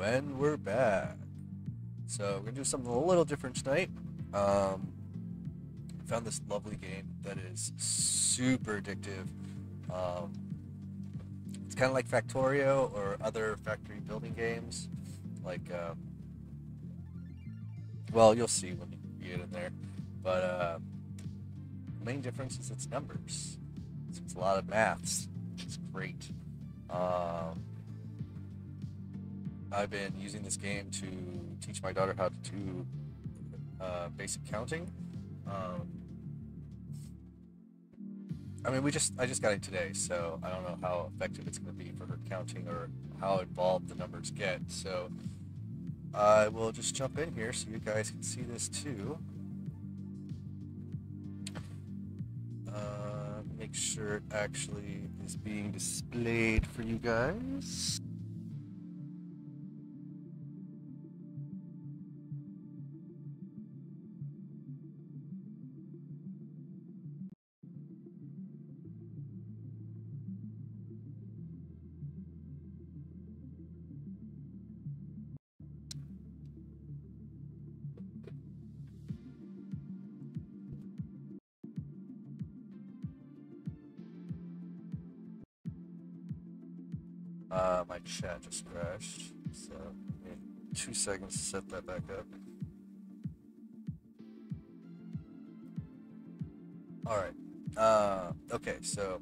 And we're back. So we're gonna do something a little different tonight. Um, found this lovely game that is super addictive. Um, it's kind of like Factorio or other factory building games. Like, um, well, you'll see when you get in there. But uh, the main difference is its numbers. It's, it's a lot of maths, which is great. Um, I've been using this game to teach my daughter how to do uh, basic counting. Um, I mean, we just I just got it today, so I don't know how effective it's going to be for her counting or how involved the numbers get. So I will just jump in here so you guys can see this too. Uh, make sure it actually is being displayed for you guys. Chat just crashed, so me two seconds to set that back up. All right. Uh, okay, so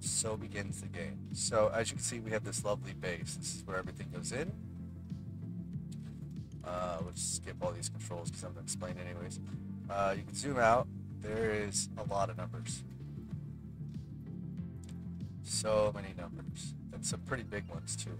so begins the game. So as you can see, we have this lovely base. This is where everything goes in. Uh, we'll skip all these controls because I'm going to explain anyways. Uh, you can zoom out. There is a lot of numbers. So many numbers. Some pretty big ones too.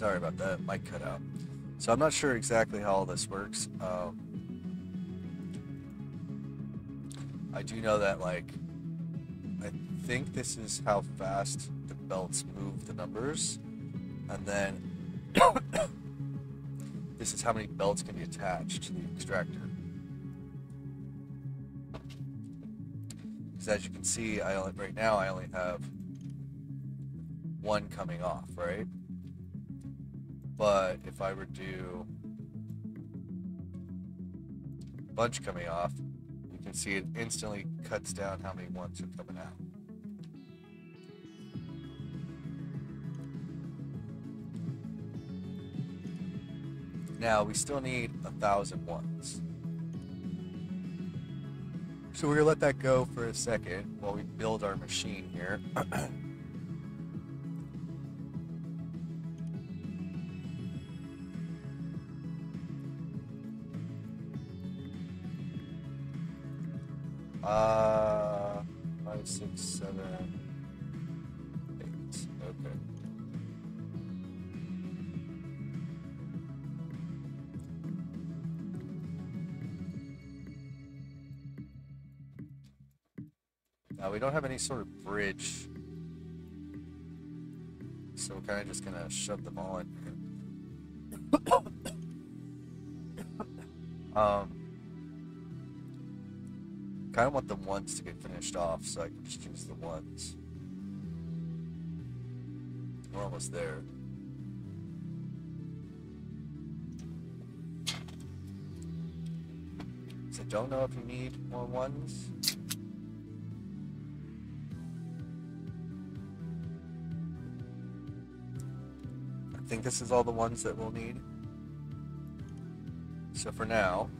Sorry about that. Mic cut out. So I'm not sure exactly how all this works. Um, I do know that, like, I think this is how fast the belts move the numbers, and then this is how many belts can be attached to the extractor. Because as you can see, I only, right now I only have one coming off, right? But if I were to do bunch coming off, you can see it instantly cuts down how many ones are coming out. Now we still need a thousand ones. So we're gonna let that go for a second while we build our machine here. don't have any sort of bridge So we're kind of just gonna shove them all in um, kind of want the ones to get finished off, so I can just use the ones. We're almost there. So don't know if you need more ones. Think this is all the ones that we'll need. So for now,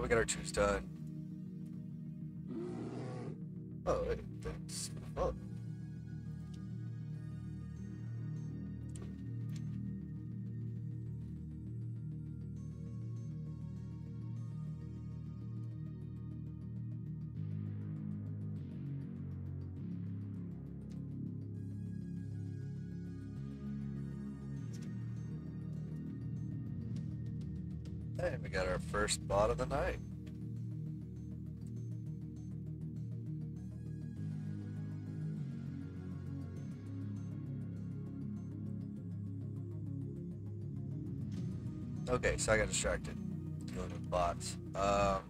Now we got our twos done. First bot of the night. Okay, so I got distracted dealing with bots. Um,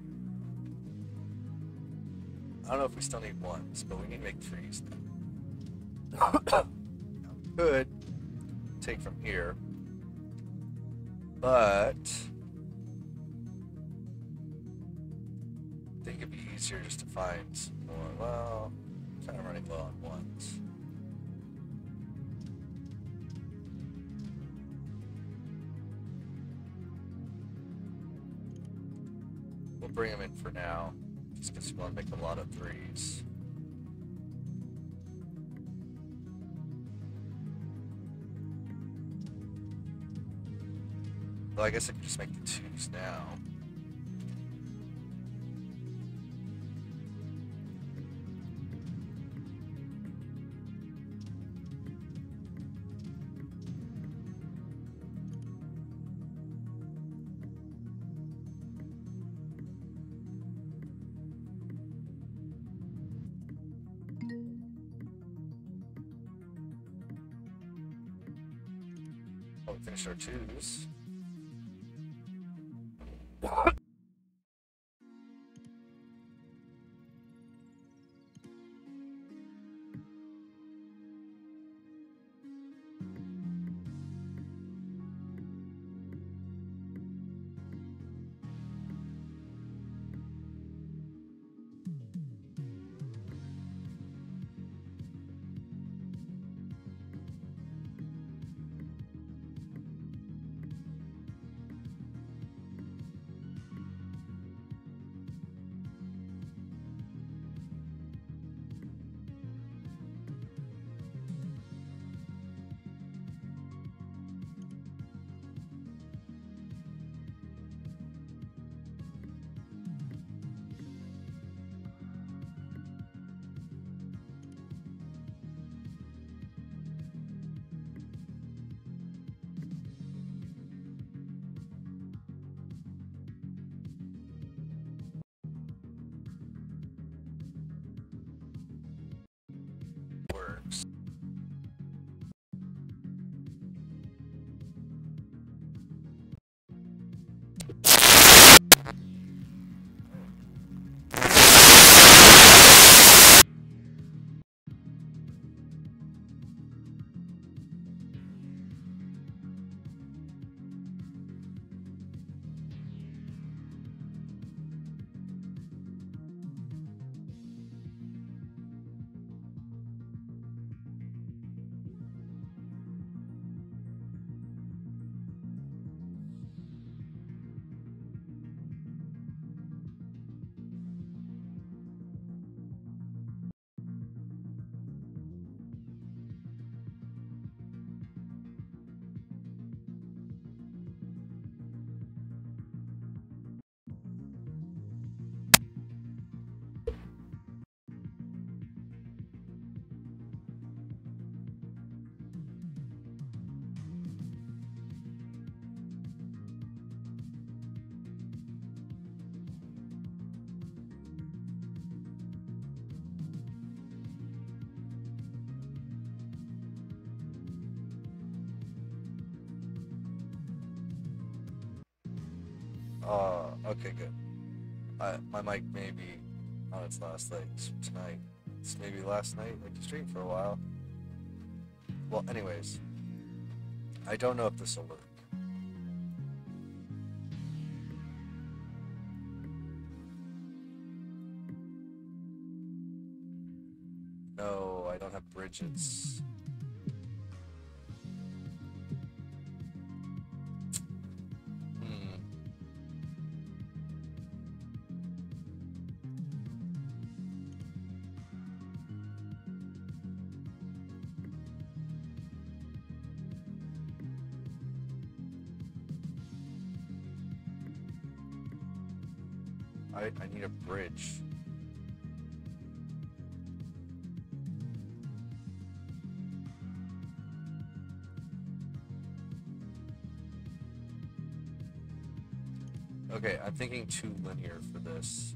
I don't know if we still need ones, but we need to make threes. Could take from here, but just to find some more. Well, kind of running low on ones. We'll bring them in for now, just because we want to make a lot of threes. Well, I guess I can just make the twos now. Uh, okay, good. I, my mic may be on its last legs tonight. It's maybe last night, like the stream for a while. Well, anyways, I don't know if this will work. No, I don't have bridges. Thinking too linear for this.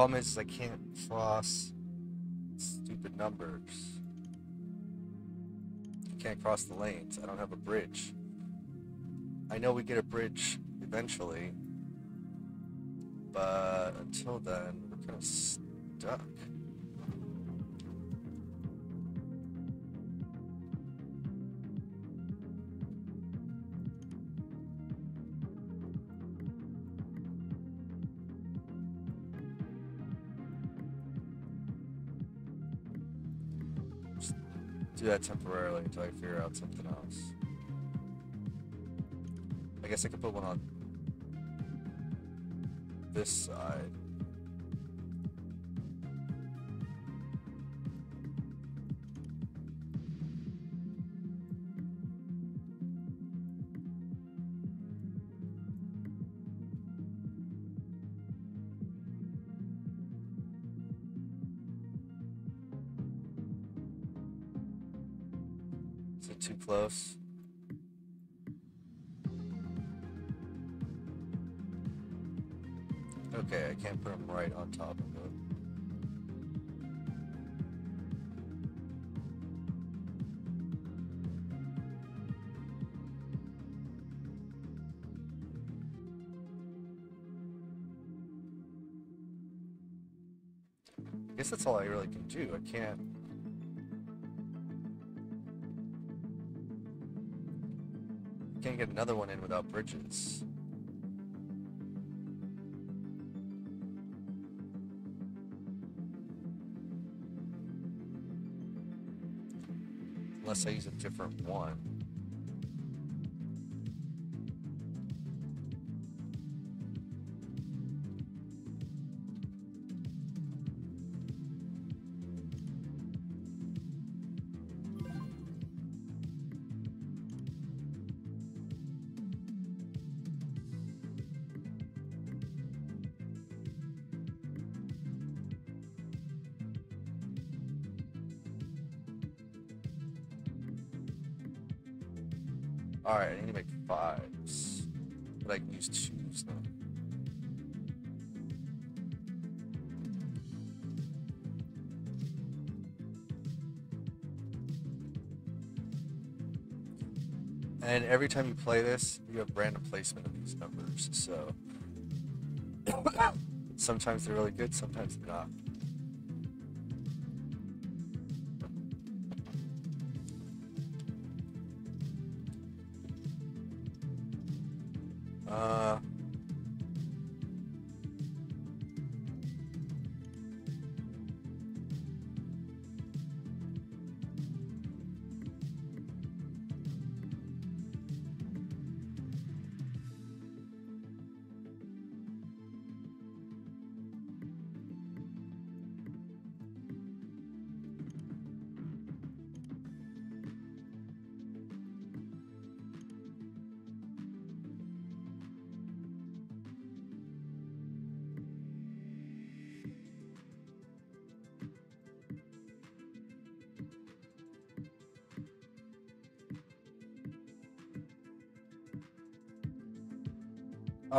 Problem is, I can't cross stupid numbers. I can't cross the lanes. I don't have a bridge. I know we get a bridge eventually, but until then, we're kind of stuck. Until I figure out something else. I guess I could put one on this side. Close? Okay, I can't put them right on top of it. I guess that's all I really can do. I can't. Another one in without bridges. Unless I use a different one. Every time you play this, you have random placement of these numbers. So sometimes they're really good, sometimes they're not.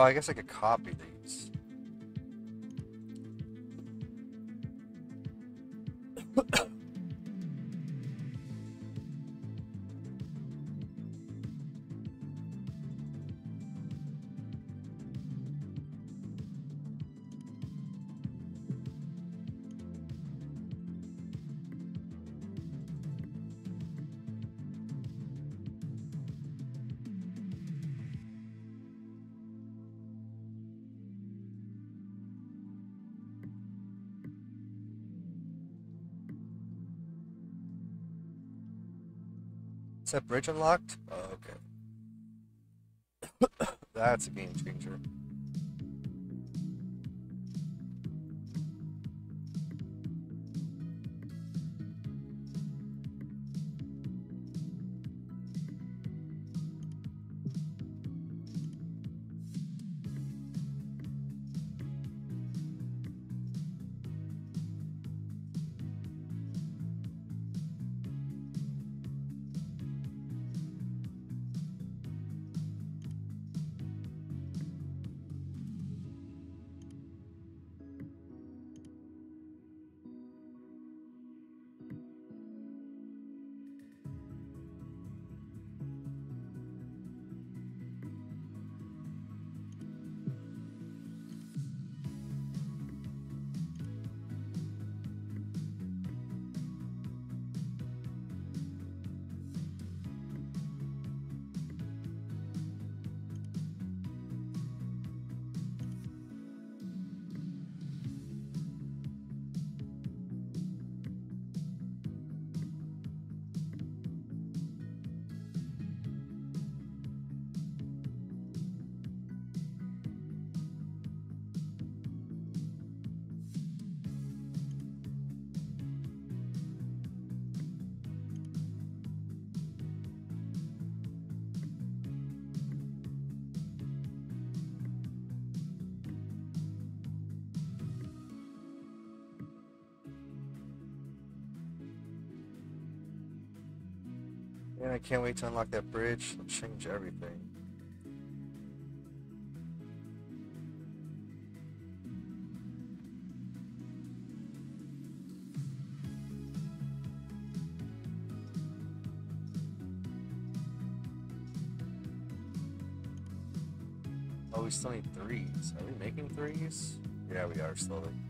Oh, I guess I could copy these. That bridge unlocked? Oh, okay. That's a game changer. Can't wait to unlock that bridge. It'll change everything. Oh, we still need threes. Are we making threes? Yeah, we are slowly.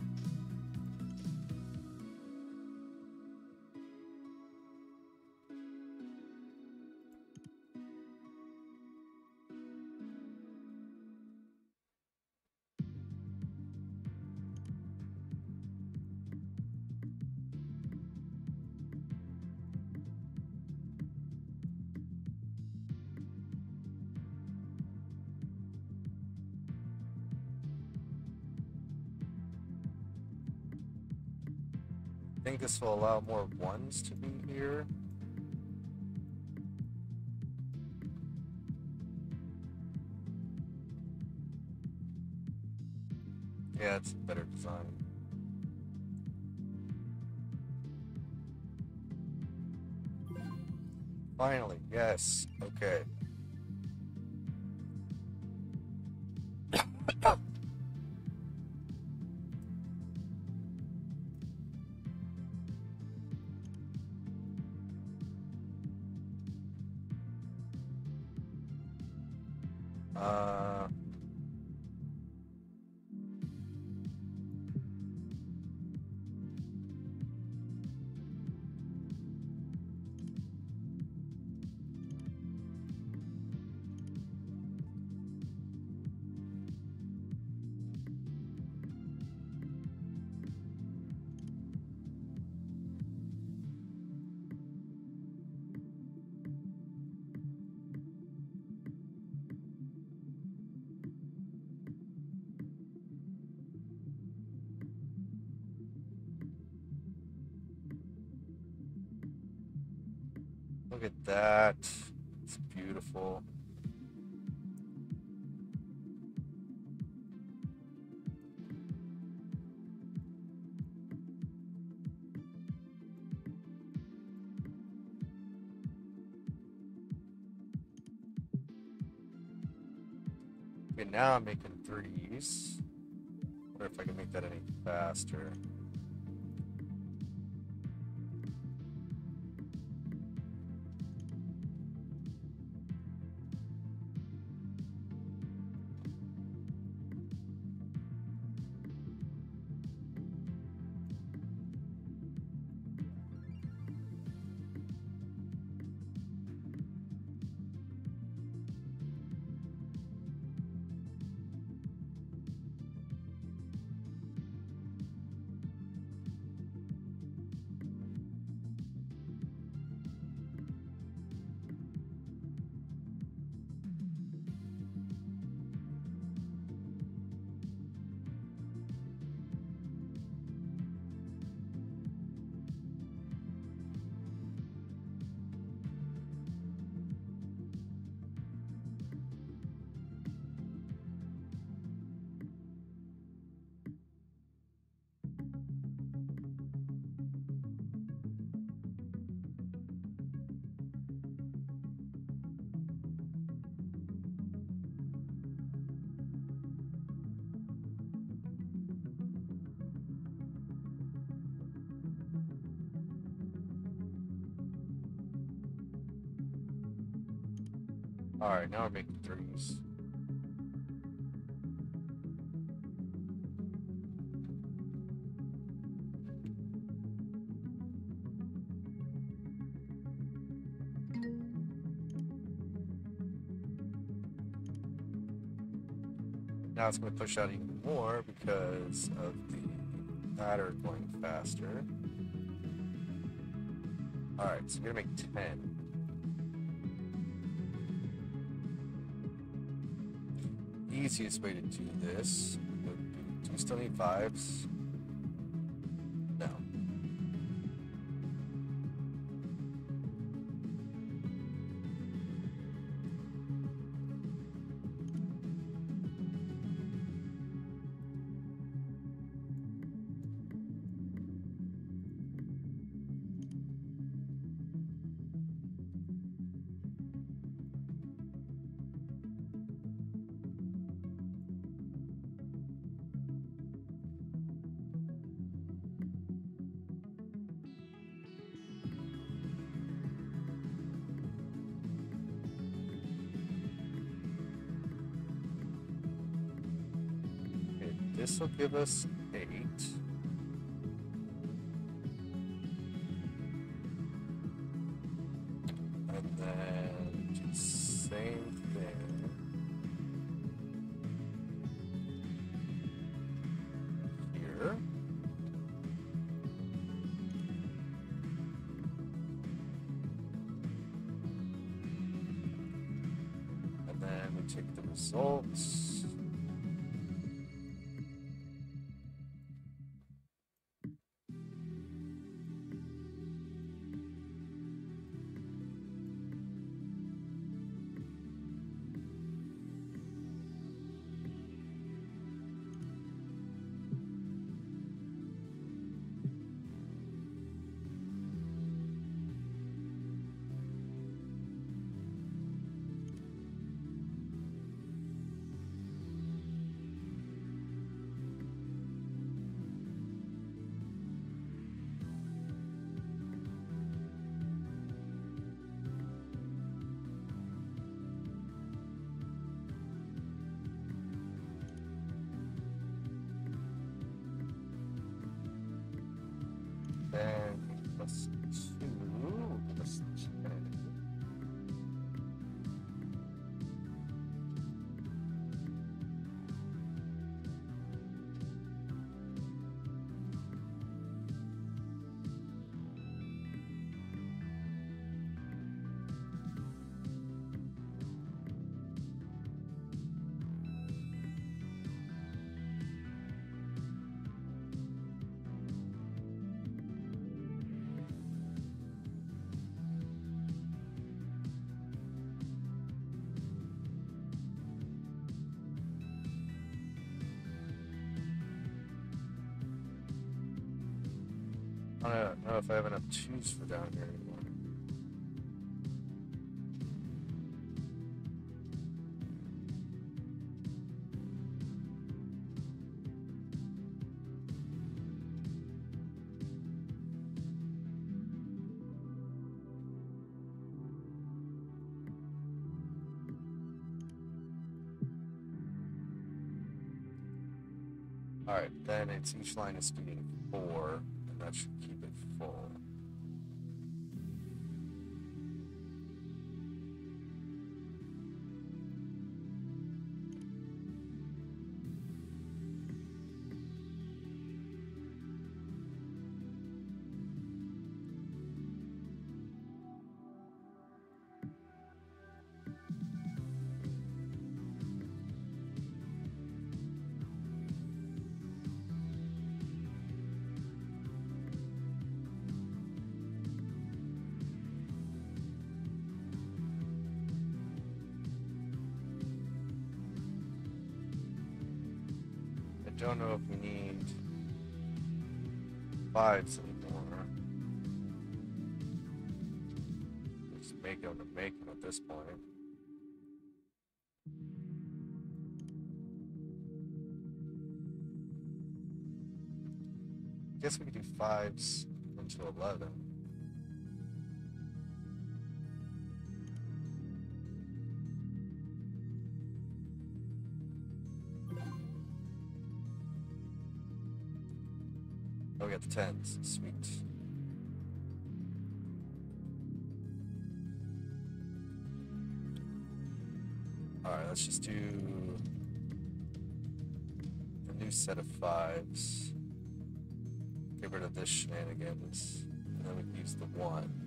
This will allow more ones to be here. Now I'm making threes. Wonder if I can make that any faster. Now we're making threes. Now it's going to push out even more because of the ladder going faster. Alright, so we're going to make 10. Easiest way to do this do we still need fives? Give us eight. And then same thing. Here. And then we take the results. Know if I have enough twos for down here anymore. Alright, then it's each line is speeding four, and that should keep don't know if we need fives anymore. Just make them to make at this point. Guess we could do fives into eleven. Tens. Sweet. Alright, let's just do a new set of fives. Get rid of this shenanigans. And then we use the one.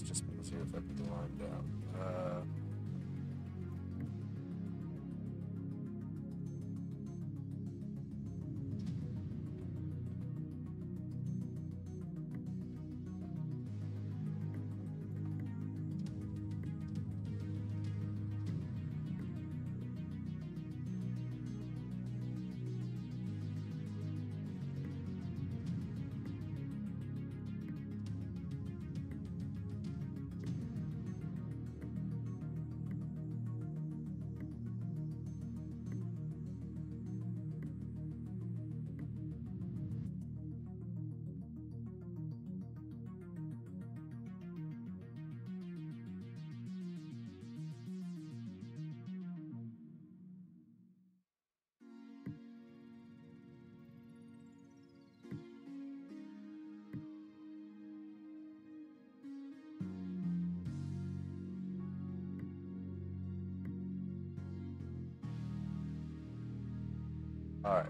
Just Alright.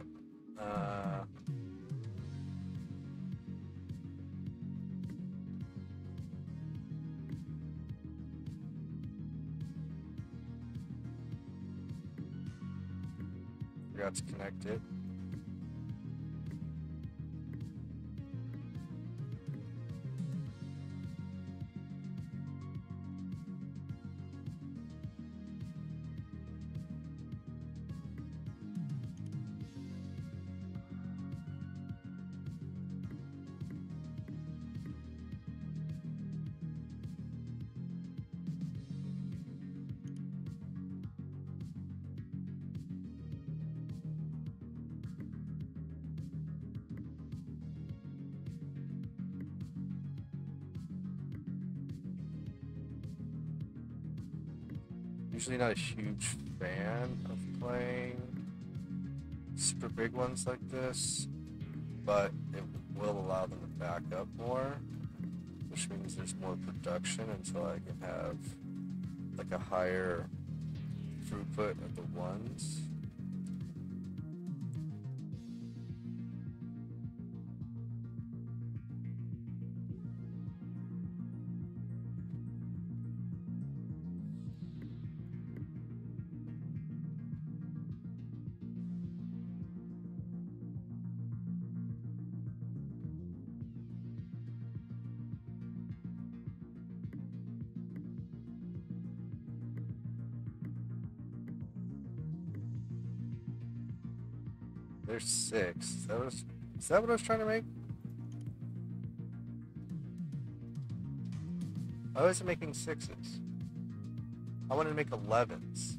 Uh, forgot to connect it. Usually not a huge fan of playing super big ones like this, but it will allow them to back up more, which means there's more production until I can have like a higher throughput of the ones. There's six. Is that, was, is that what I was trying to make? I was making sixes. I wanted to make 11s.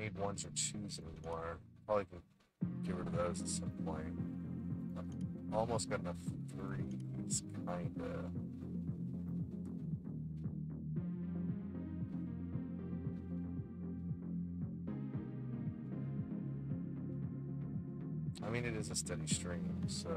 Need ones or twos anymore. Probably can get rid of those at some point. I've almost got enough threes, kinda. I mean, it is a steady stream, so.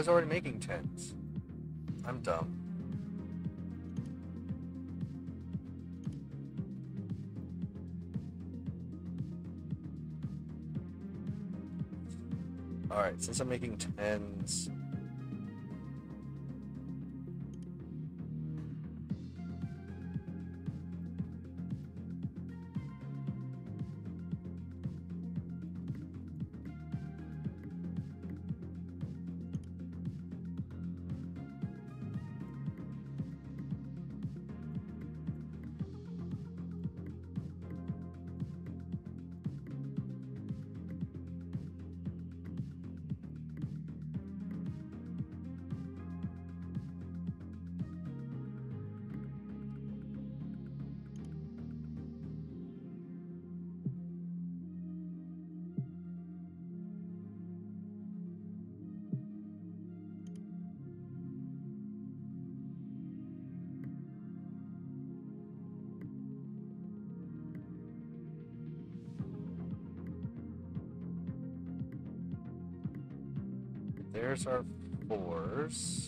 Was already making tens. I'm dumb. Alright, since I'm making tens. There's our fours.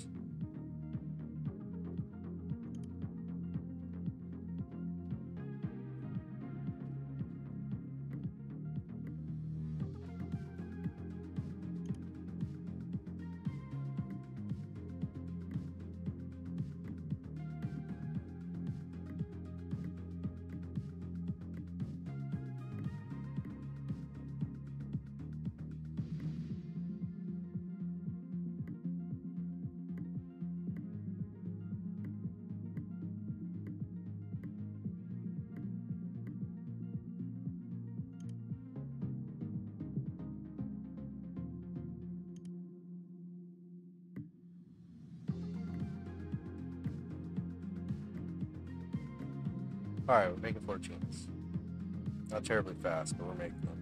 Alright, we're making 14s. Not terribly fast, but we're making them.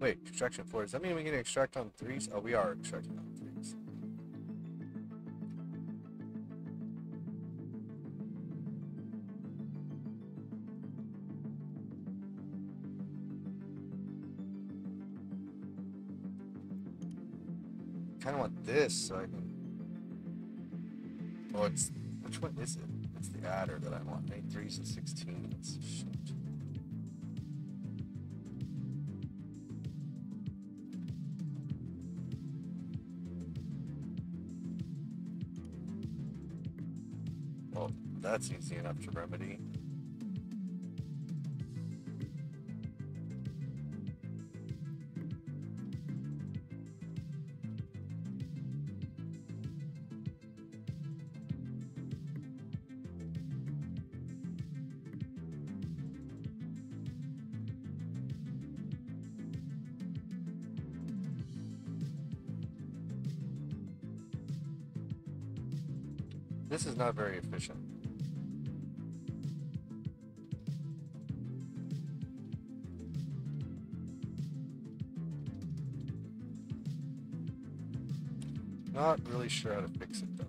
Wait, extraction four. Does that mean we can extract on threes? Oh, we are extracting not very efficient. Not really sure how to fix it though.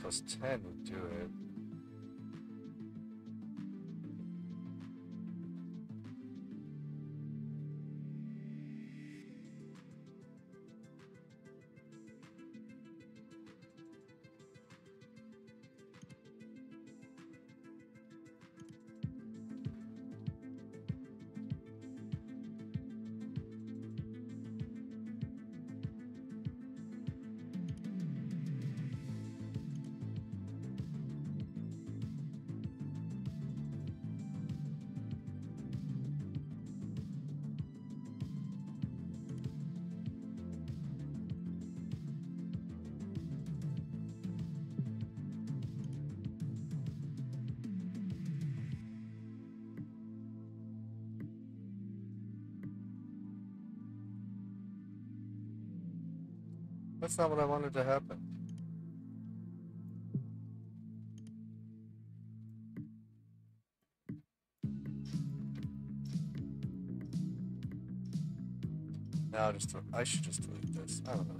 Plus 10 would do it. That's not what I wanted to happen. Now I'll just I should just delete this. I don't know.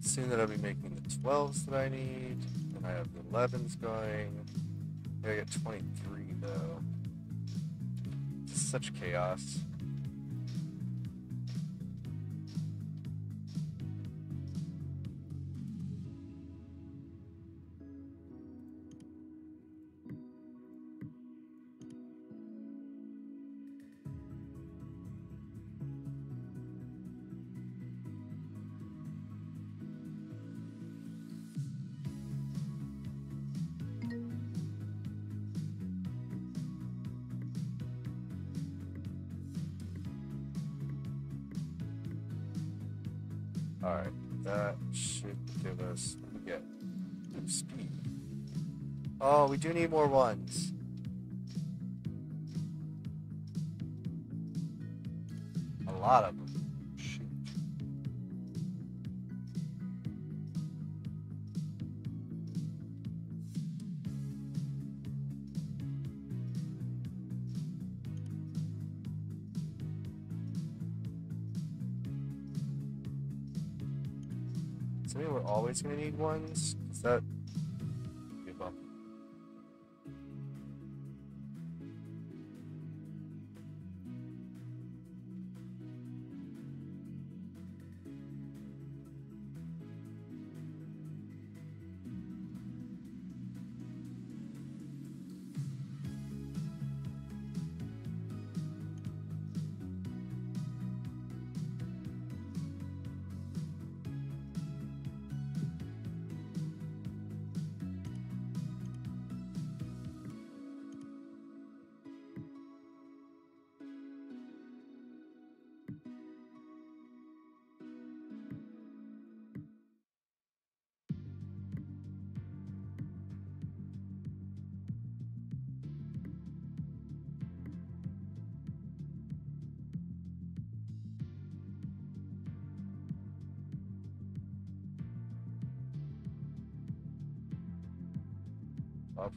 Soon that I'll be making the 12s that I need. And I have the 11s going. I get 23 though. It's such chaos. Do need more ones. A lot of them. Shoot. Mean we're always gonna need ones?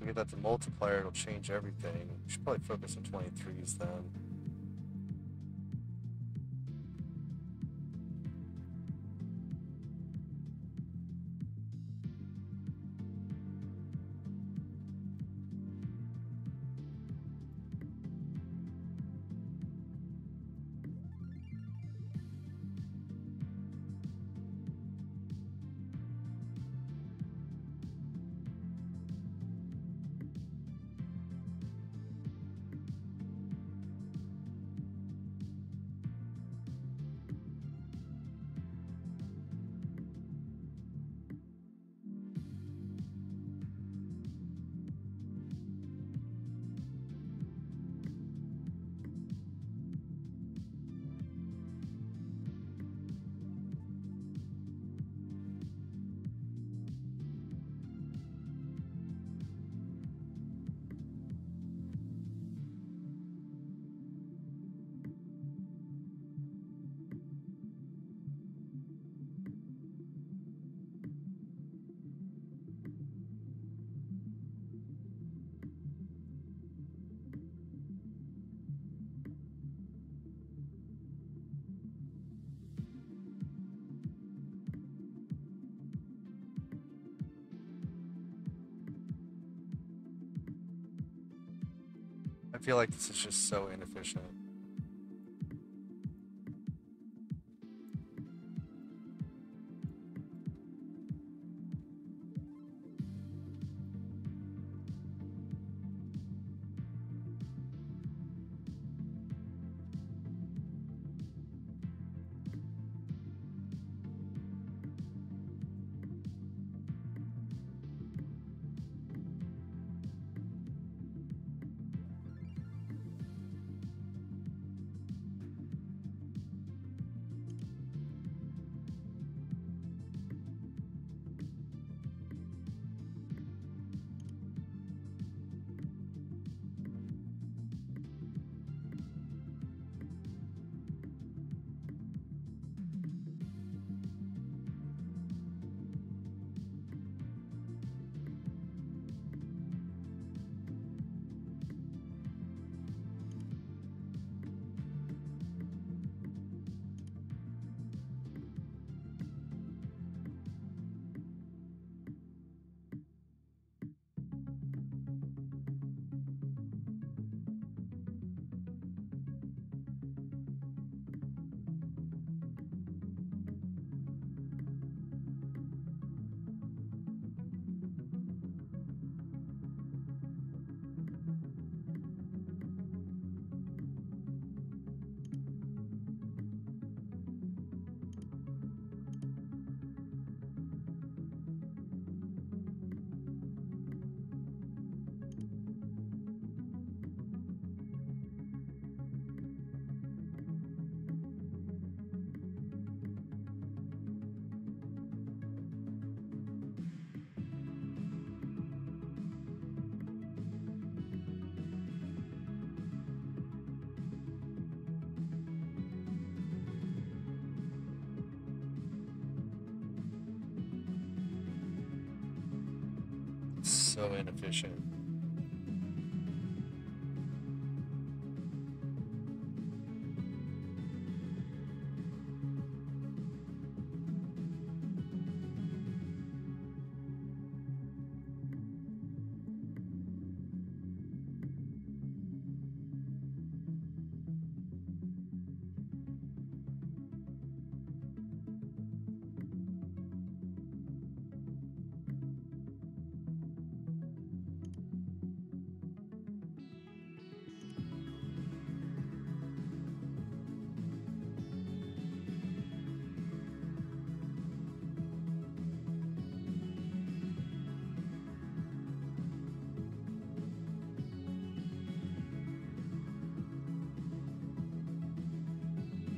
We get that to multiplier, it'll change everything. We should probably focus on 23s then. Feel like this is just so inefficient.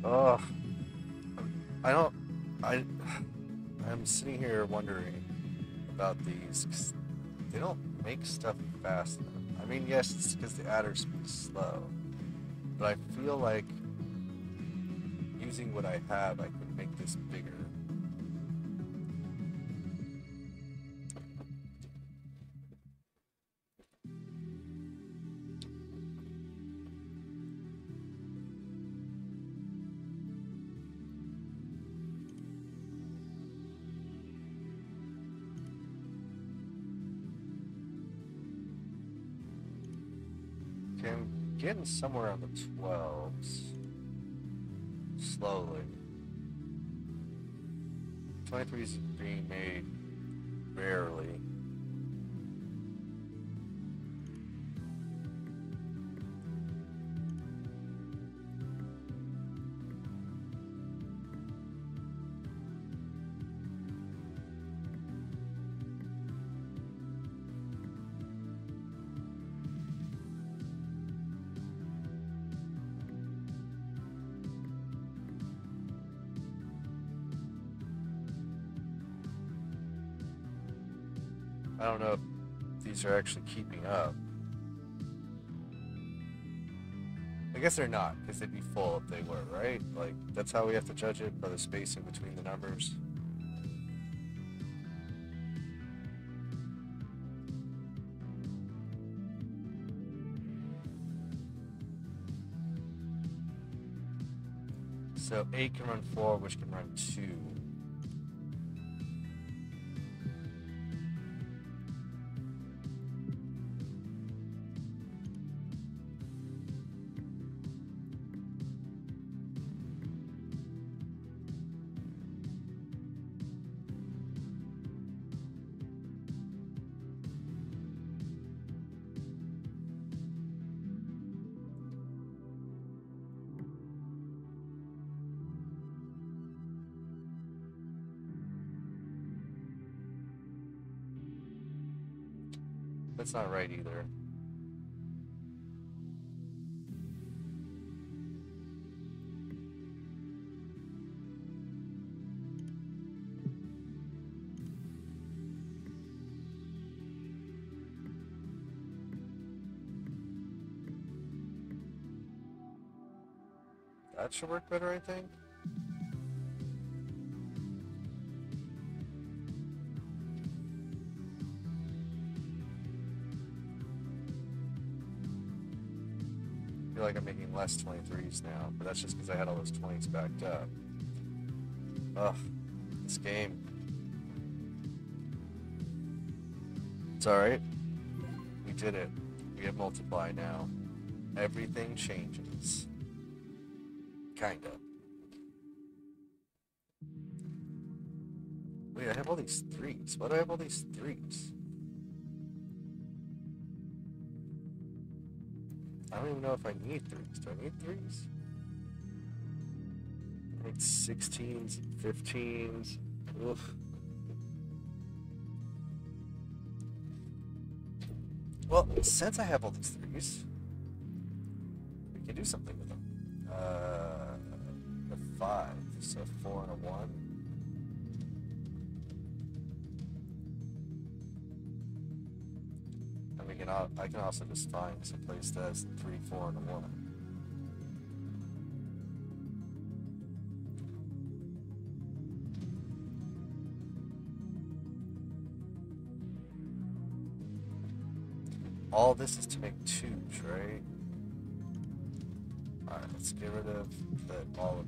Ugh. I don't. I. I'm sitting here wondering about these. they don't make stuff fast enough. I mean, yes, it's because the adder speed's slow, but I feel like using what I have, I can make this bigger. Somewhere on the I don't know if these are actually keeping up. I guess they're not, because they'd be full if they were, right? Like, that's how we have to judge it, by the spacing between the numbers. So 8 can run 4, which can run 2. Should work better, I think. I feel like I'm making less 23s now, but that's just because I had all those 20s backed up. Ugh, this game. It's alright. We did it. We have multiply now. Everything changes. Kinda. Wait, I have all these threes. Why do I have all these threes? I don't even know if I need threes. Do I need threes? I need 16s, 15s. Ugh. Well, since I have all these threes, we can do something with them. So four and a one. And we can, I can also just find some place that has three, four, and a one. All this is to make twos, right? Alright, let's get rid of the, all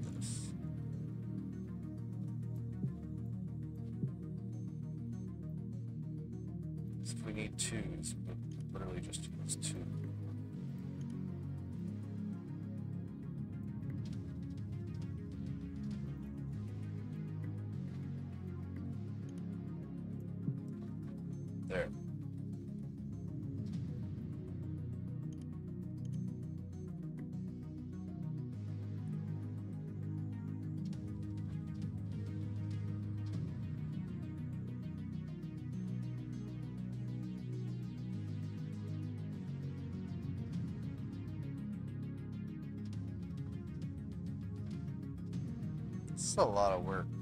A lot of work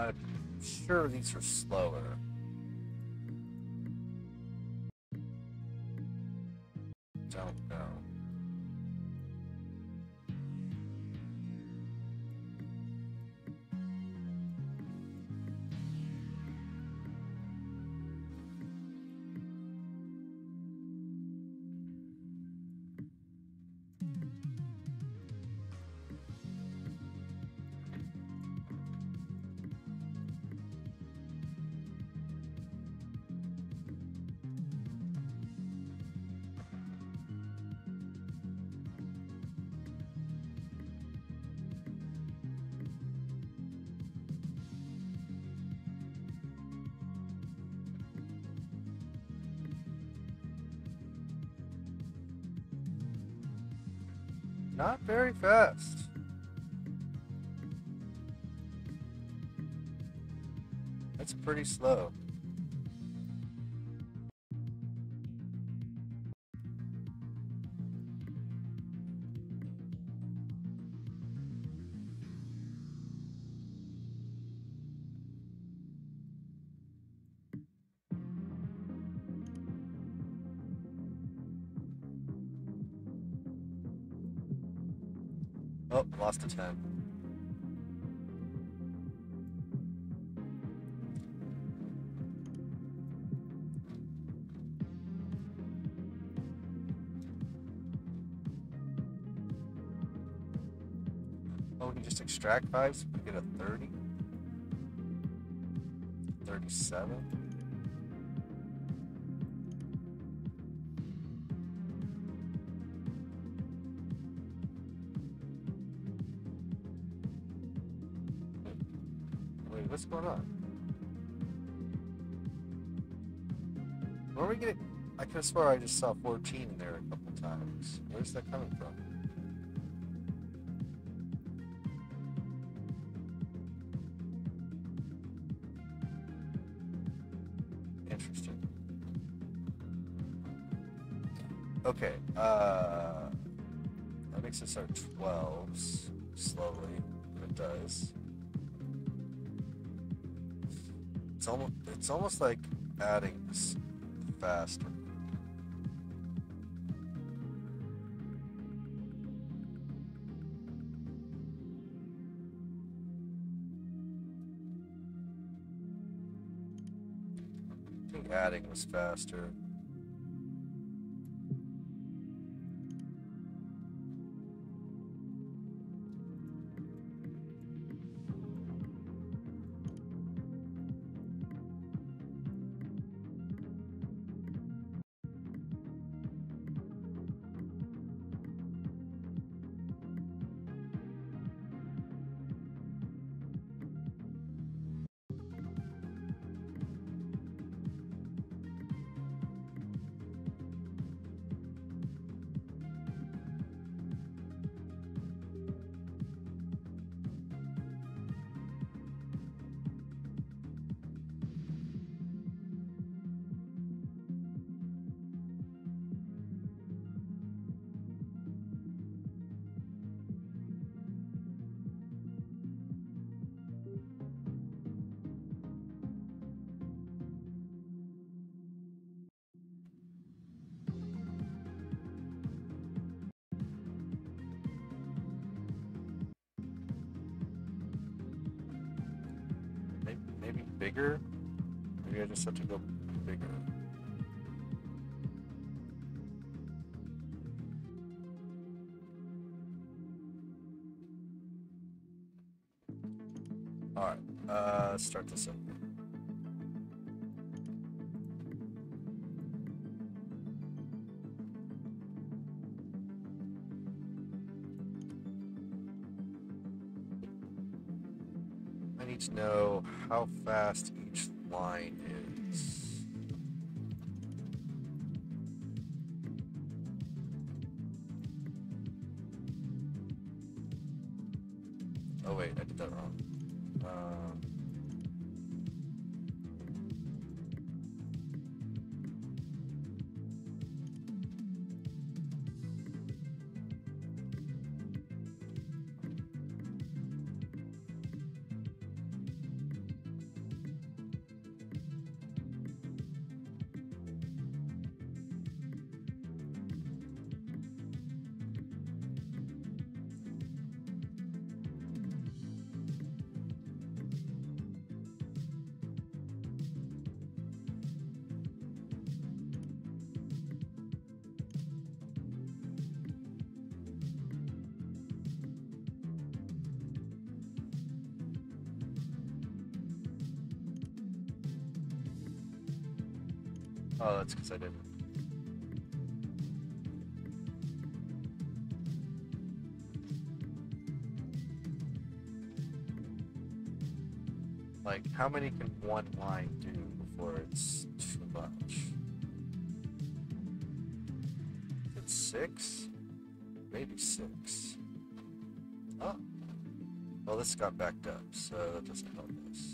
Uh, sure these are slower. Very fast. That's pretty slow. Lost a 10. Oh, we can just extract five so we get a 30. 37. Going on? Where are we getting? I could have swore I just saw 14 in there a couple times. Where's that coming from? It's almost like adding s- faster. I think adding was faster. Oh, that's because I didn't. Like, how many can one line do before it's too much? It's six? Maybe six. Oh. Well, this got backed up, so that doesn't help us.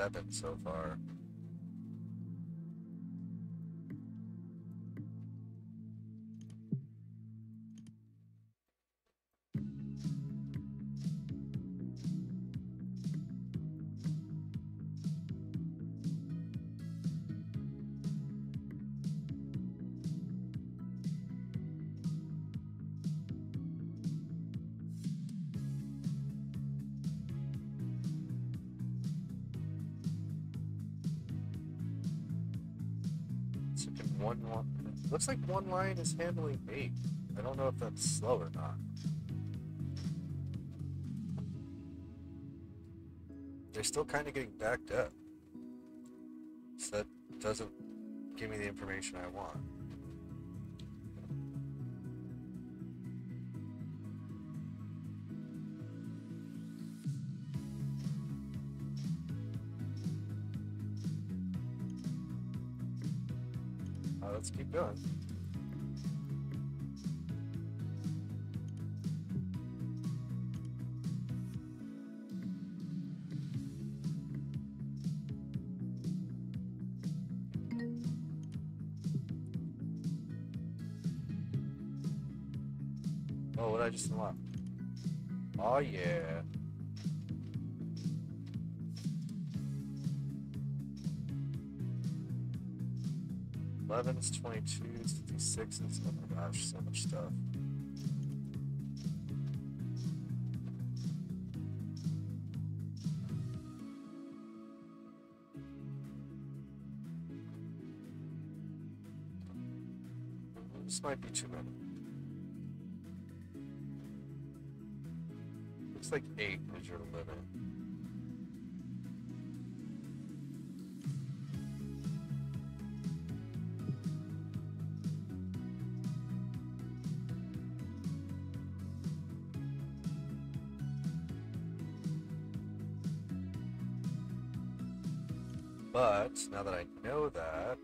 Seven so far. Looks like one line is handling eight. I don't know if that's slow or not. They're still kind of getting backed up. So that doesn't give me the information I want. Twos, fifty sixes. Oh my gosh, so much stuff. This might be too But now that I know that,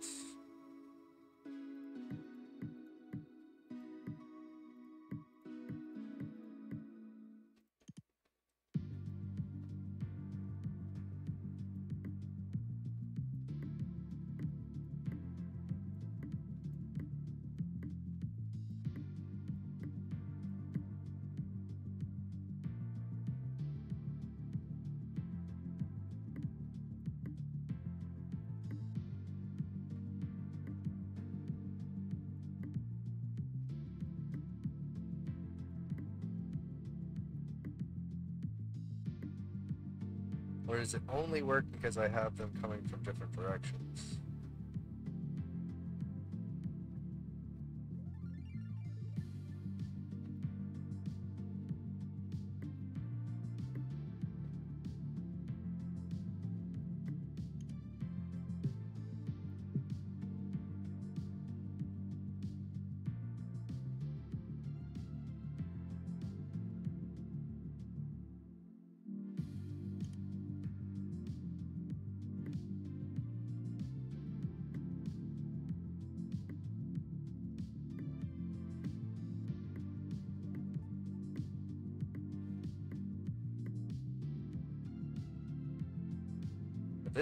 It only work because I have them coming from different directions?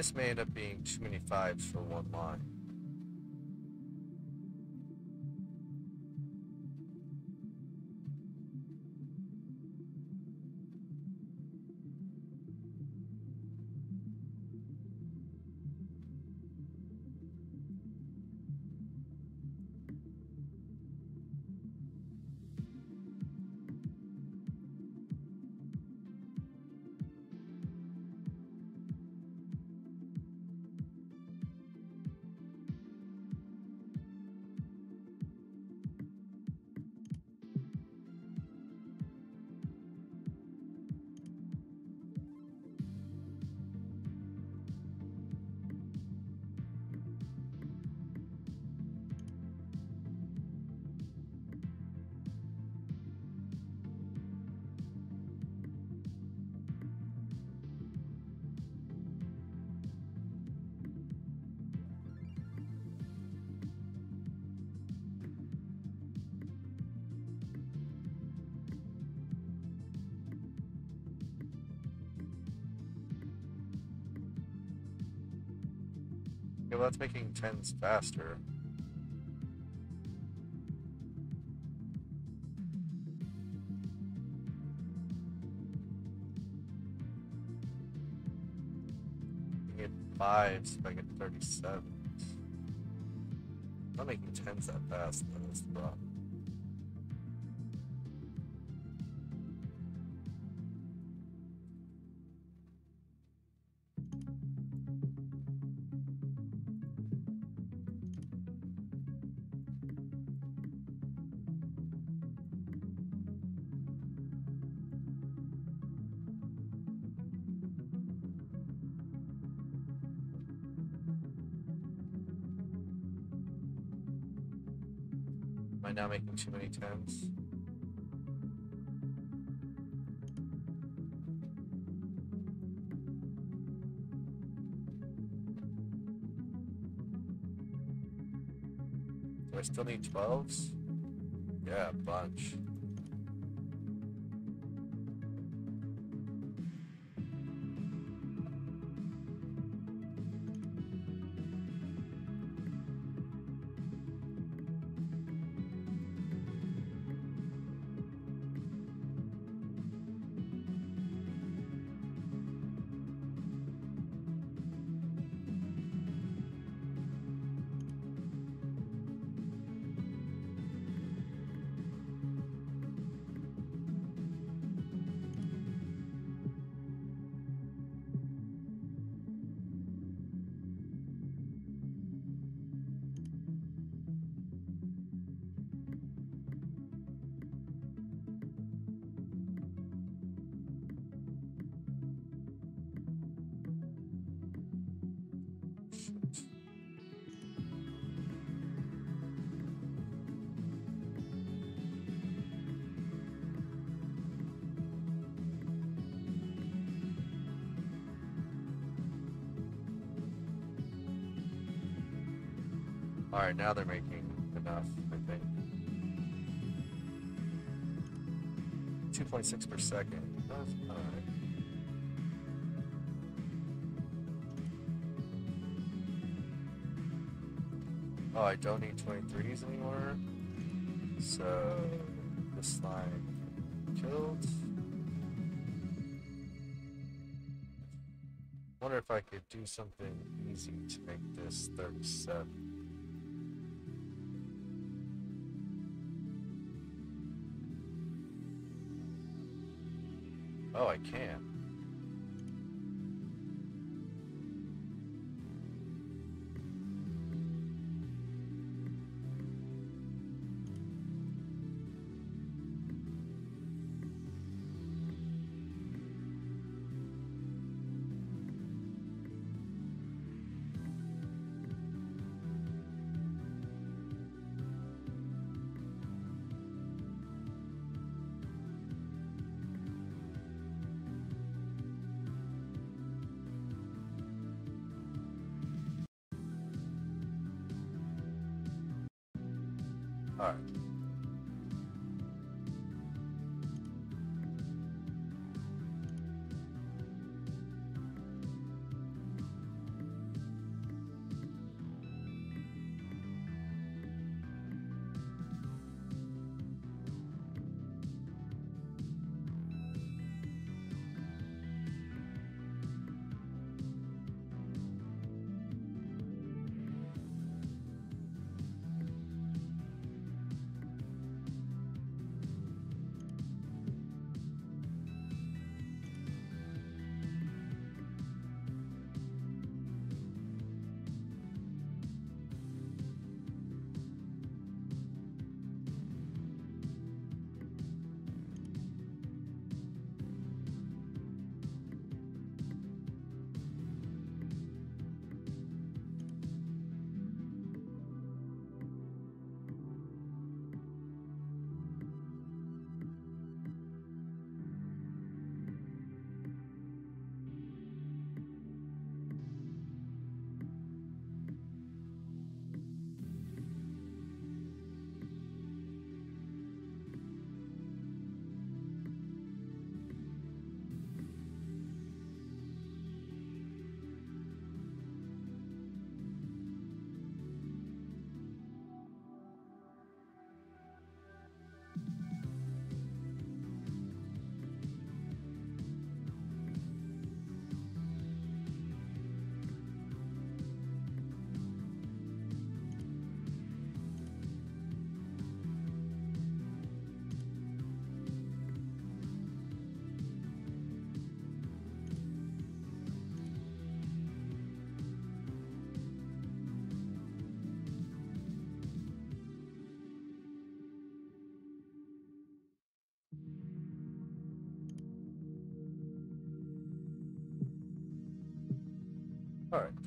This may end up being too many fives for one line. That's making tens faster. I get fives if I get 37s. Not making tens that fast though, that's the problem. Too many tens? Do I still need 12s? Yeah, a bunch. Alright, now they're making enough, I think. 2.6 per second. That's. Oh, I don't need 23s anymore. So, this line killed. Wonder if I could do something easy to make this 37.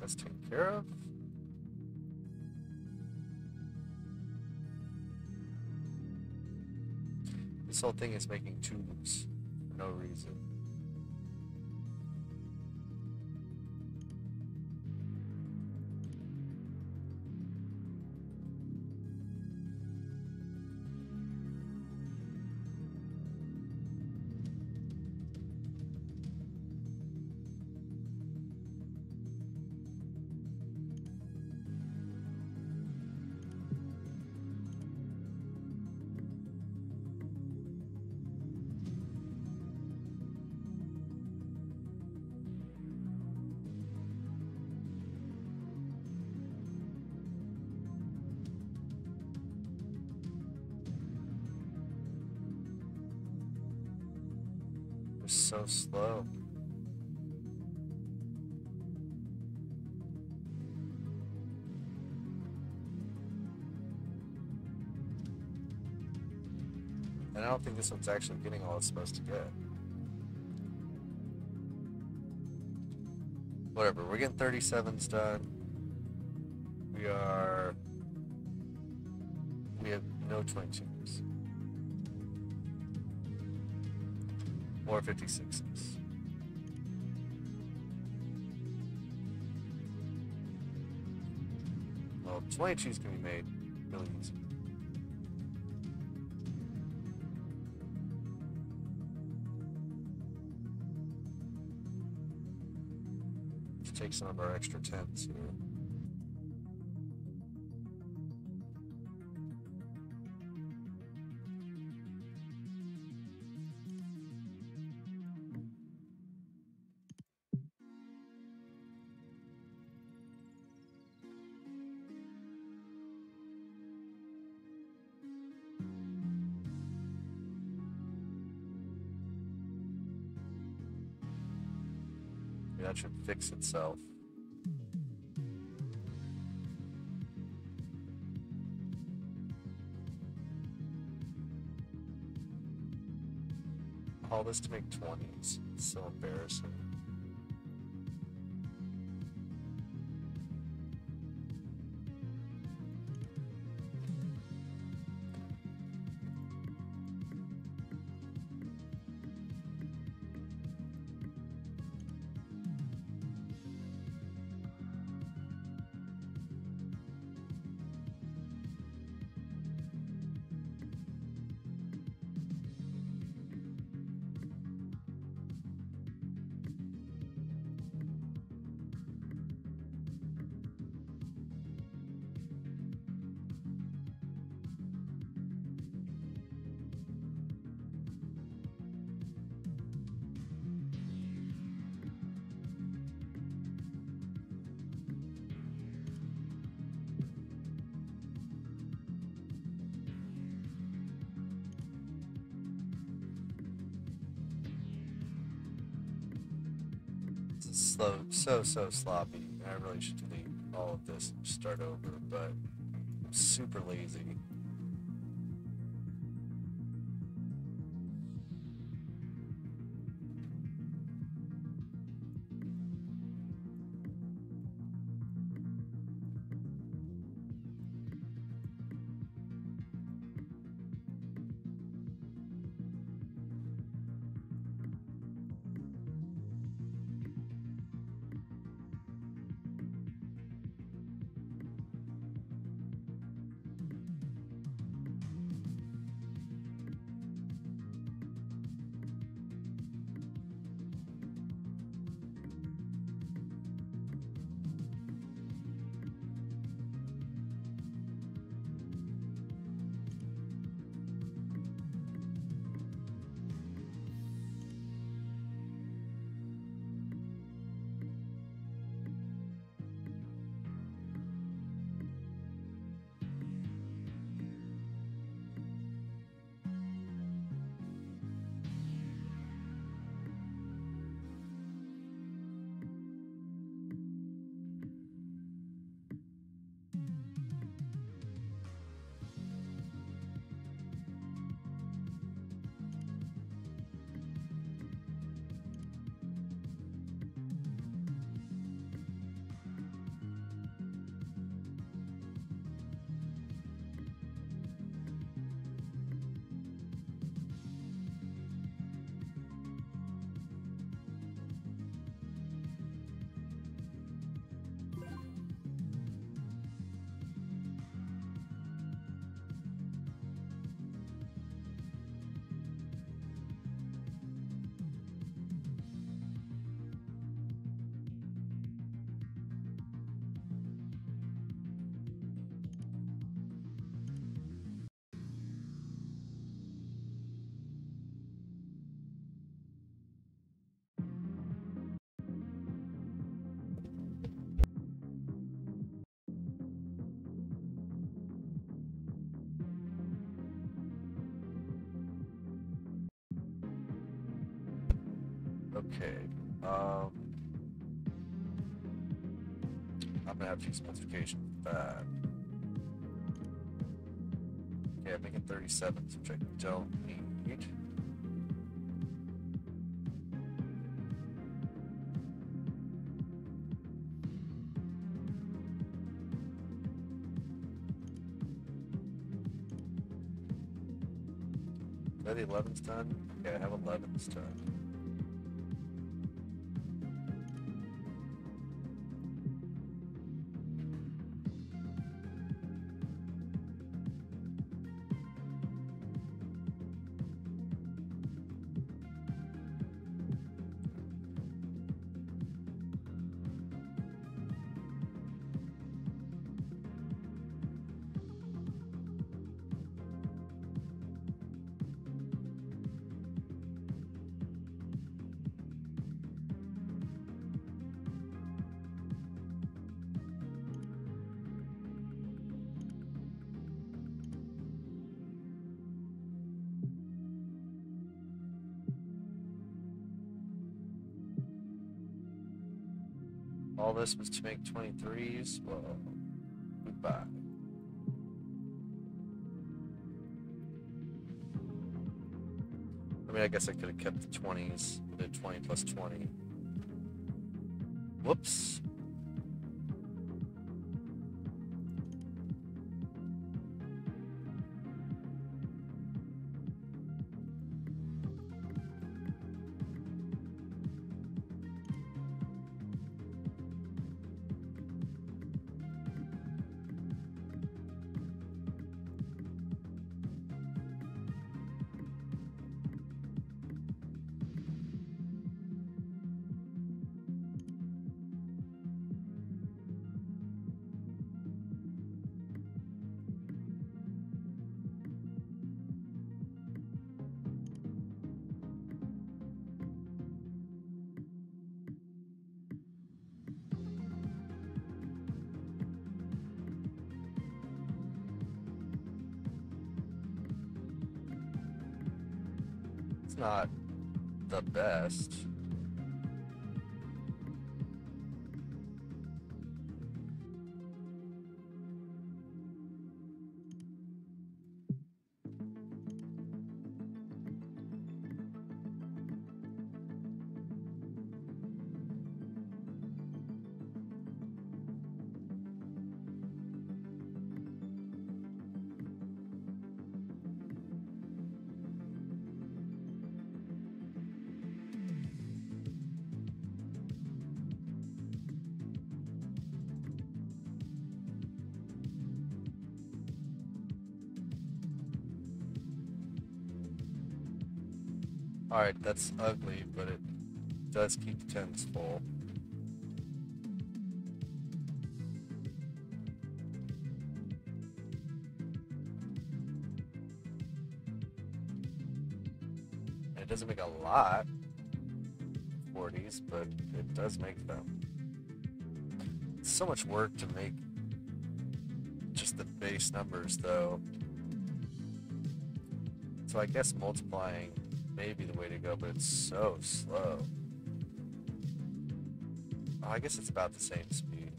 That's taken care of. This whole thing is making tubes for no reason. Don't think this one's actually getting all it's supposed to get. Whatever, we're getting 37s done. We are. We have no 22s. Or 56s. Well, So Sway cheese can be made Some of our extra tents here. That fix itself. All this to make 20s. It's so embarrassing. So so sloppy. I really should delete all of this and start over, but I'm super lazy. For that. Okay, I'm making 37, which I don't need. That the 11's done? Okay, I have 11's done. Was to make 23s? Well, goodbye. I mean, I guess I could have kept the 20s, the 20 plus 20. Whoops. Alright, that's ugly, but it does keep the tents full. And it doesn't make a lot, 40s, but it does make them. It's so much work to make just the base numbers, though. So I guess multiplying may be the way to go, but it's so slow. Oh, I guess it's about the same speed.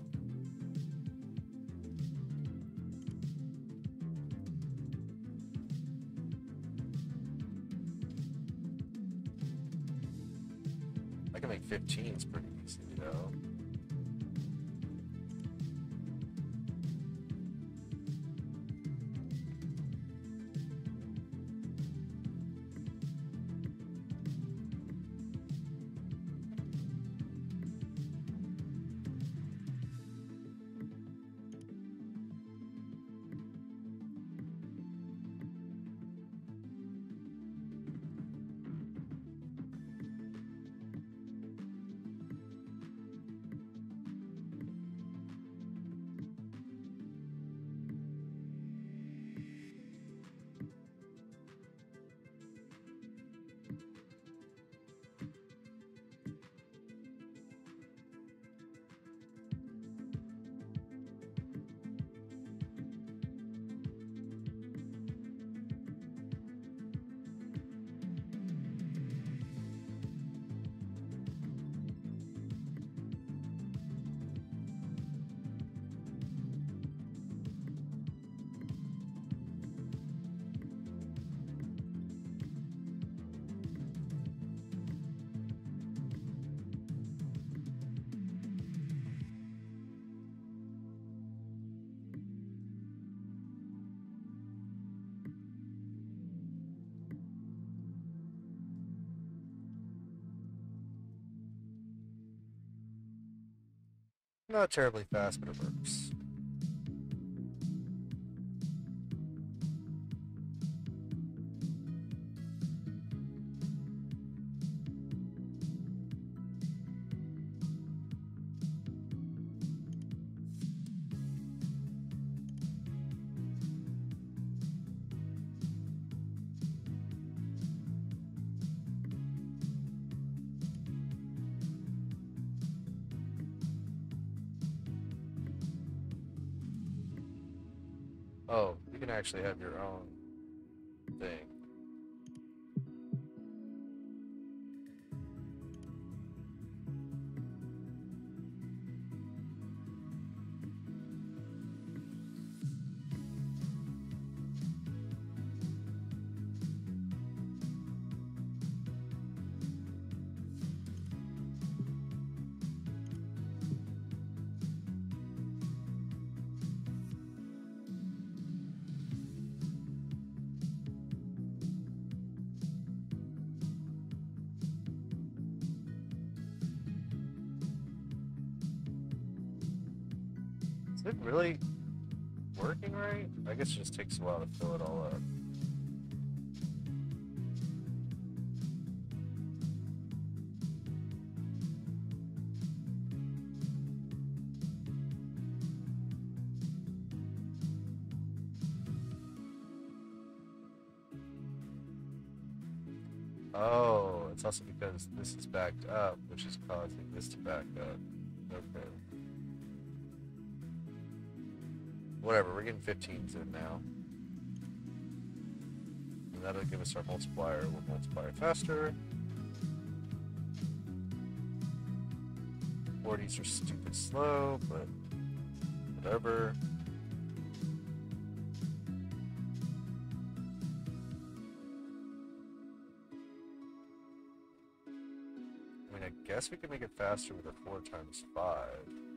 I can make 15s pretty Not terribly fast, but it works. Actually have your own just takes a while to fill it all Whatever, we're getting 15s in now. And that'll give us our multiplier. We'll multiply faster. 40s are stupid slow, but whatever. I mean, I guess we can make it faster with a 4 times 5.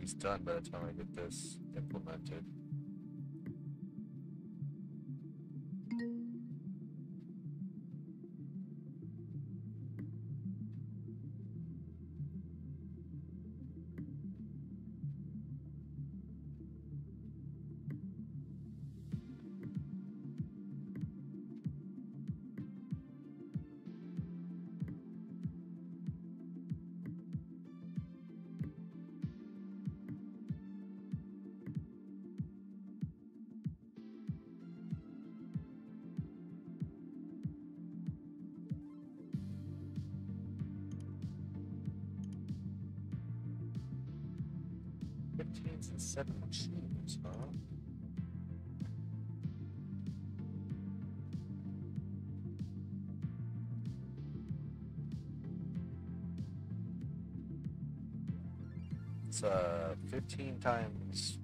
40s done by the time I get this implemented. Uh 15 times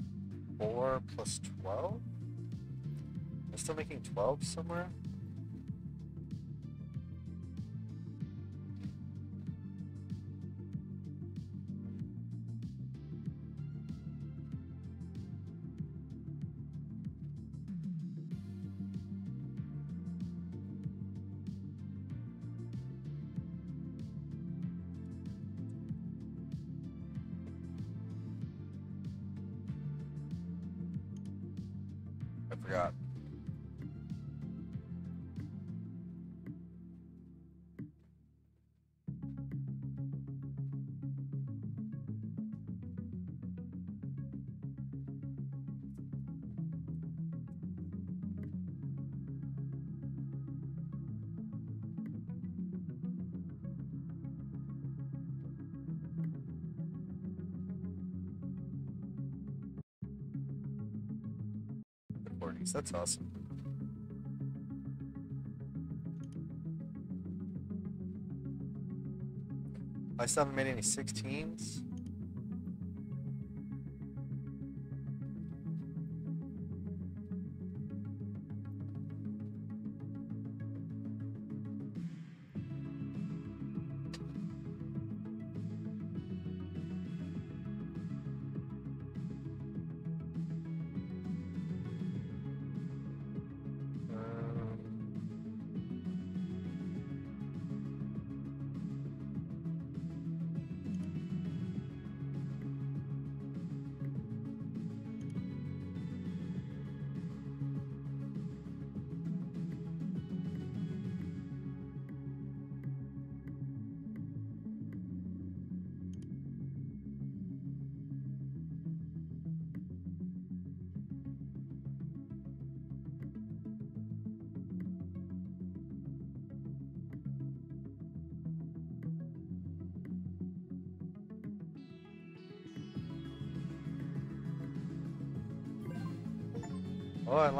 4 plus 12? I'm still making 12 somewhere? Forgot. 40s, that's awesome. I still haven't made any 16s.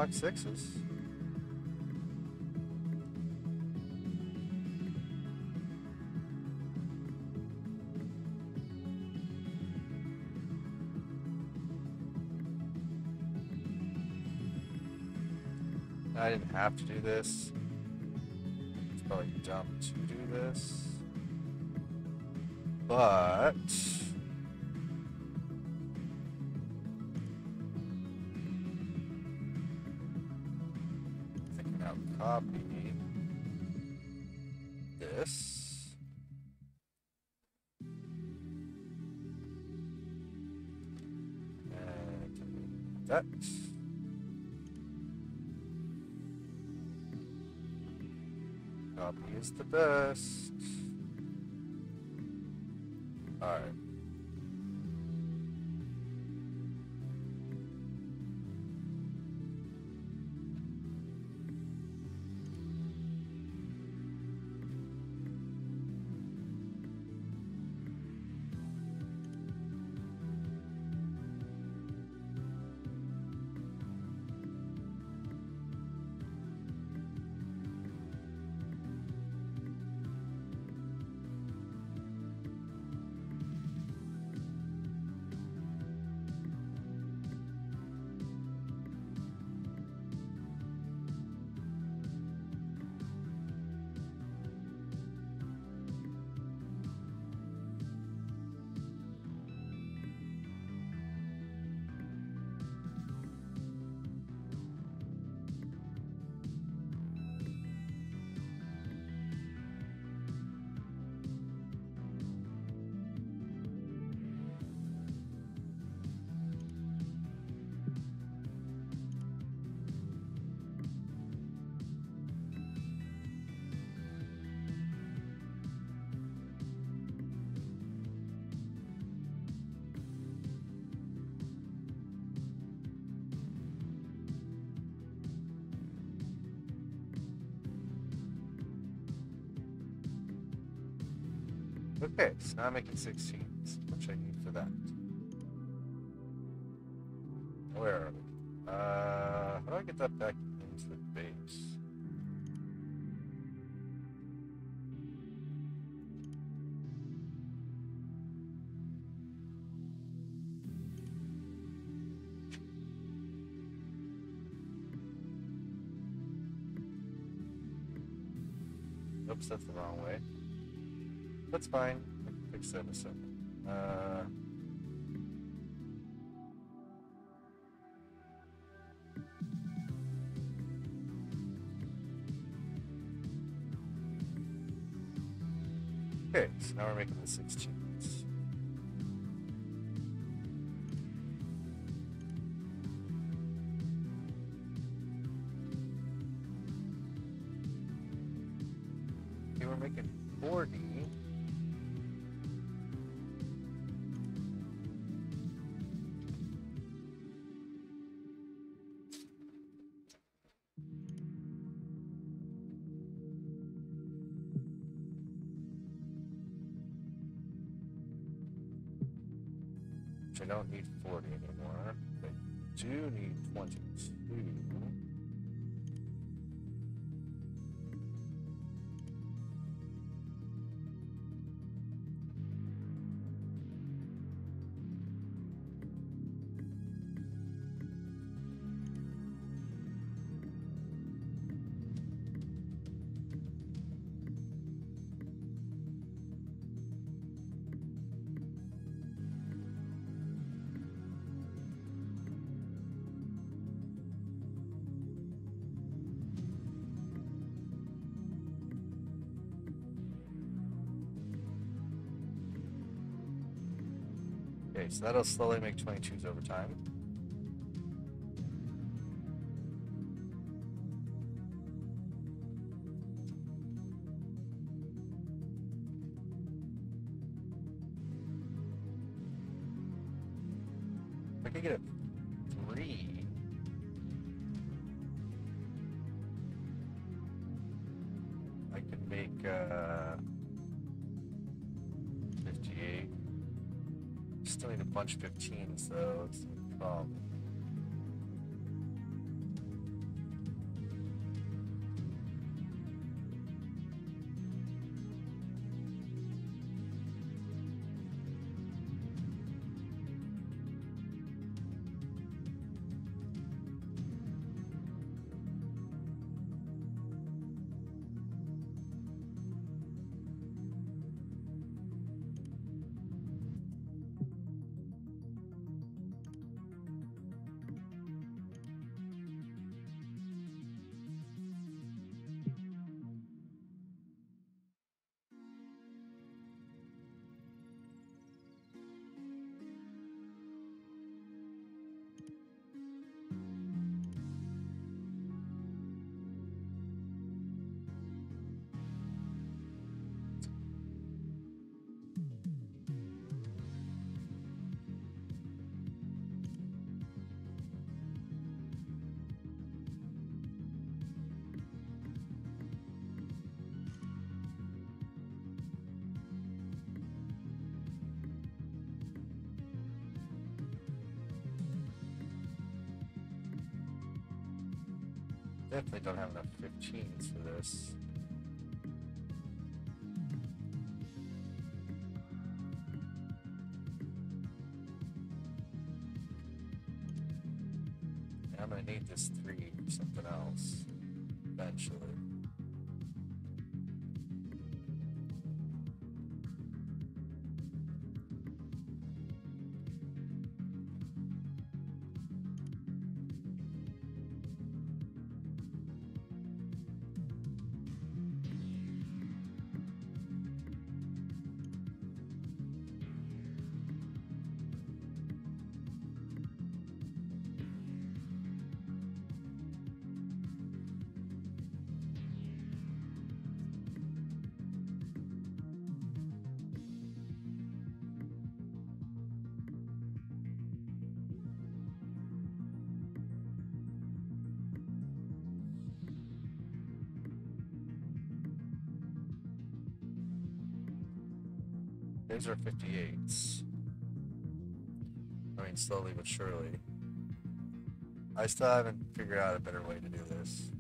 Sixes. I didn't have to do this. It's probably dumb to do this. But the best. Okay, so now I'm making 16s, which I need for that. Where are we? Uh, how do I get that back into the base? Oops, that's the wrong way. That's fine. I can fix that in a second. Uh, okay, so now we're making the 16s. Don't need 40 anymore. I do need 22. So that'll slowly make 22s over time. Definitely don't have enough 15s for this. These are 58s. I mean, slowly but surely. I still haven't figured out a better way to do this.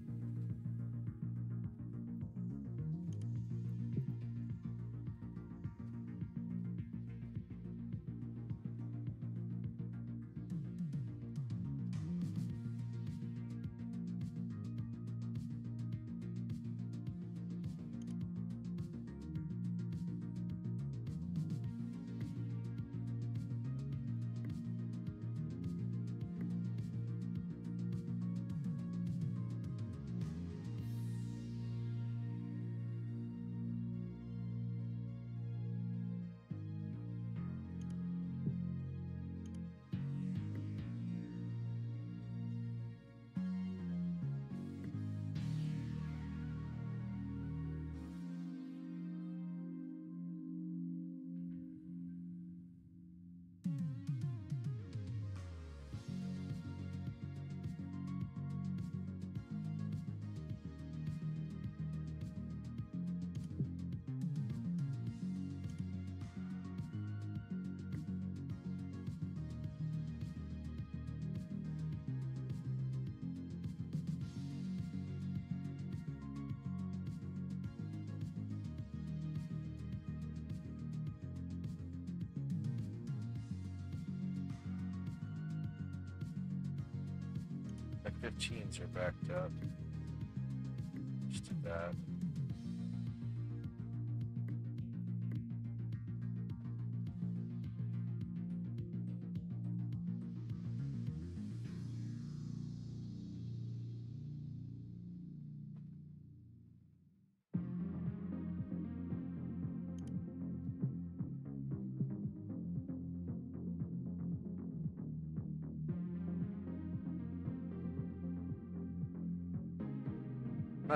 Are backed up.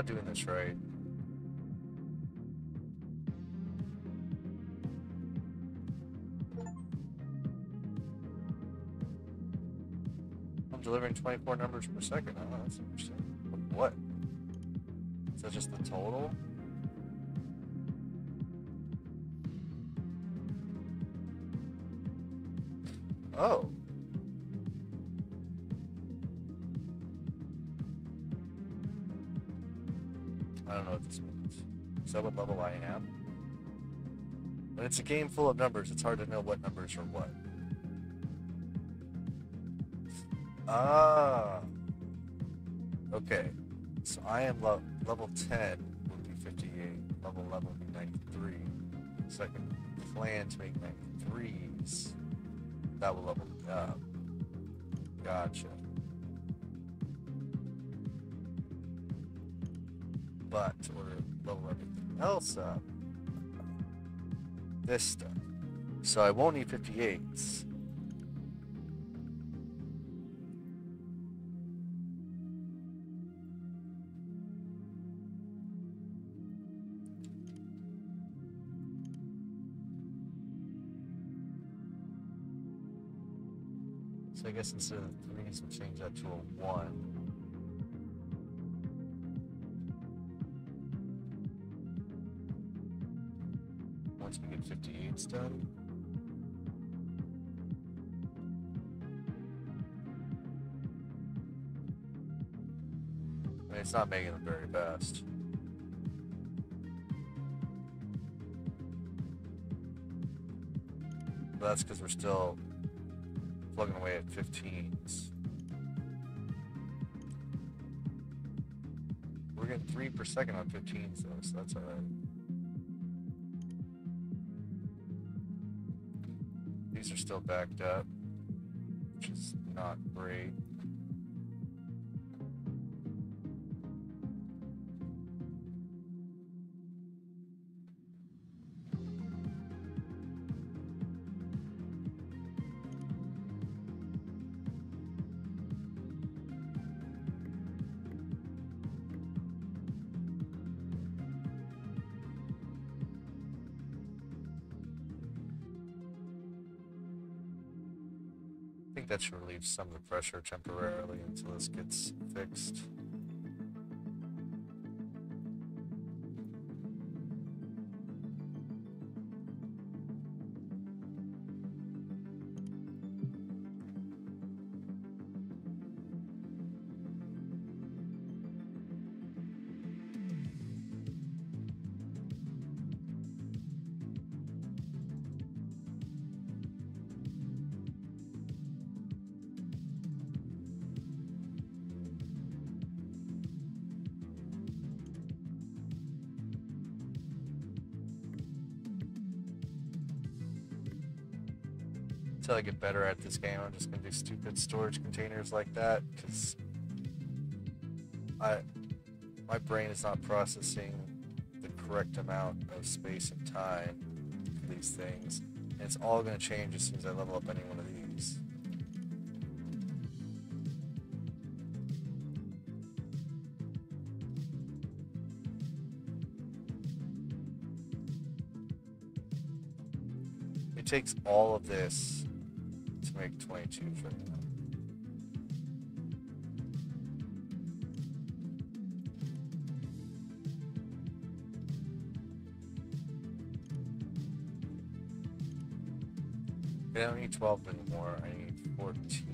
Not doing this right. I'm delivering 24 numbers per second. Oh, that's interesting. What? Is that just the total? Game full of numbers, it's hard to know what numbers are what. Ah. Okay. So I am level 10 would be 58. Level 11 would be 93. So I can plan to make 93s. That will level up. Gotcha. But to order level everything else up, this stuff. So I won't need 58s. So I guess instead of three, we'll change that to a one. Once we get 58s done. I mean, it's not making them very fast. But that's because we're still plugging away at 15s. We're getting 3 per second on 15s though, so that's alright. These are still backed up, which is not great. Relieve some of the pressure temporarily until this gets fixed. Until I get better at this game, I'm just gonna do stupid storage containers like that because I my brain is not processing the correct amount of space and time for these things. And it's all gonna change as soon as I level up any one of these. It takes all of this make 22 for. I don't need 12 anymore. I need 14.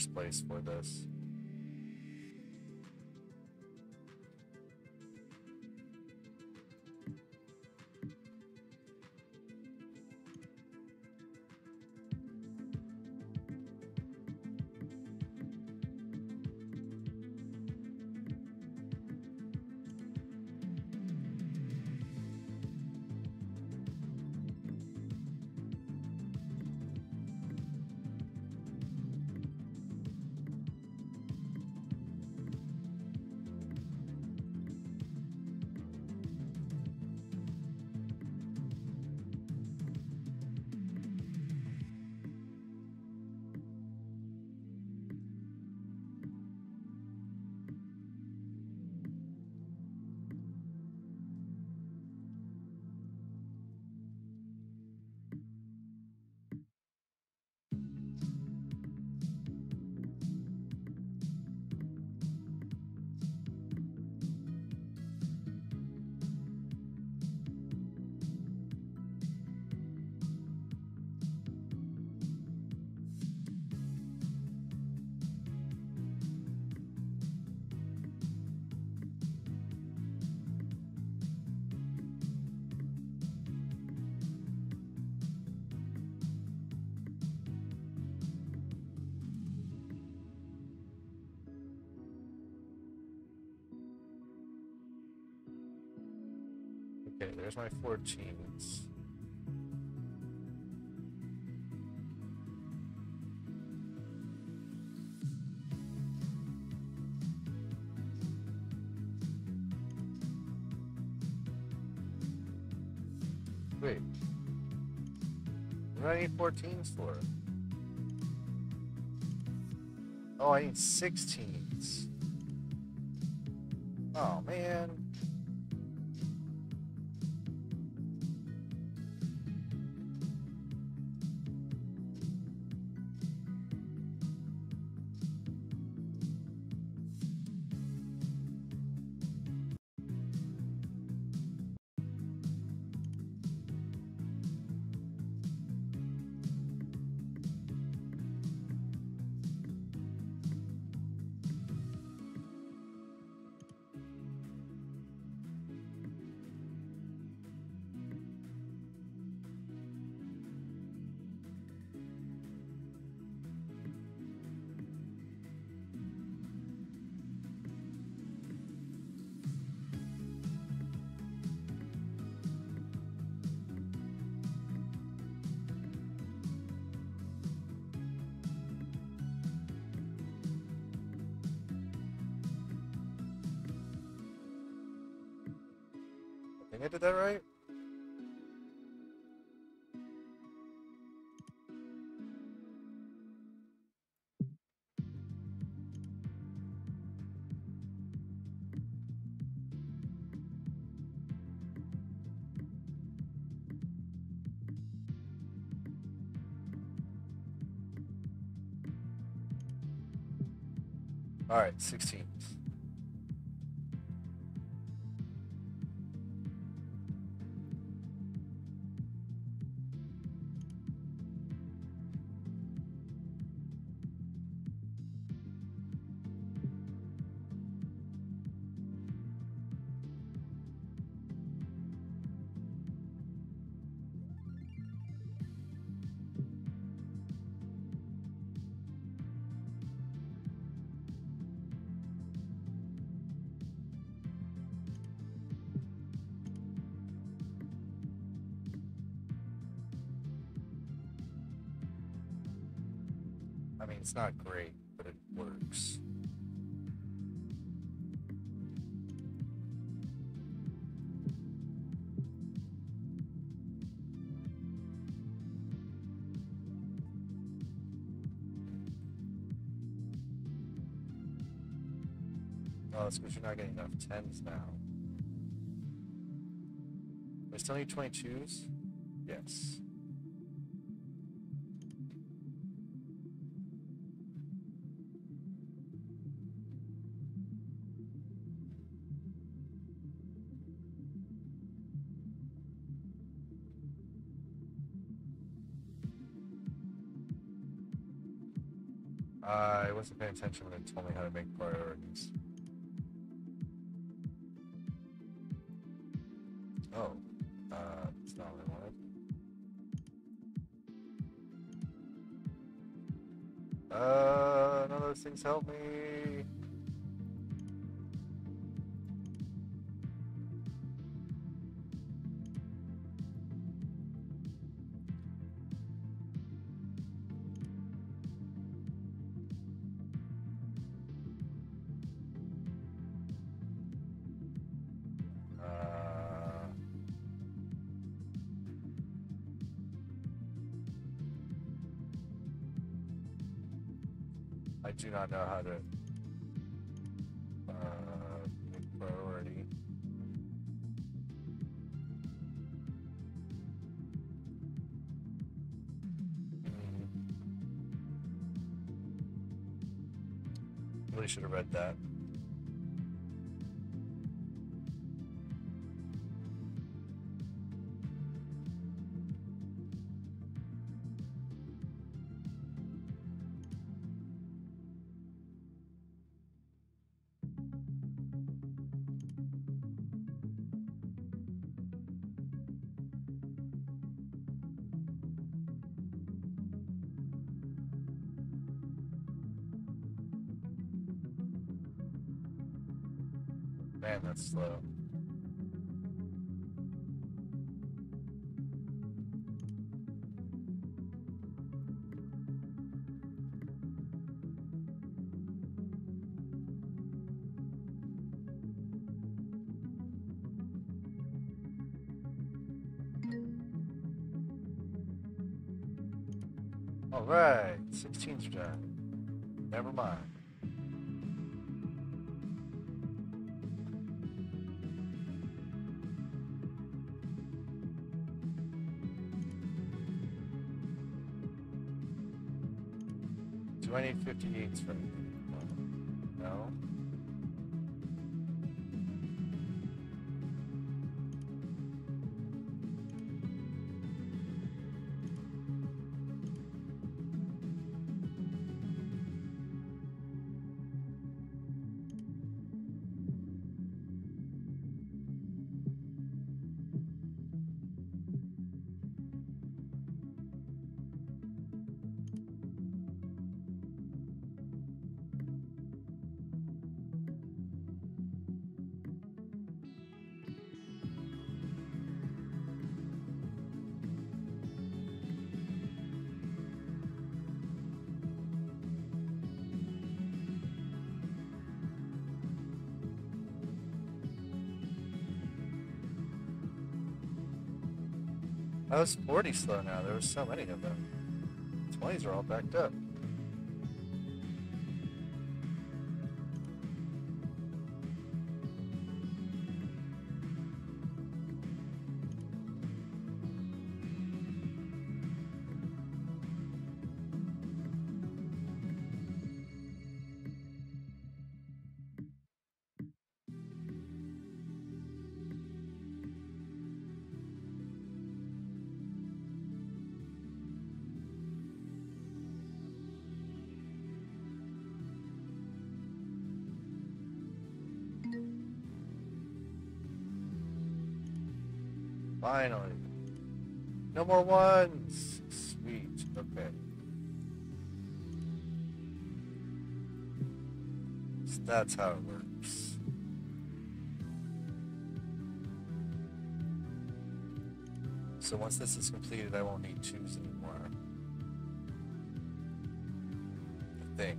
Worst place for this. There's my 14s? Wait. What do I need 14s for? Oh, I need 16. Right, 16. It's not great, but it works. Oh, that's because you're not getting enough 10s now. I still need 22s? Yes. Attention when it told me how to make priorities. Oh, uh, that's not what I wanted. Uh, none of those things help me. Do not know how to slow. All right, 16's done. Never mind. 58s for Was 40 slow now. There was so many of them. 20s are all backed up. More ones. Sweet. Okay. So that's how it works. So once this is completed, I won't need twos anymore. I think.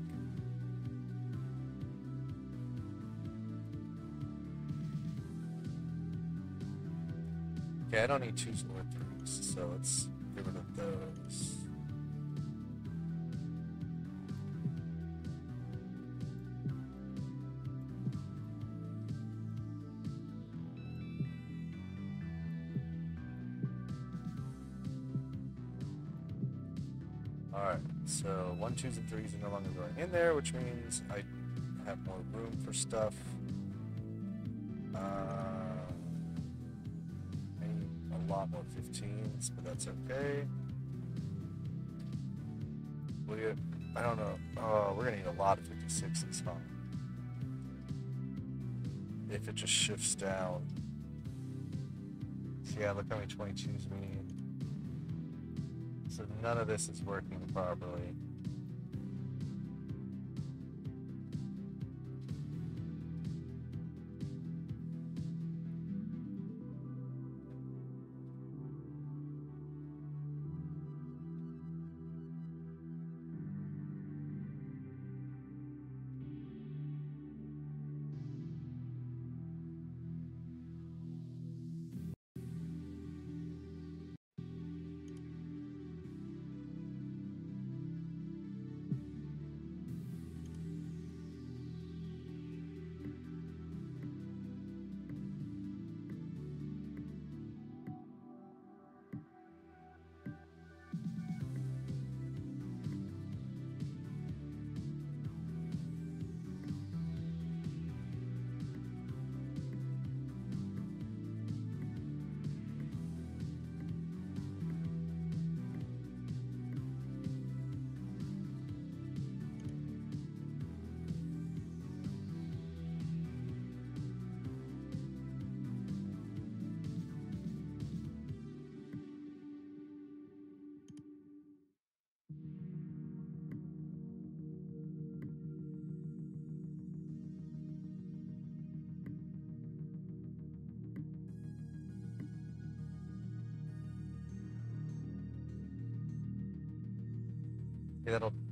Okay, I don't need twos or threes, so one, twos, and threes are no longer going in there, which means I have more room for stuff. Uh, I need a lot more 15s, but that's okay. You, I don't know. Oh, we're gonna need a lot of 56s, huh? If it just shifts down. So yeah, look how many 22s we need. So none of this is working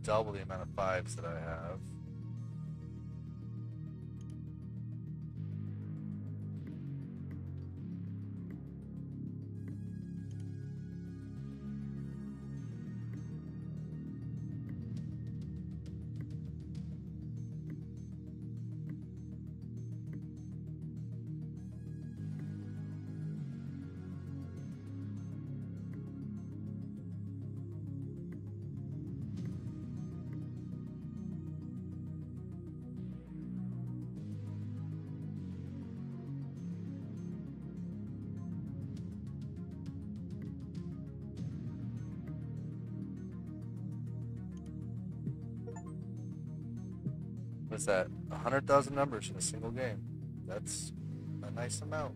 double the amount of fives that I have. 100,000 numbers in a single game. That's a nice amount.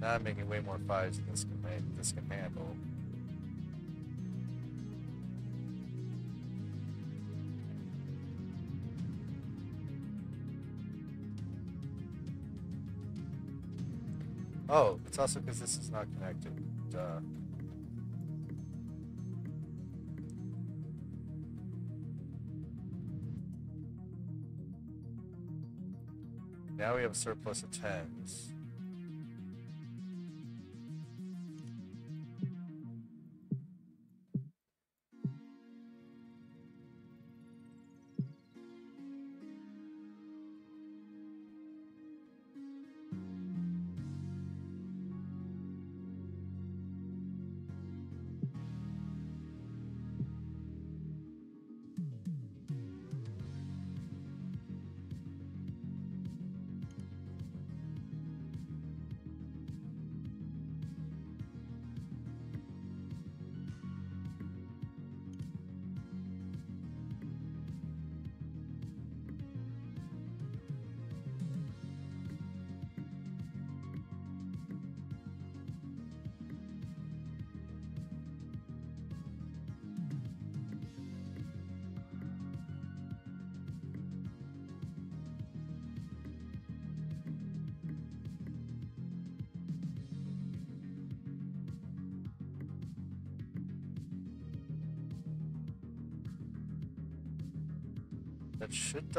Now I'm making way more fives than this can, this can handle. It's also because this is not connected. Duh. Now we have a surplus of 10s.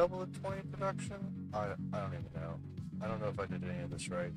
Double the 20 production? I, I don't even know. I don't know if I did any of this right.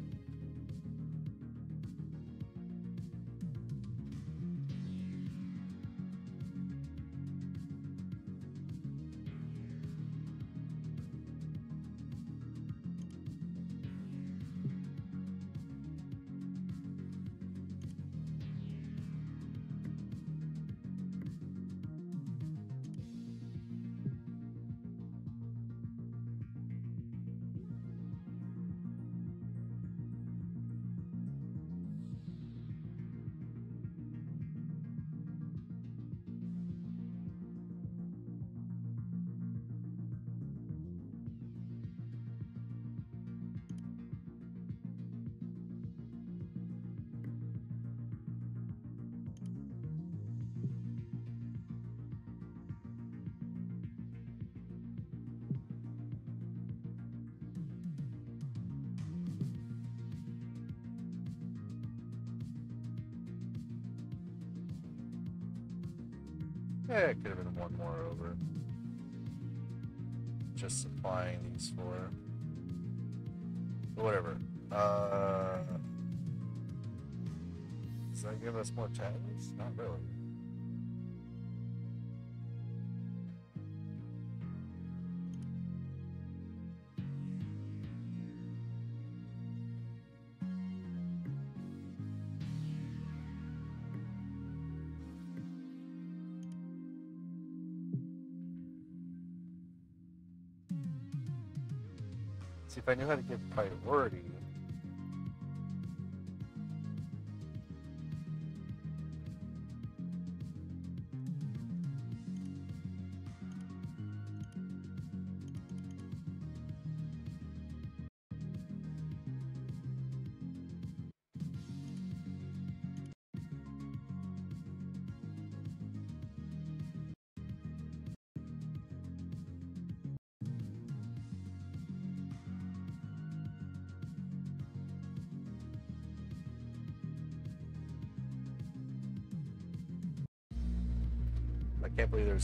If I knew how to give priority,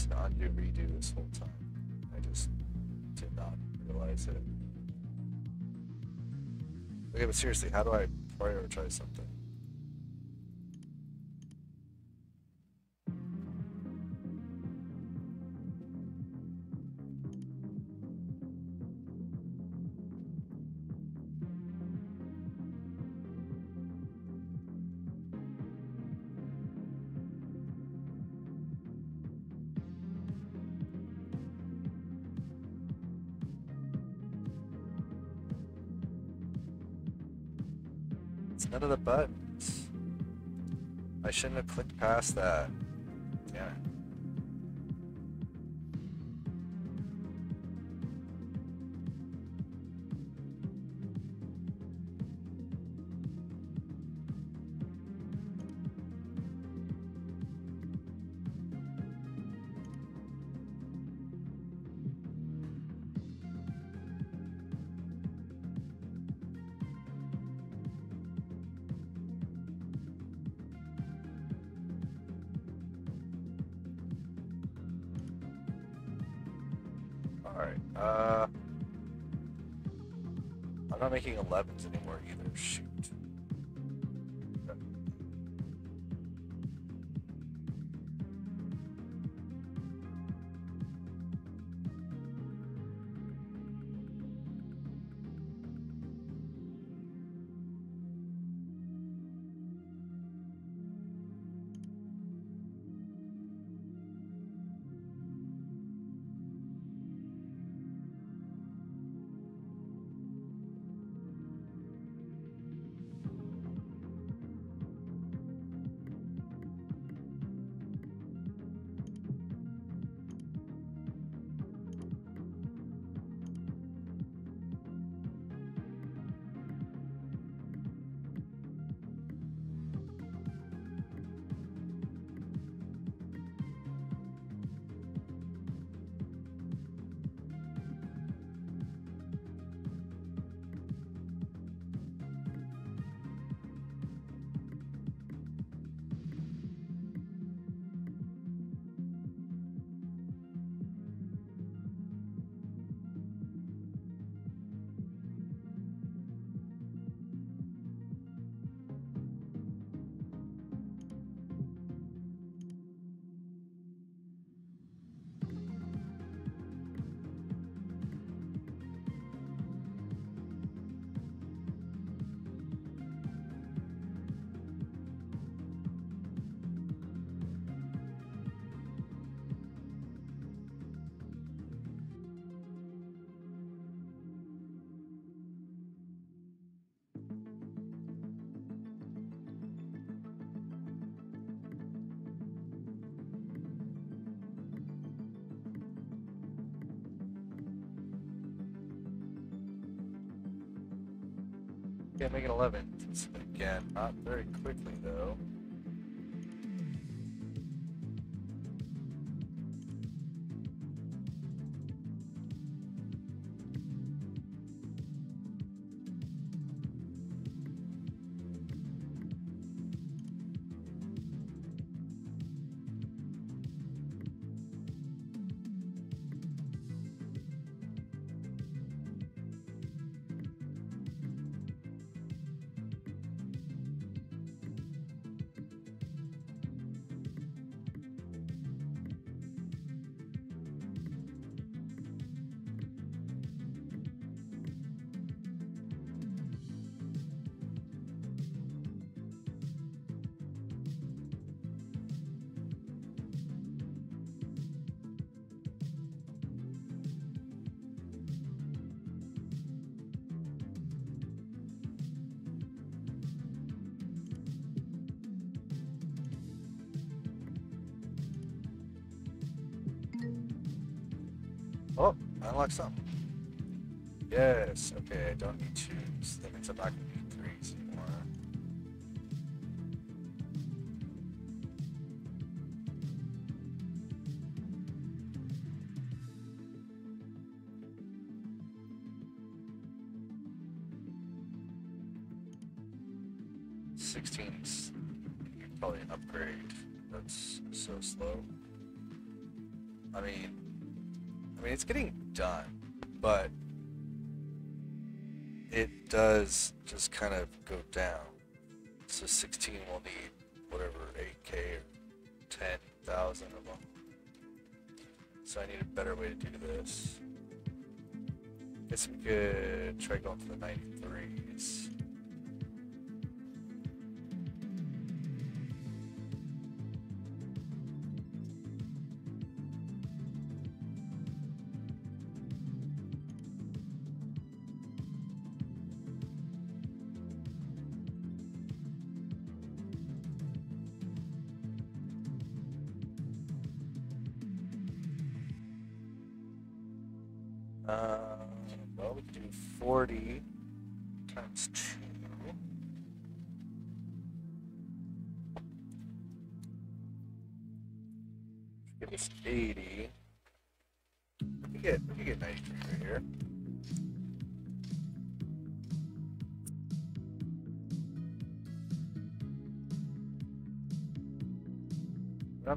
believe undo redo this whole time. I just did not realize it. Okay, but seriously, how do I prioritize something? past that. Okay, make it 11. Again, not very quickly, though. Yes, okay, I don't need to use them into black check on the 93.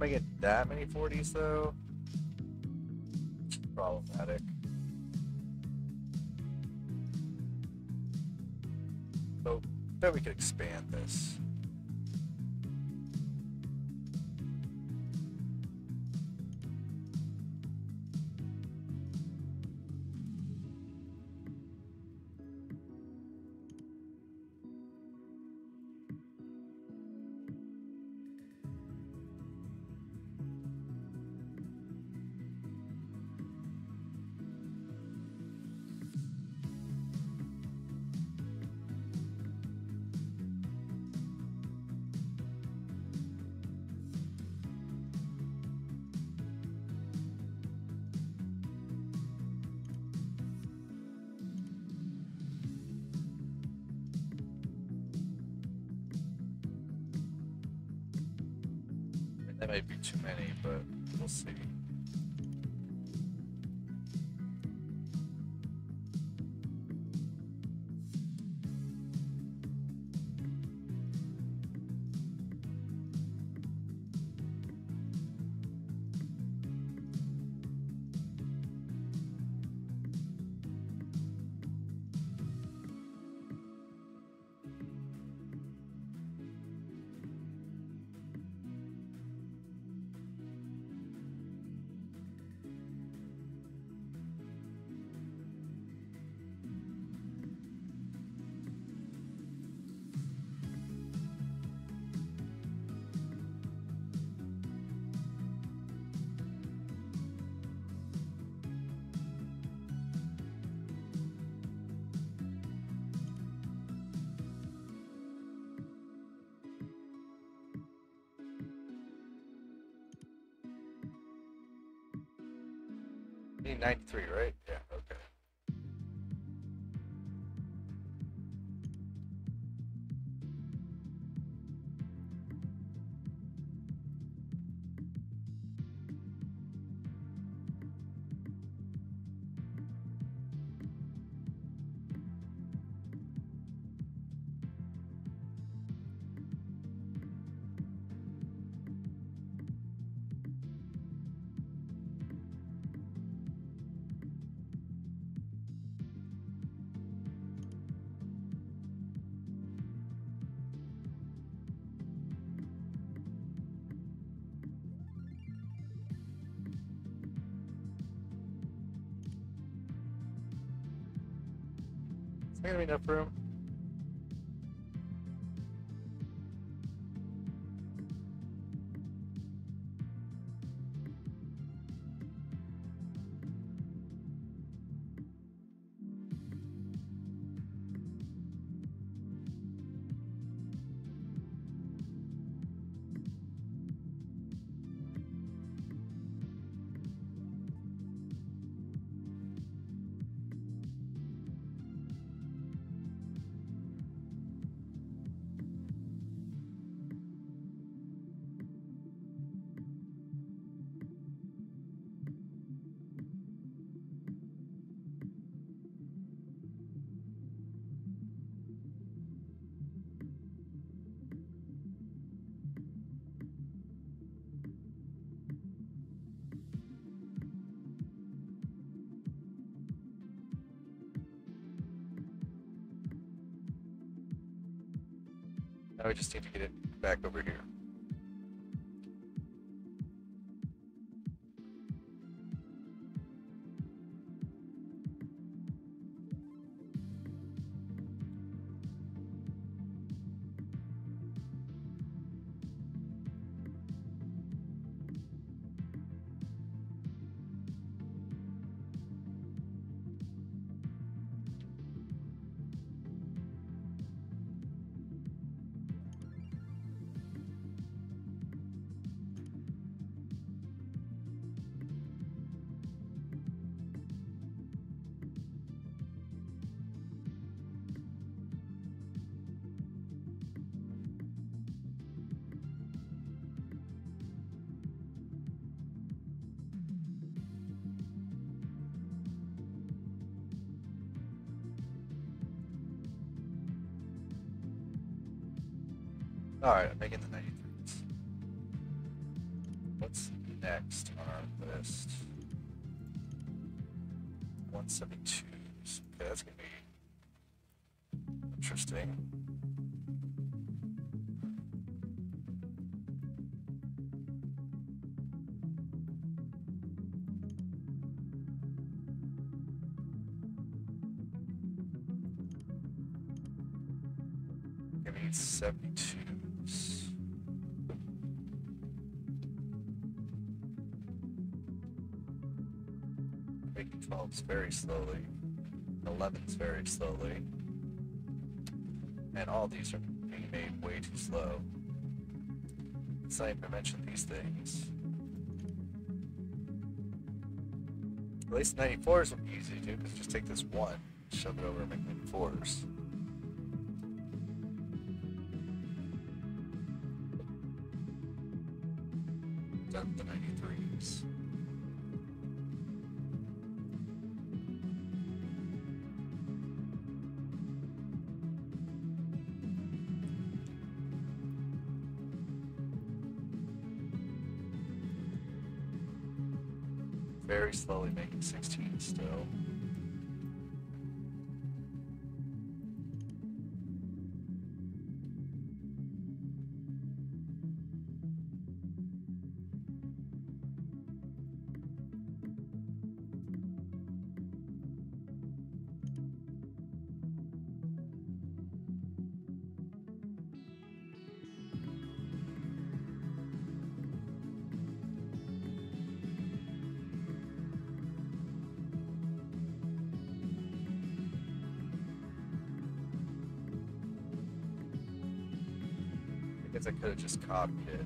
Not making that many 40s though. It's problematic. So, bet we could expand this. 93, right? Gonna enough room? Now we just need to get it back over here. Alright, I'm making 12s very slowly. 11s very slowly. And all these are being made way too slow. It's not even mention these things. At least 94s will be easy to do because just take this one, shove it over and make 94s. I could have just copied it.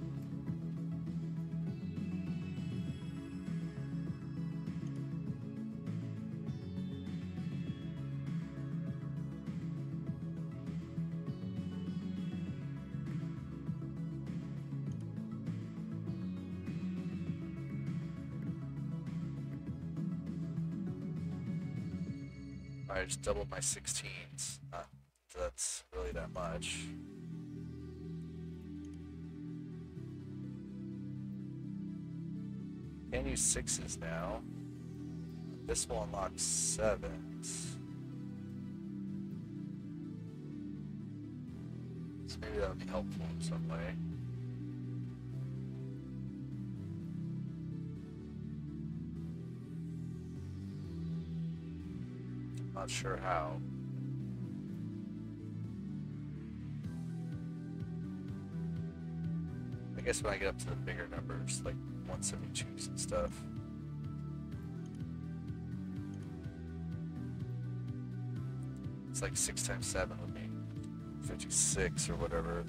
I just doubled my 16s. Not that's really that much. Sixes now. This will unlock sevens. So maybe that would be helpful in some way. Not sure how. Guess when I get up to the bigger numbers, like 172s and stuff. It's like 6 times 7 would be 56 or whatever.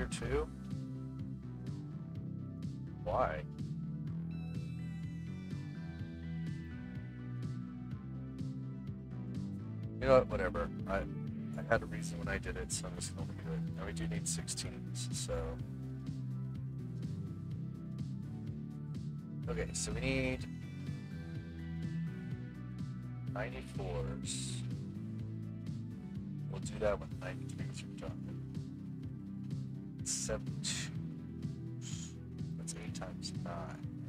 Here too? Why? You know what? Whatever. I I had a reason when I did it, so I'm just gonna leave it. Now we do need 16s, so. Okay, so we need 94s. We'll do that when 93s are done. 72. That's 8 times 9,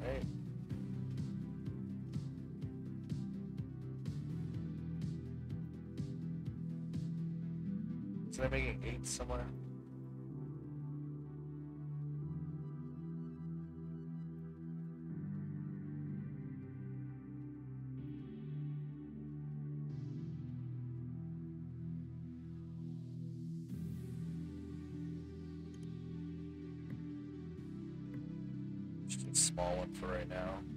right? Is I making 8 somewhere? Small one for right now.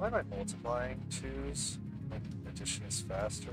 Why am I multiplying twos when addition is faster?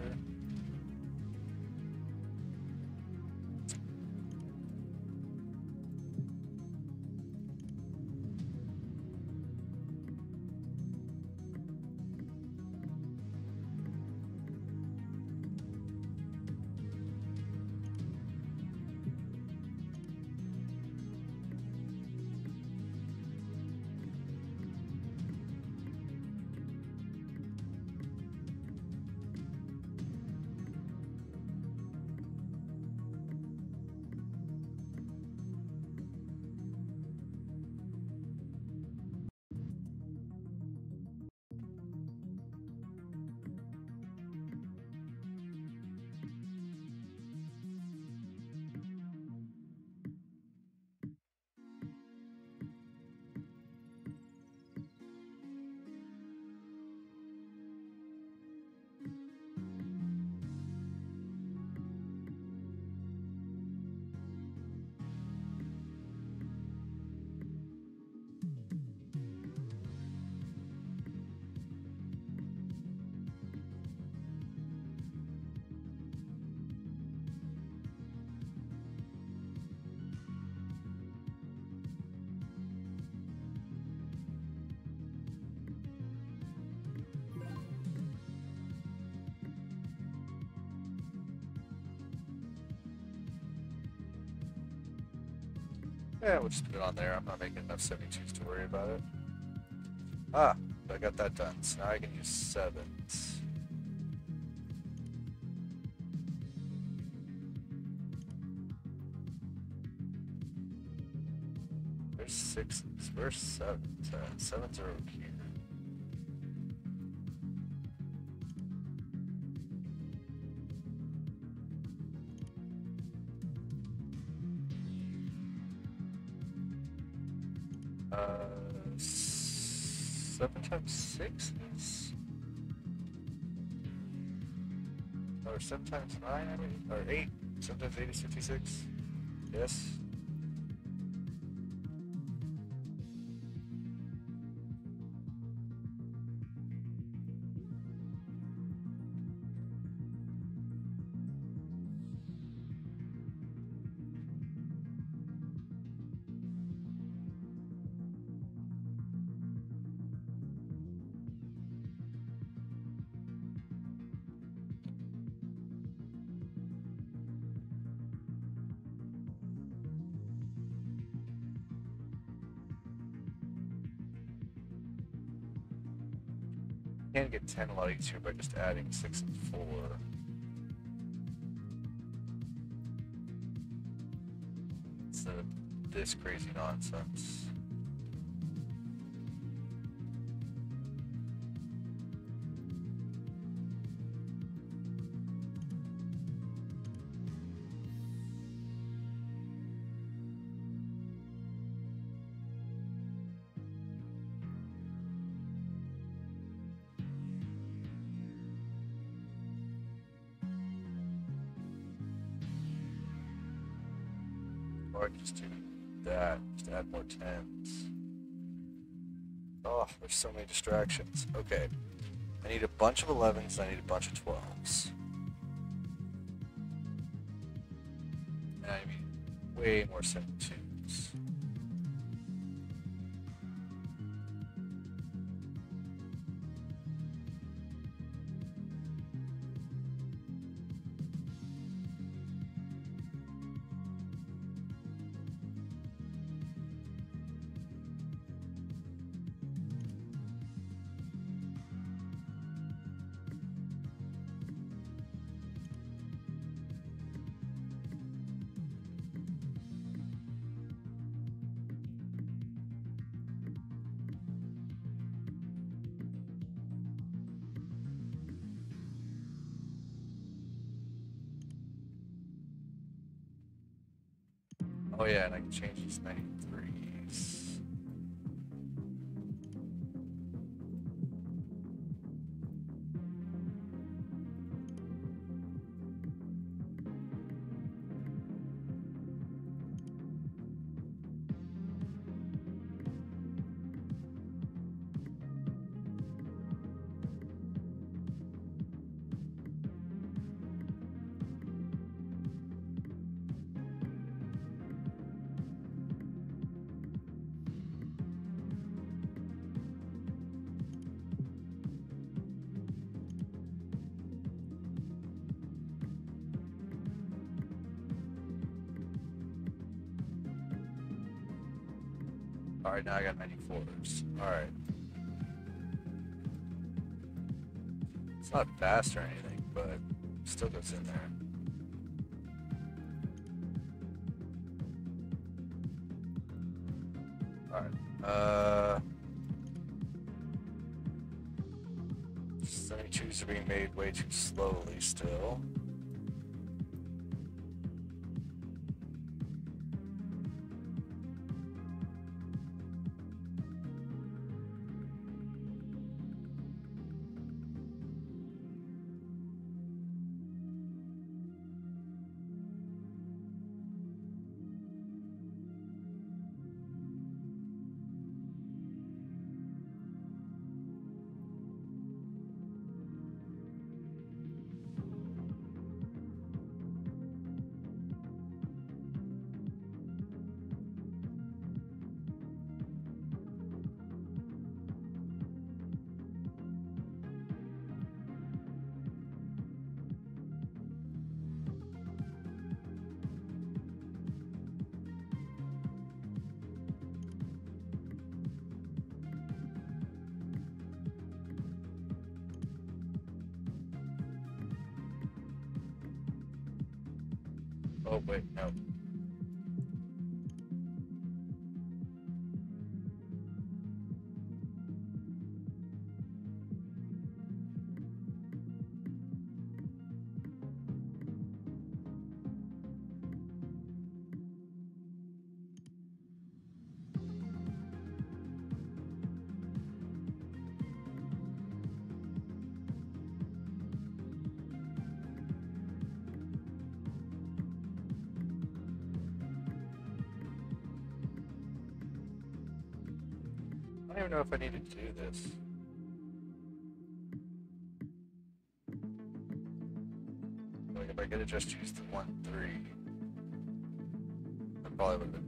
Yeah, we'll just put it on there. I'm not making enough 72s to worry about it. Ah, I got that done. So now I can use sevens. Where's sixes? Where's sevens? Uh, sevens are over Is fifty-six. Yes. 10 a lot easier by just adding 6 and 4. Instead of this crazy nonsense. So many distractions. Okay. I need a bunch of 11s, I need a bunch of 12s. And I need way more 72s. Alright, now I got 94s. Alright. It's not fast or anything, but still goes in there. Oh, wait, no. Know if I needed to do this. Like if I could have just used the one three, I probably would have been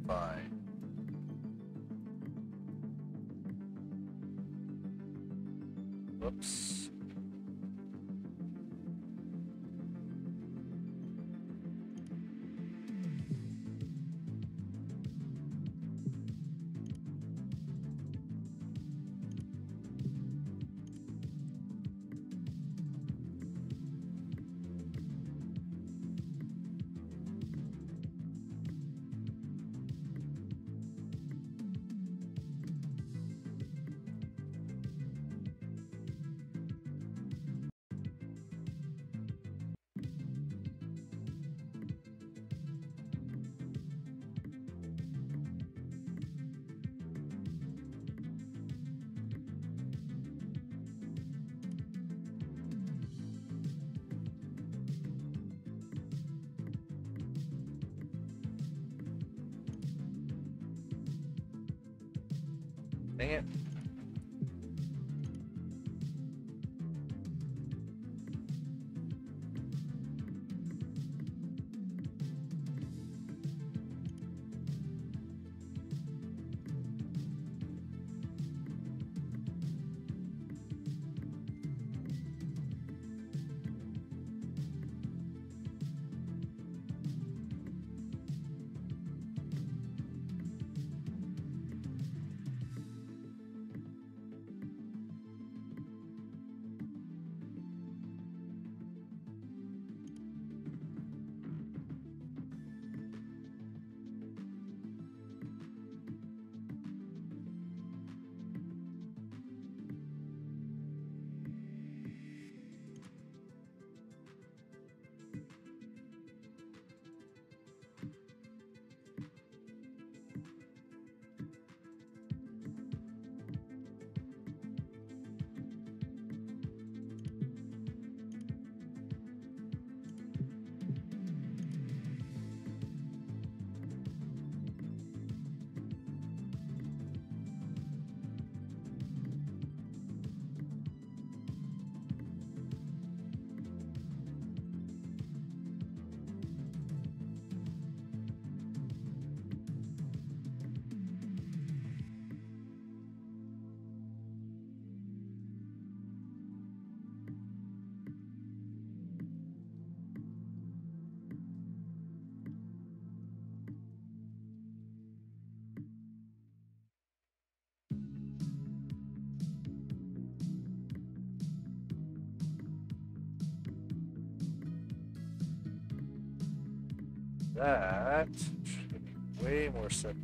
that should me way more 72s.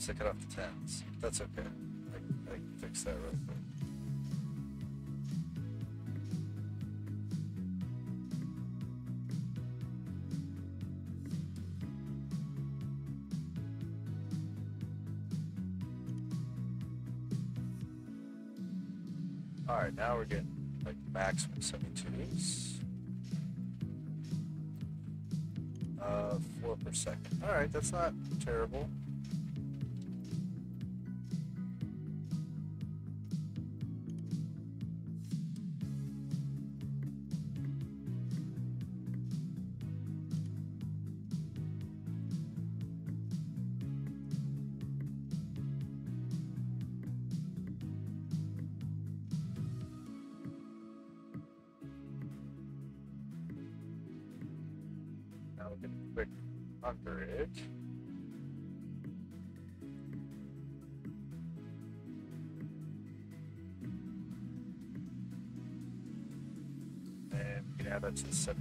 Oops, I cut off the tens. That's okay. I, I can fix that real quick. Alright, now we're getting like maximum 72s. Uh, 4 per second. Alright, that's not terrible. And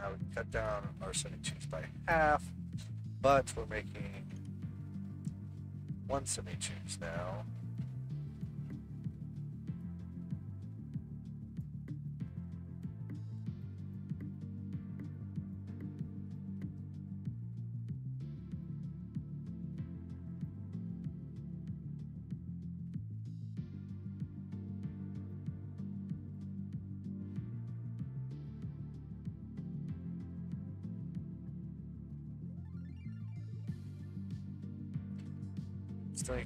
Now we cut down our 72s by half, but we're making 172s now.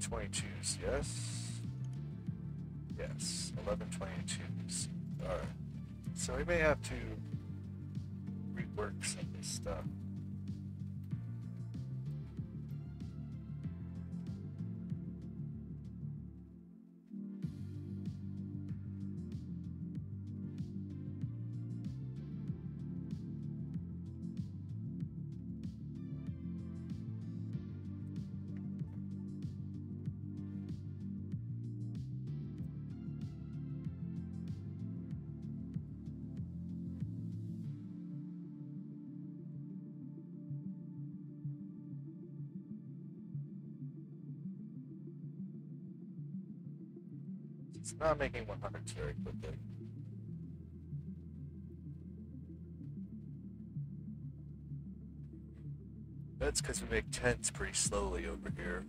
Still need 22s, yes? Yes, 11 22s. Alright. So we may have to rework some of this stuff. It's not making 100s very quickly. That's because we make 10s pretty slowly over here.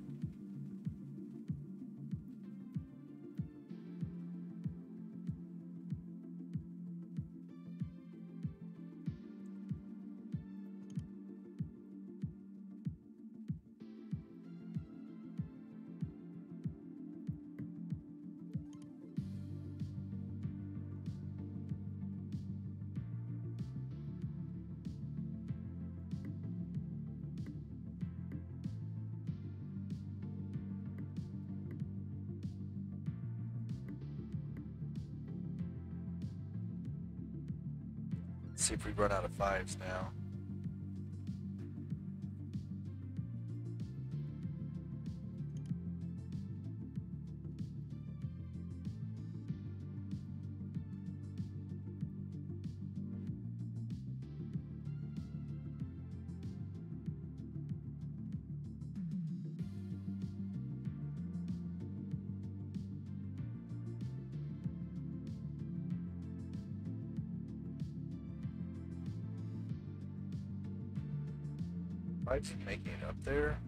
Run out of fives now. There?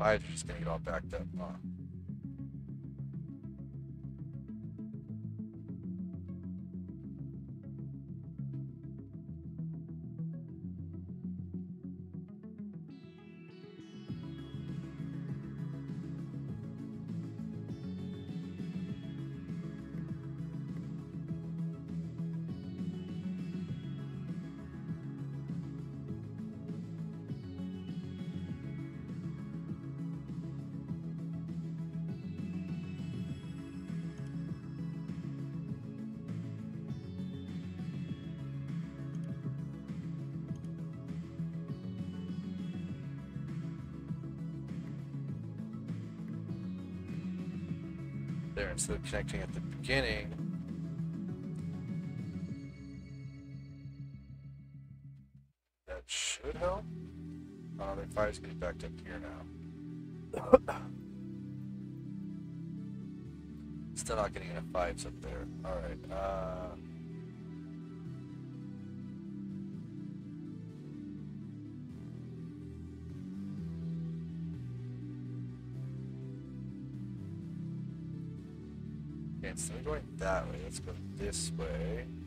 Are just gonna get all backed up? Instead of connecting at the beginning. That should help. Oh, their five's getting backed up here now. Still not getting enough fives up there. Alright, uh... let's go this way.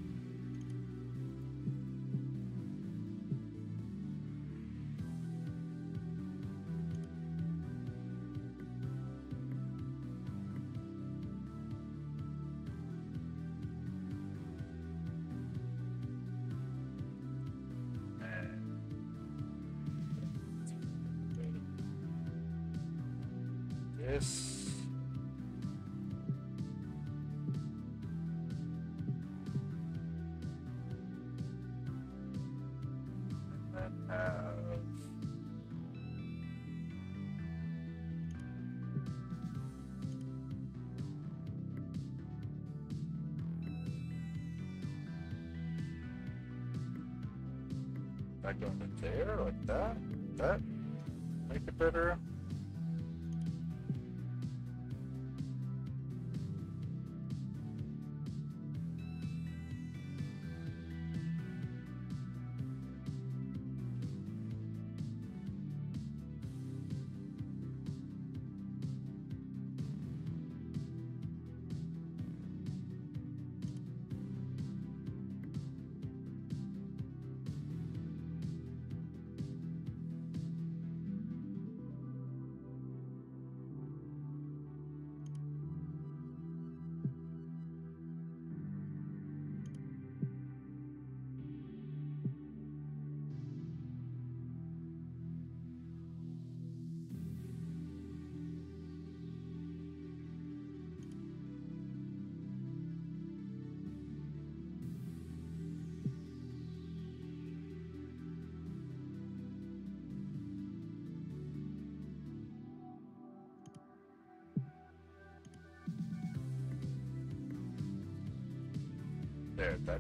Back over there like that. like That make it better.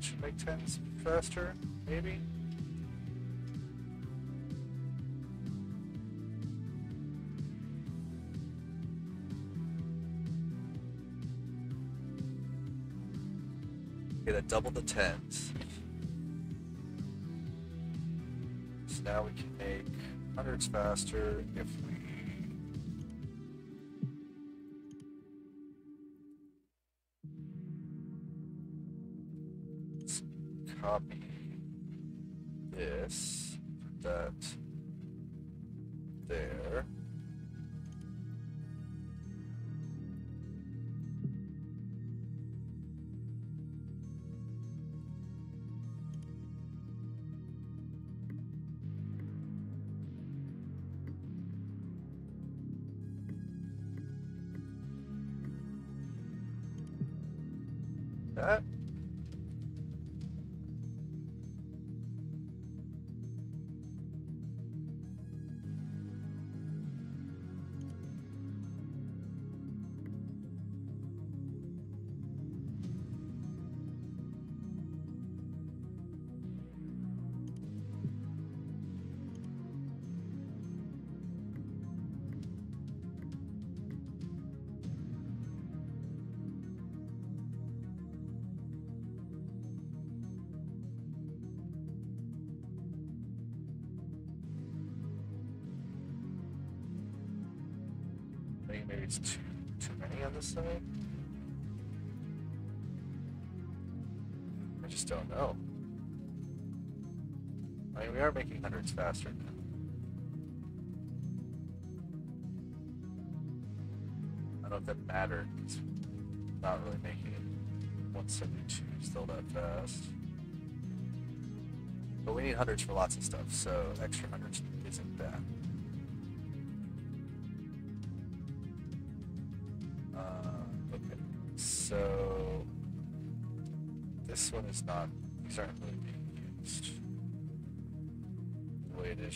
That should make tens faster, maybe. Okay, that doubled the 10s. So now we can make 100s faster if we faster. I don't know if that mattered. It's not really making it 172 still that fast. But we need hundreds for lots of stuff, so extra hundreds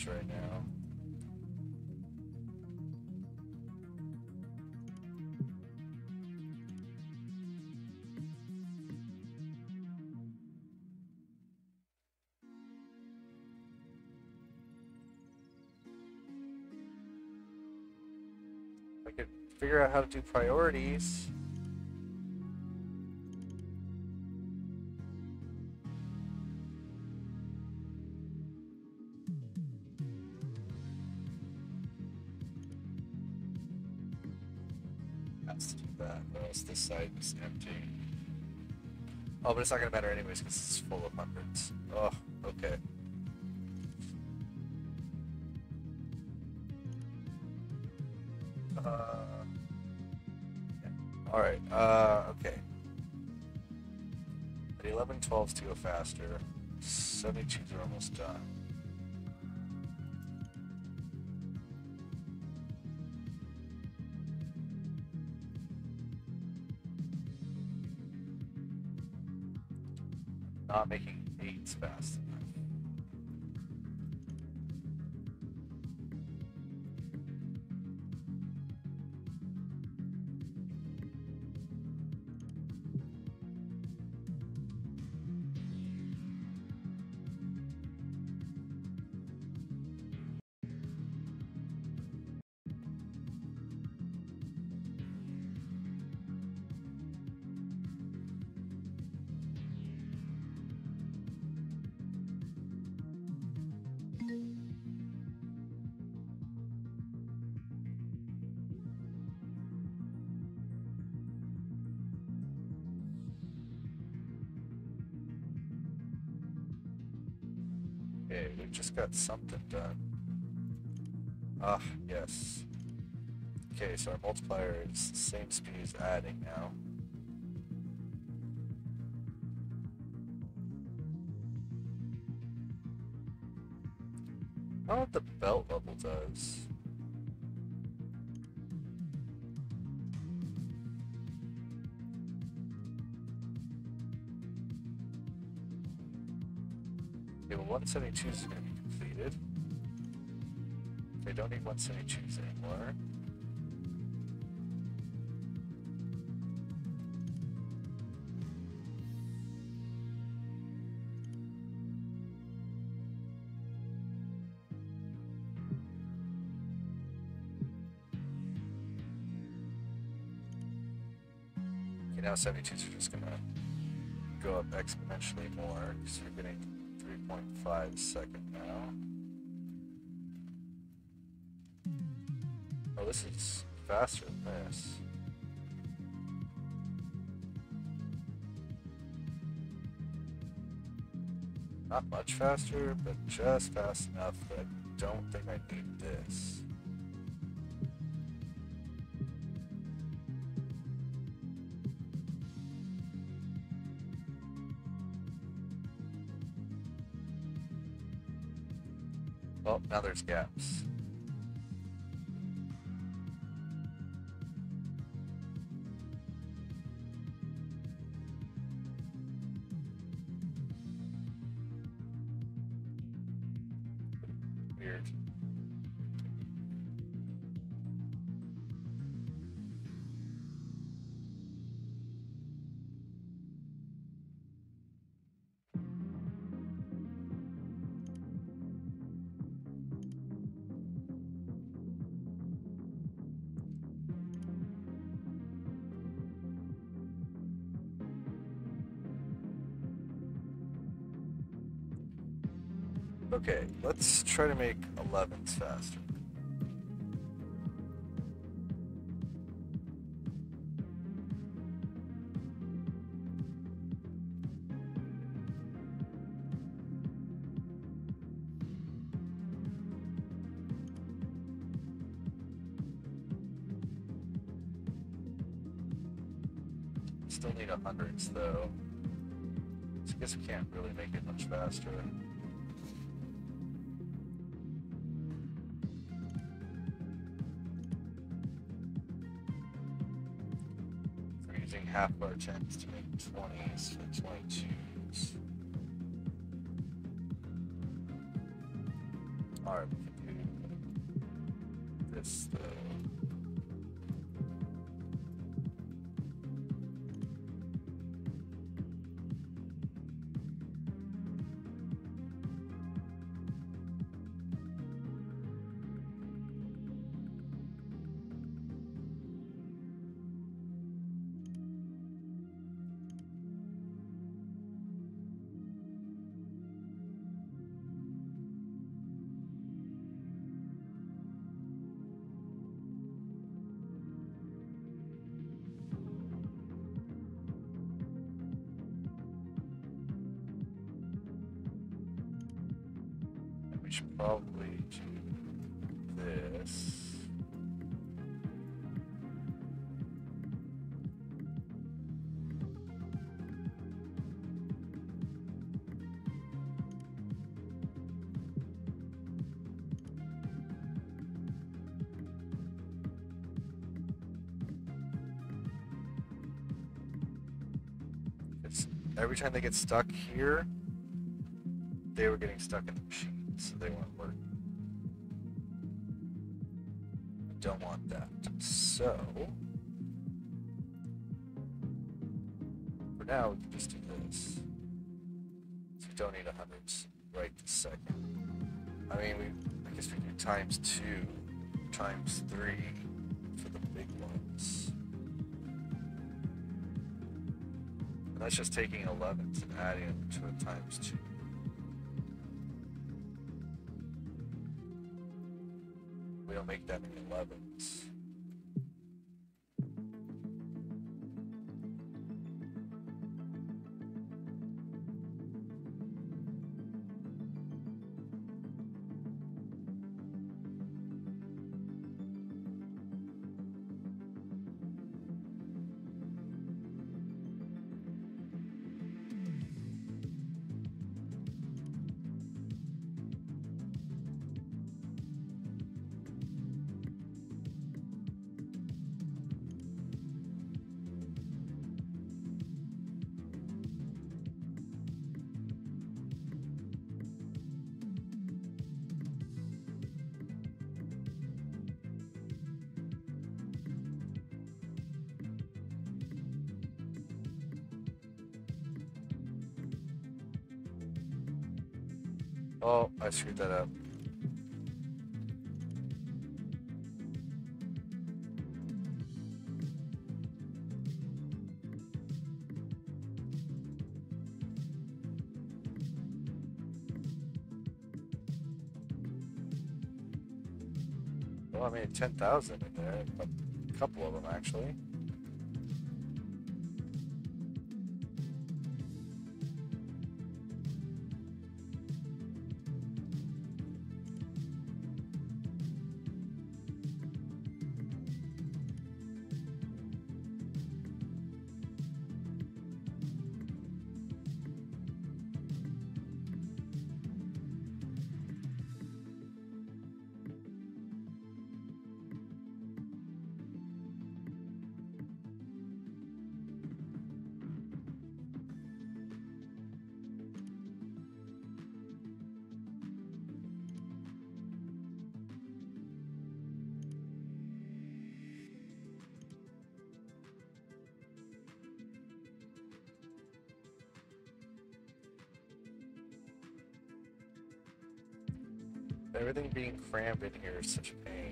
right now. I could figure out how to do priorities. But it's not gonna matter anyways because it's full of hundreds. Oh, okay. Uh, yeah. All right. Uh, okay. The 11, 12s to go faster. 72s are almost done. Something done. Ah, yes. Okay, so our multiplier is the same speed as adding now. Know what the belt level does. Okay, well, 172 is going to be don't need 172s anymore. Okay, now 72s are just gonna go up exponentially more because you're getting 3.5 second faster than this. Not much faster, but just fast enough that I don't think I need this. Well, now there's gaps. Try to make 11s faster. Still need a hundreds though. So I guess we can't really make it much faster. Tens to make 20s for 22s. Probably do this. Every time they get stuck here, they were getting stuck in the machine, just taking 11 and adding it to it times 2. I screwed that up. Well, I mean, 10,000 in there, a couple of them actually. Crammed in here is such a pain.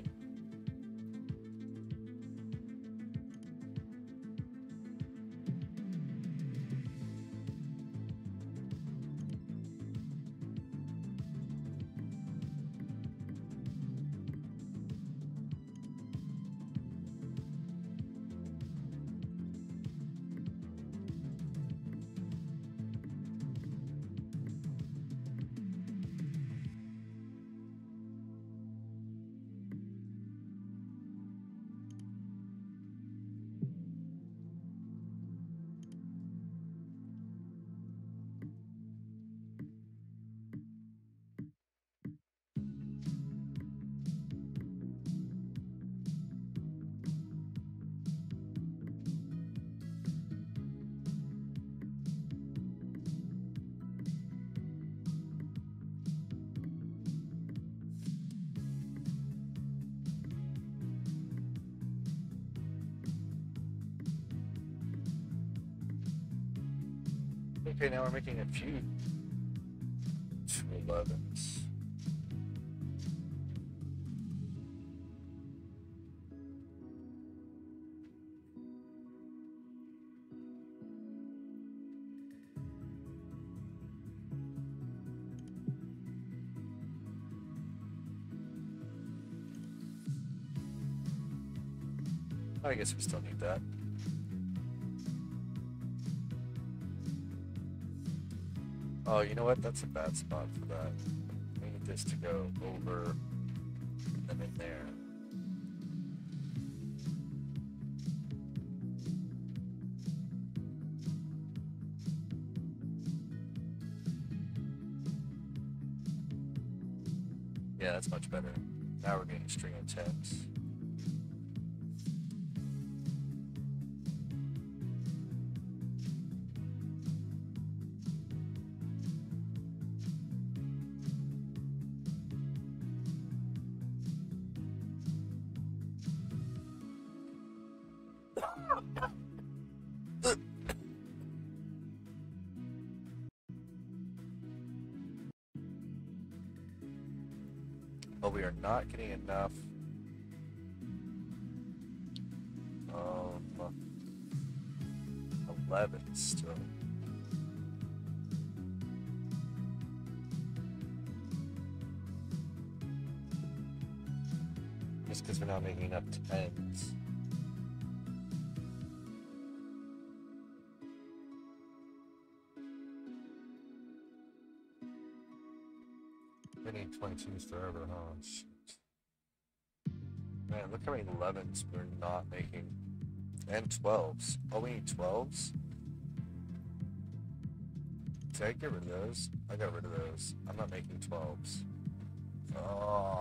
Okay, now we're making a few 211s. I guess we still need that. You know what? That's a bad spot for that. We need this to go over and in there. Yeah, that's much better. Now we're getting string of. 22s forever, huh? Man, look how many 11s we're not making. And 12s. Oh, we need 12s? Did I get rid of those? I got rid of those. I'm not making 12s. Oh.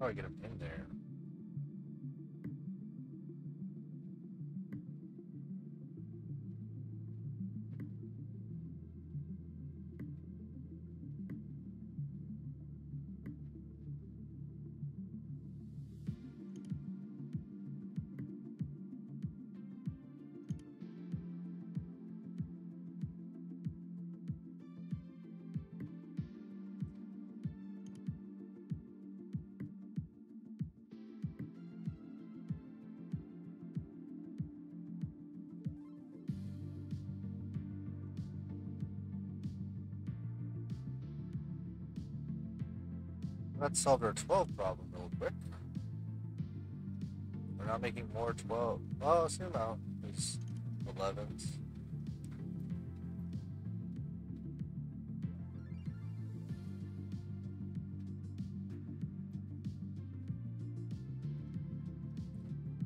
Probably get him in there. Let's solve our 12 problem real quick. We're not making more 12. Oh, zoom out. There's 11s.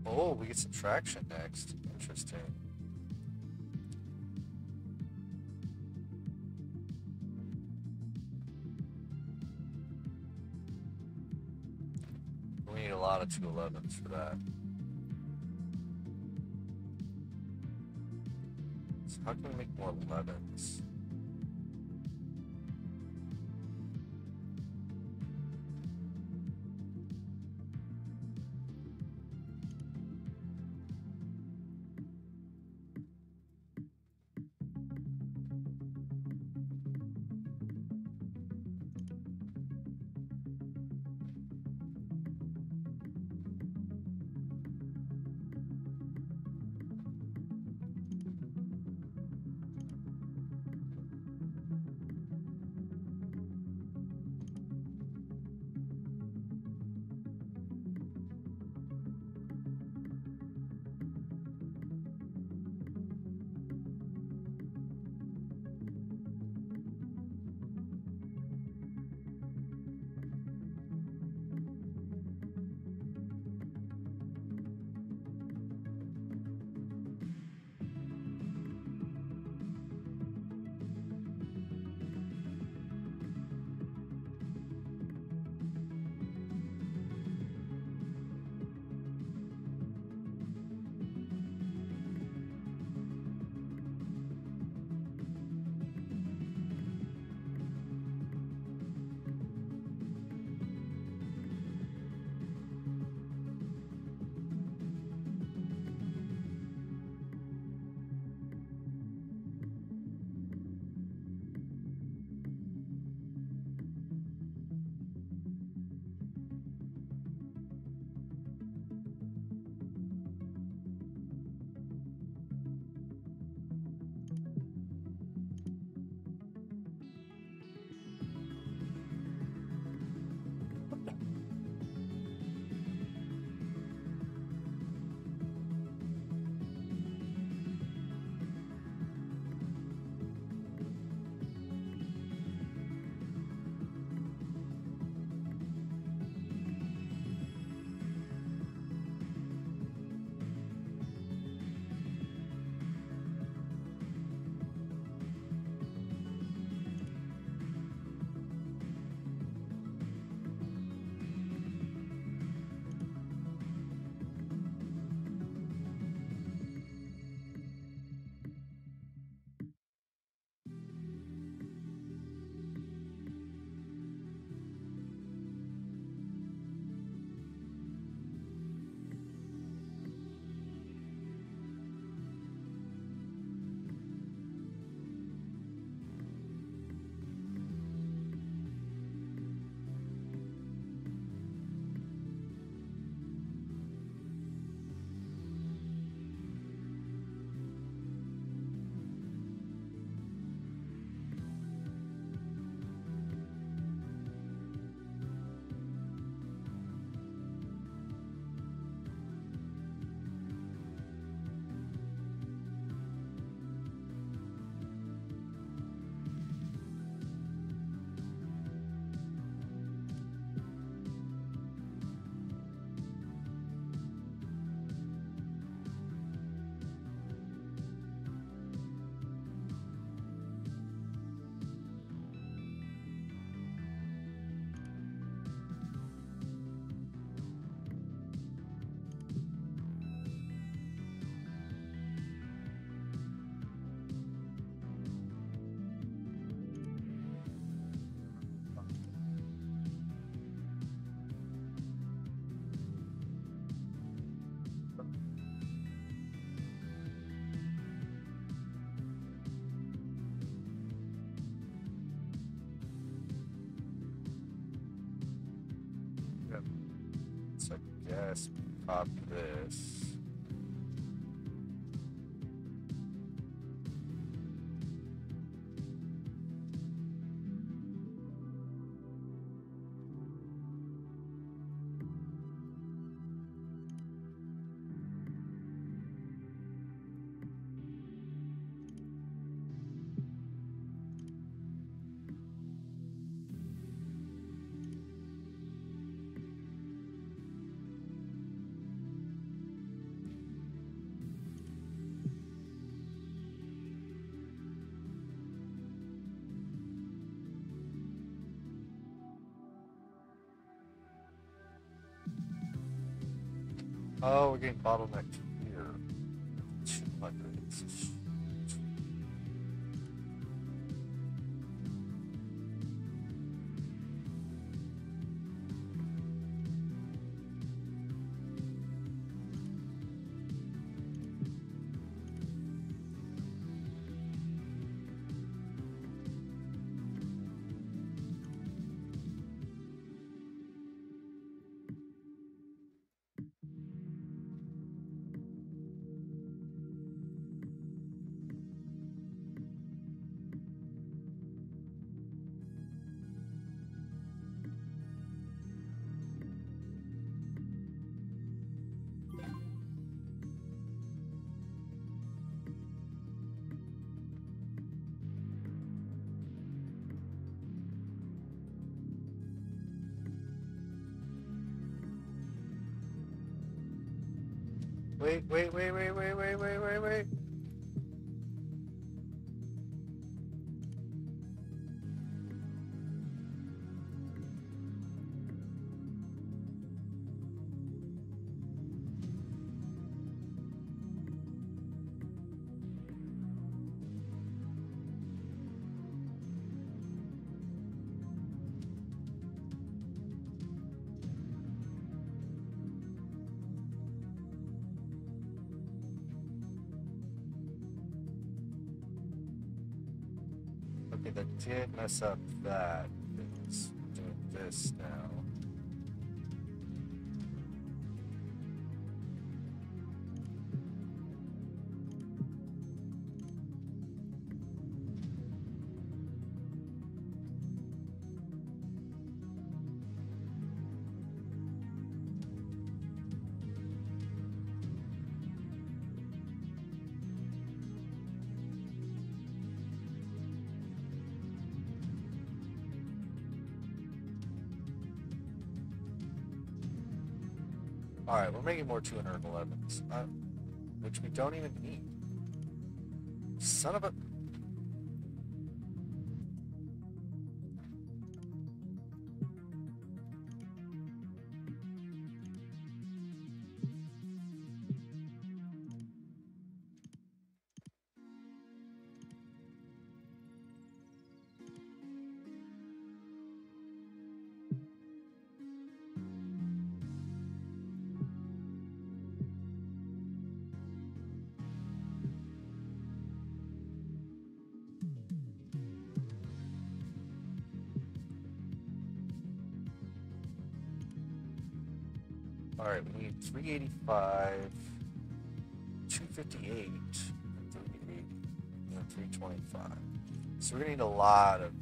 Oh, we get subtraction next. Interesting. Lot of 211s for that. So how can we make more 11s? Uh, Oh, we're getting bottlenecked did mess up that. Making more 211s, uh, which we don't even need. Son of a... 385, 258, and 380, and 325. So we're gonna need a lot of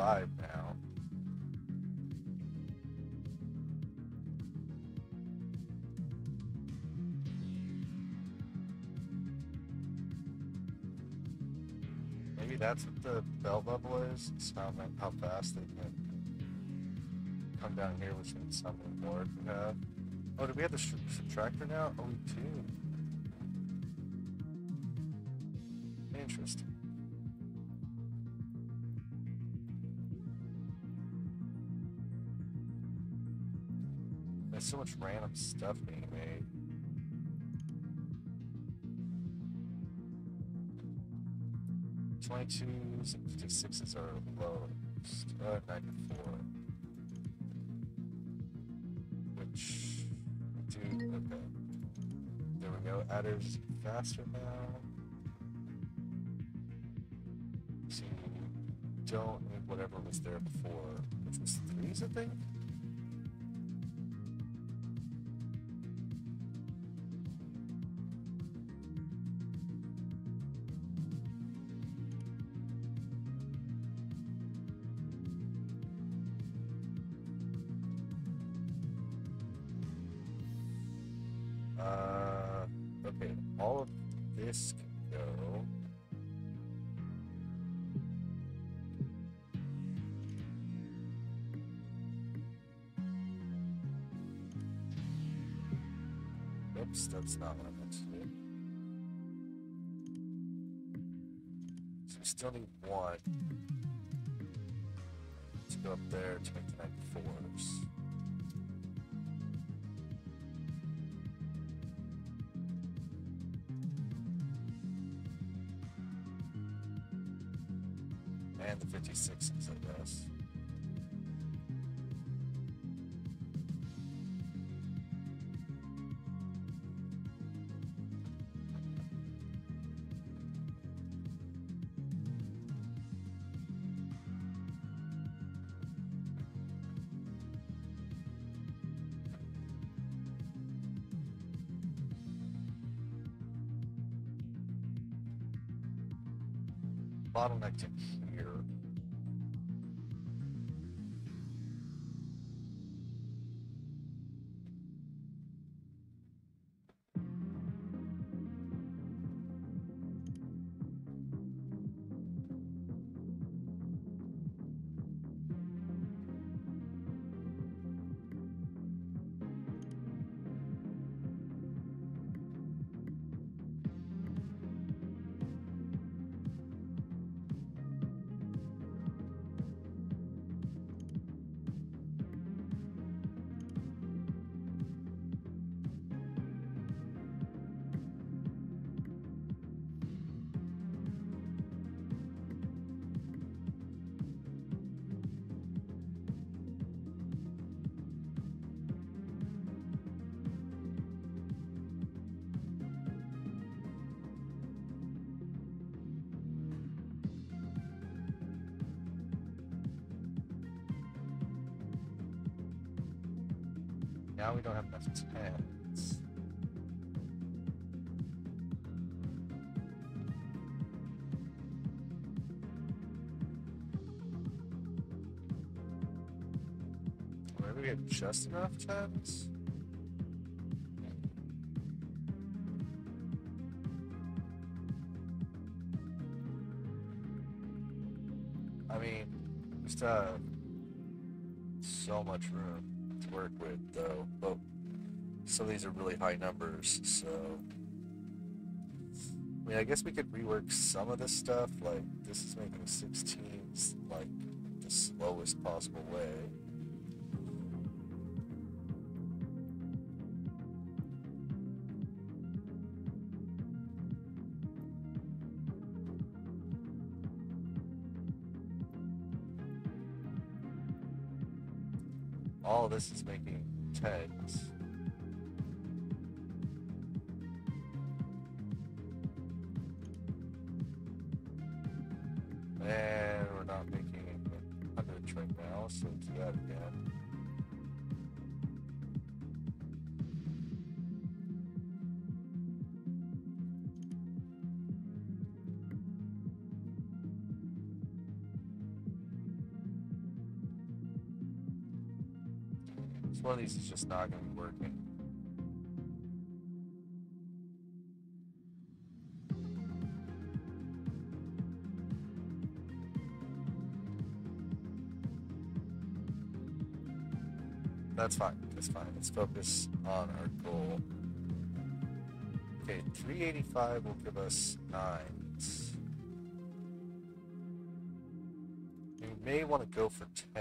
five now. Maybe that's what the bell level is. It's how, how fast they can come down here, which means something more we have. Oh, do we have the subtractor now? Oh, we do. 22s and 56s are low. Uh, 94. Which, dude, okay. There we go. Adder's faster now. So you don't need whatever was there before, which was threes, I think. Still need to go up there to make the 94s. And Bottleneck to Now we don't have enough tens. Maybe we get just enough tens? High numbers, so. I mean, I guess we could rework some of this stuff. Like, this is making 16s like the slowest possible way. this is just not going to be working. That's fine, that's fine. Let's focus on our goal. Okay, 385 will give us 9s. We may want to go for 10.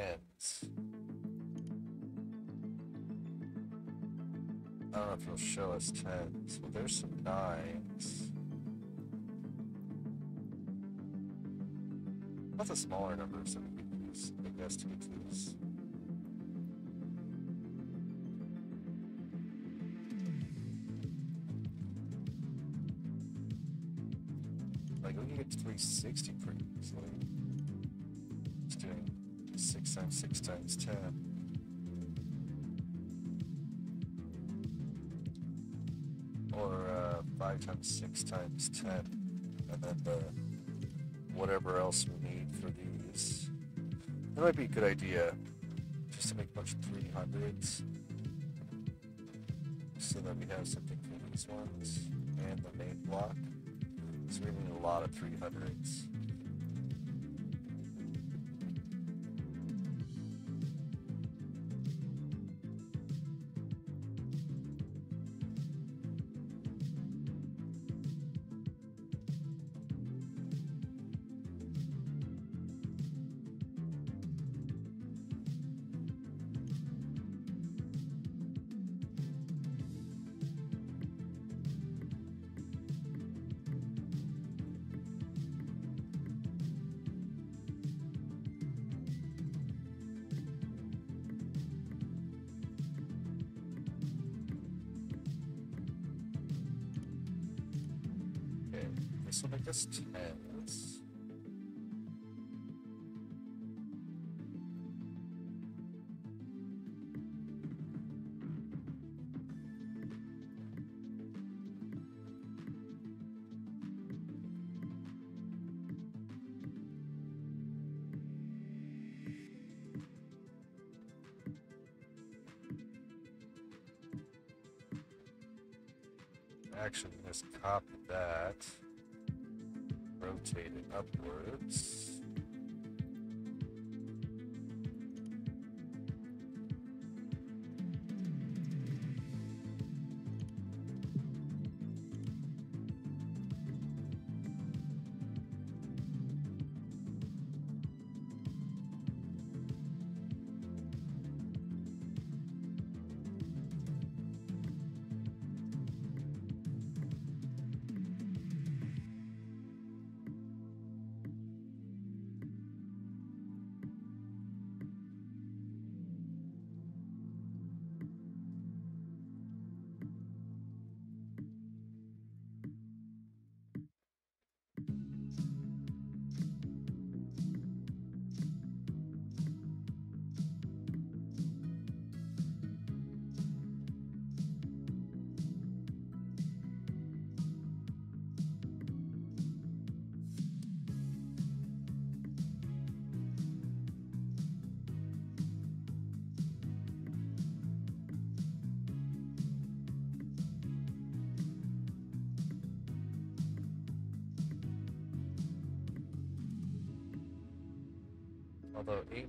Show us tens. Well, there's some nines. That's a smaller number, so we can use, I guess, to get to these. Like, we can get to 360 pretty easily. Just doing 6 times 6 times 10. 5 times 6 times 10. And then the whatever else we need for these. That might be a good idea. Just to make a bunch of 300s. So that we have something for these ones. And the main block. So we need a lot of 300s. Tens. Actually, just copy that, rotate it upwards.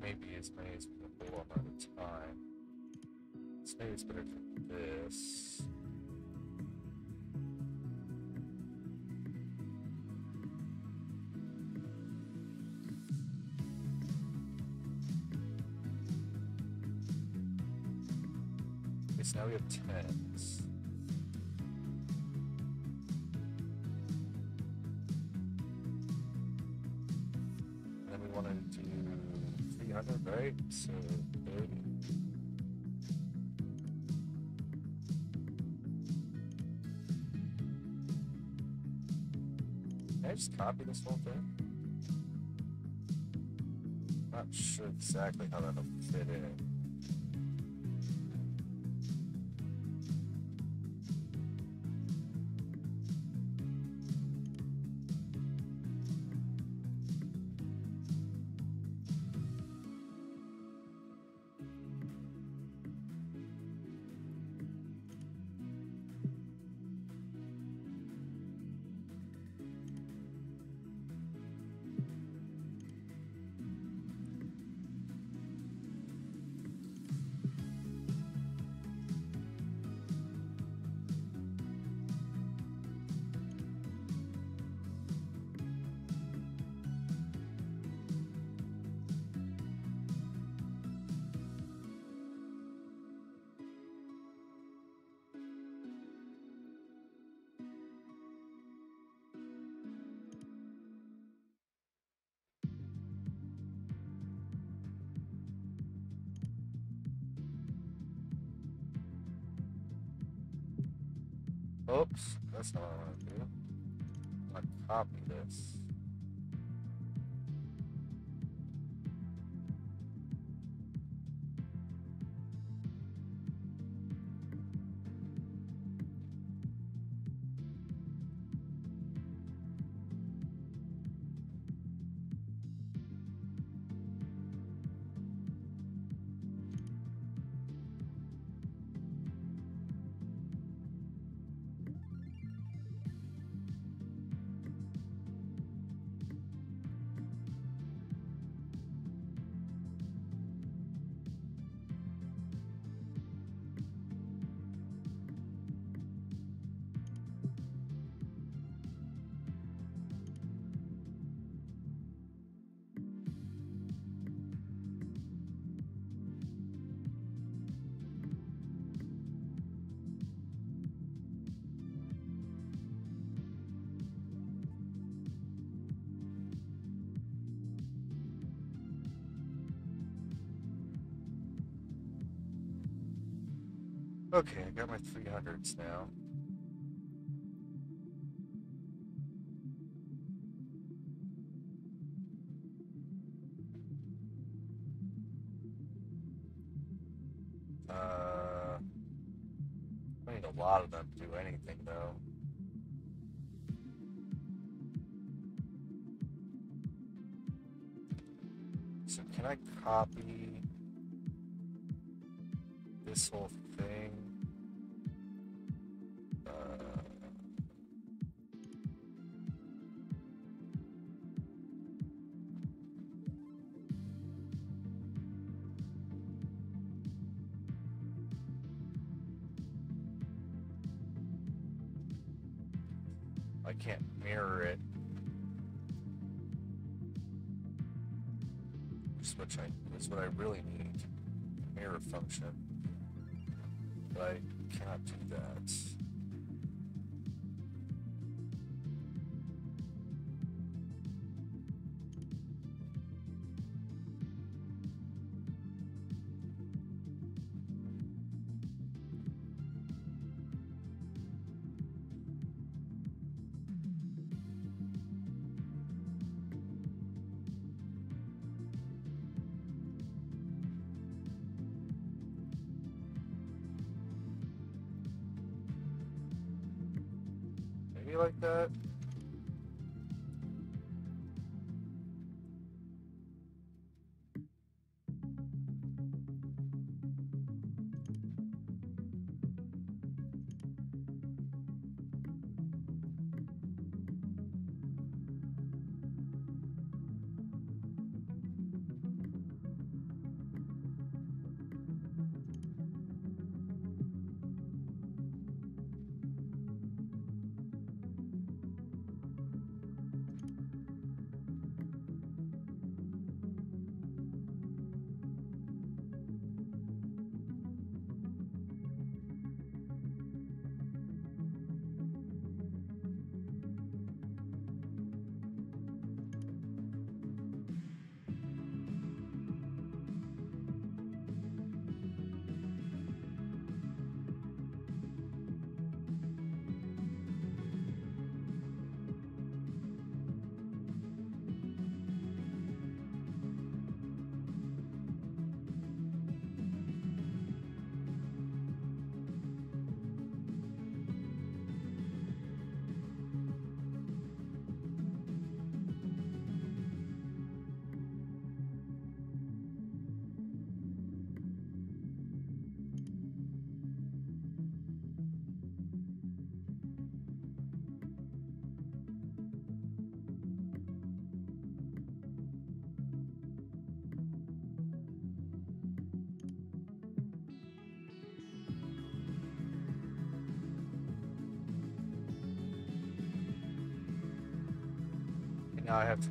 Although 8 may be as many as we can pull on at a time. So maybe it's better for this. Now we have tens. I just copy this whole thing? Not sure exactly how that'll fit in. Oops, that's not what I want to do. I copy this. Okay, I got my 300s now. Uh, I need a lot of them to do anything, though. So can I copy really need. Mirror function. Now I have to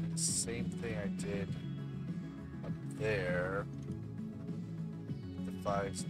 do the same thing I did up there. The fives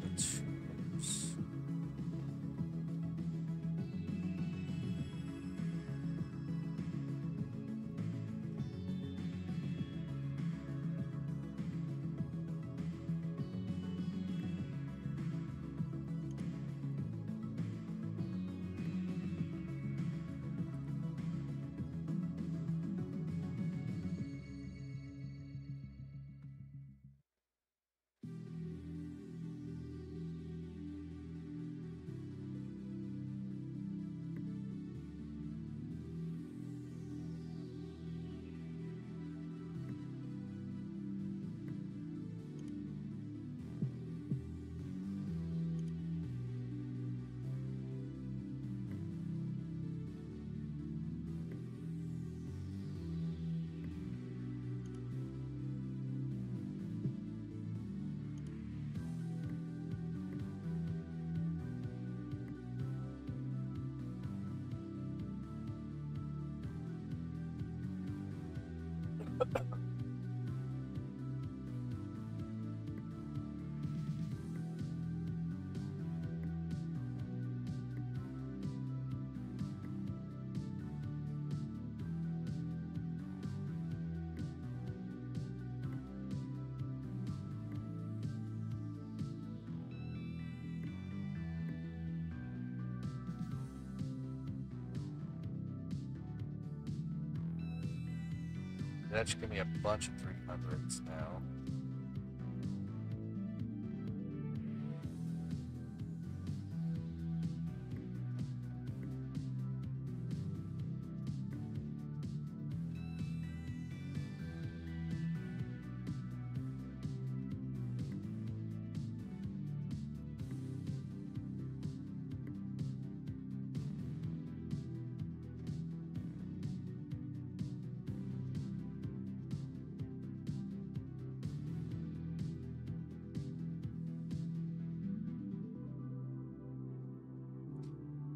That should give me a bunch of 300s now.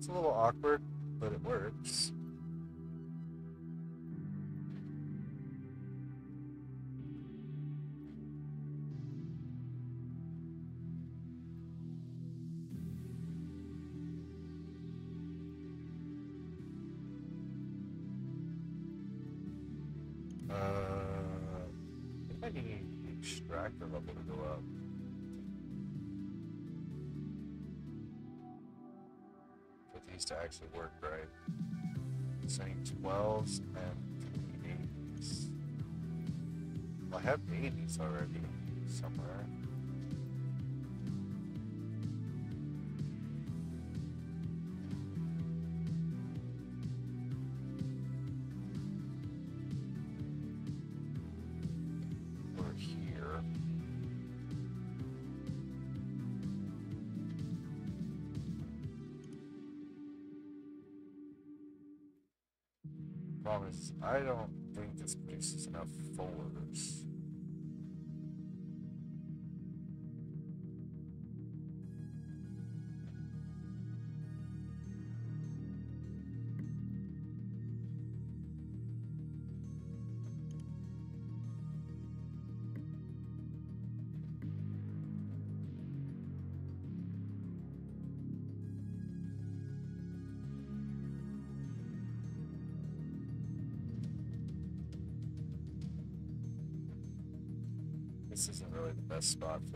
It's a little awkward, but it works. 80s already somewhere. I don't think this produces enough fours. Spot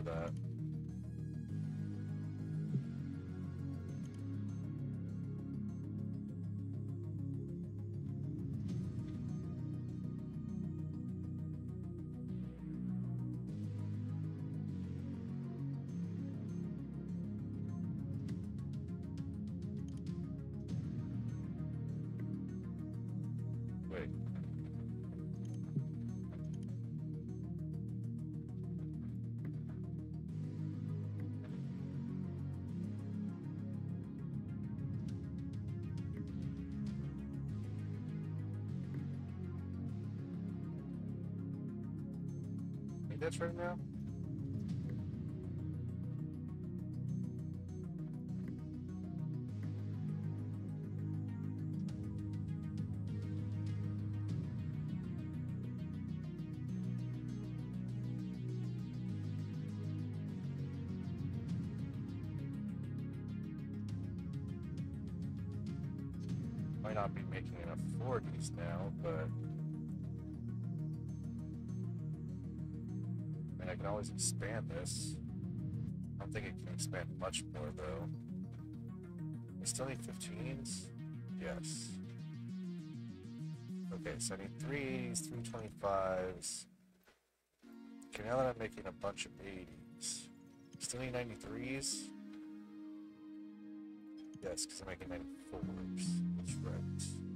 Right now? Might not be making enough 40s now, always expand this. I don't think it can expand much more, though. We still need 15s? Yes. Okay, so I need 3s, 325s. Okay, now that I'm making a bunch of 80s. Still need 93s? Yes, because I'm making 94s. That's right.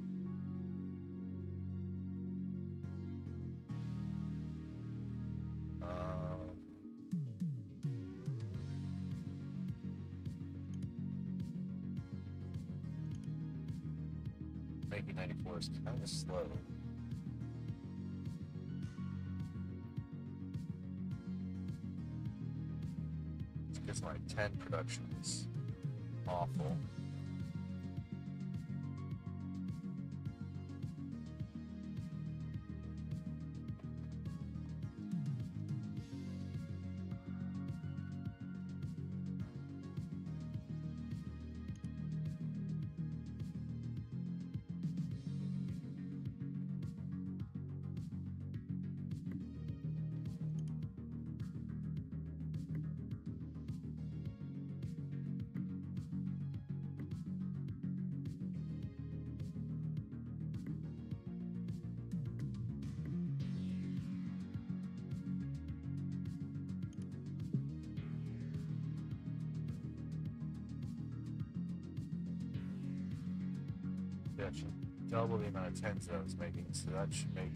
Double the amount of tens that I was making, so that should make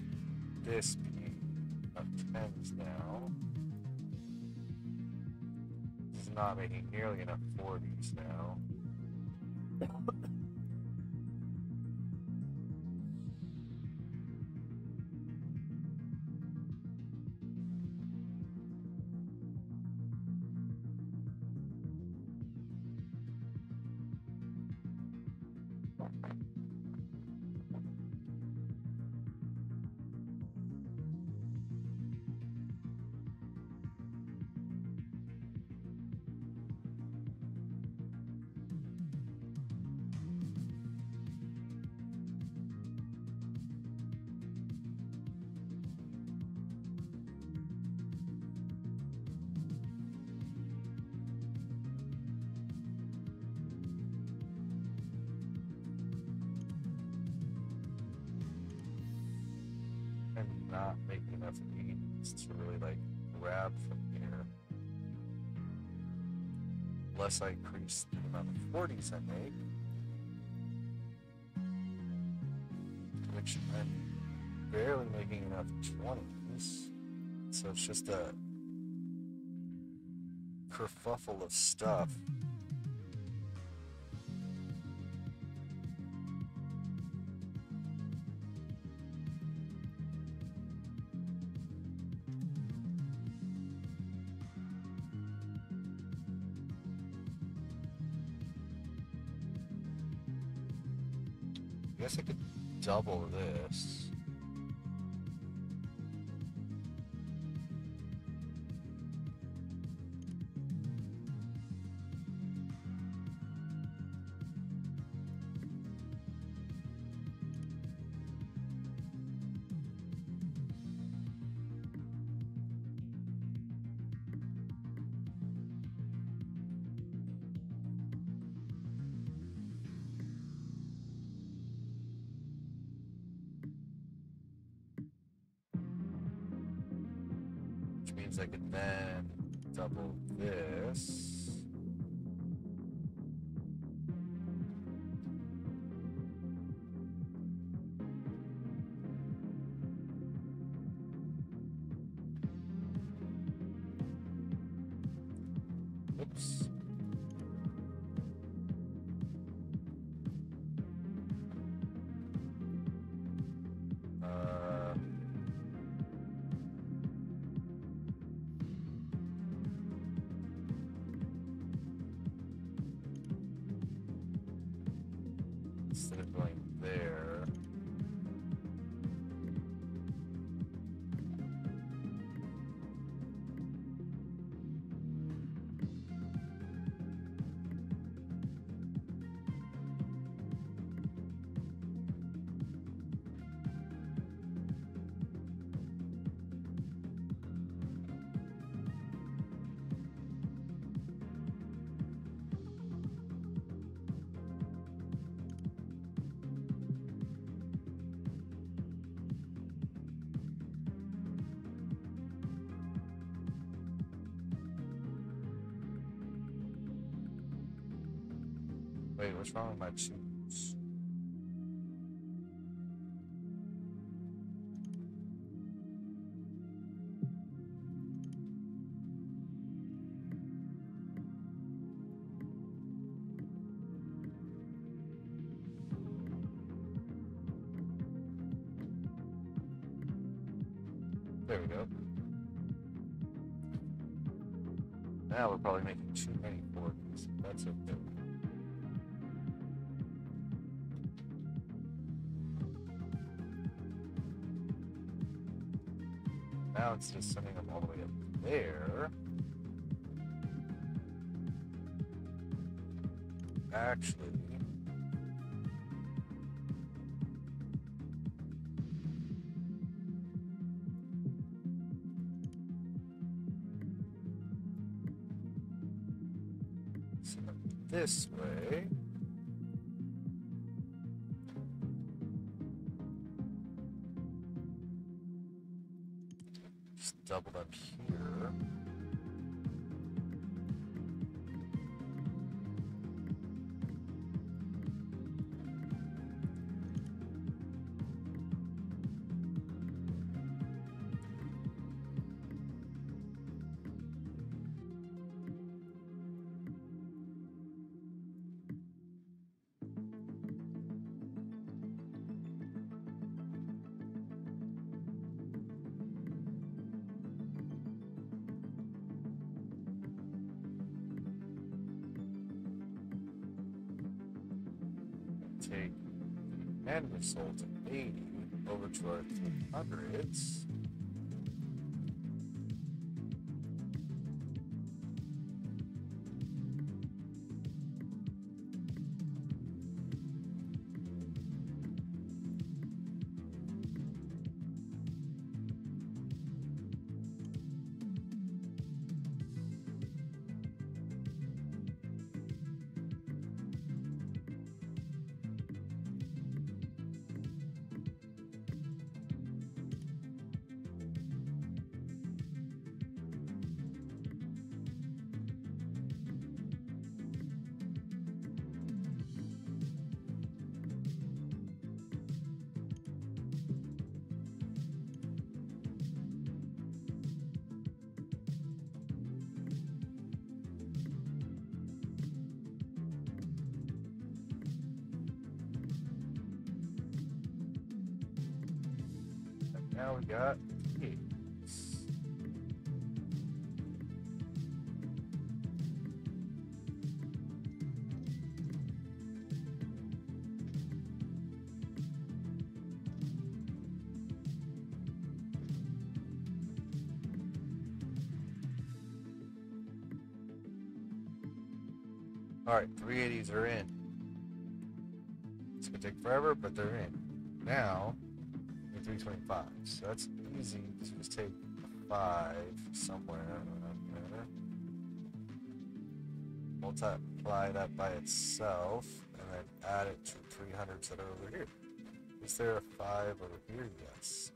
this be of tens now. This is not making nearly enough Unless I increase the amount of 40s I make. Which I'm barely making enough 20s. So it's just a kerfuffle of stuff. Means I could then double this. It's just sending them all the way up there. The end sold of 80 over to our 300s. All right, 380s are in. It's gonna take forever, but they're in. Now, the 325. So that's easy just take 5 somewhere. Multiply that by itself, and then add it to 300s that are over here. Is there a 5 over here? Yes.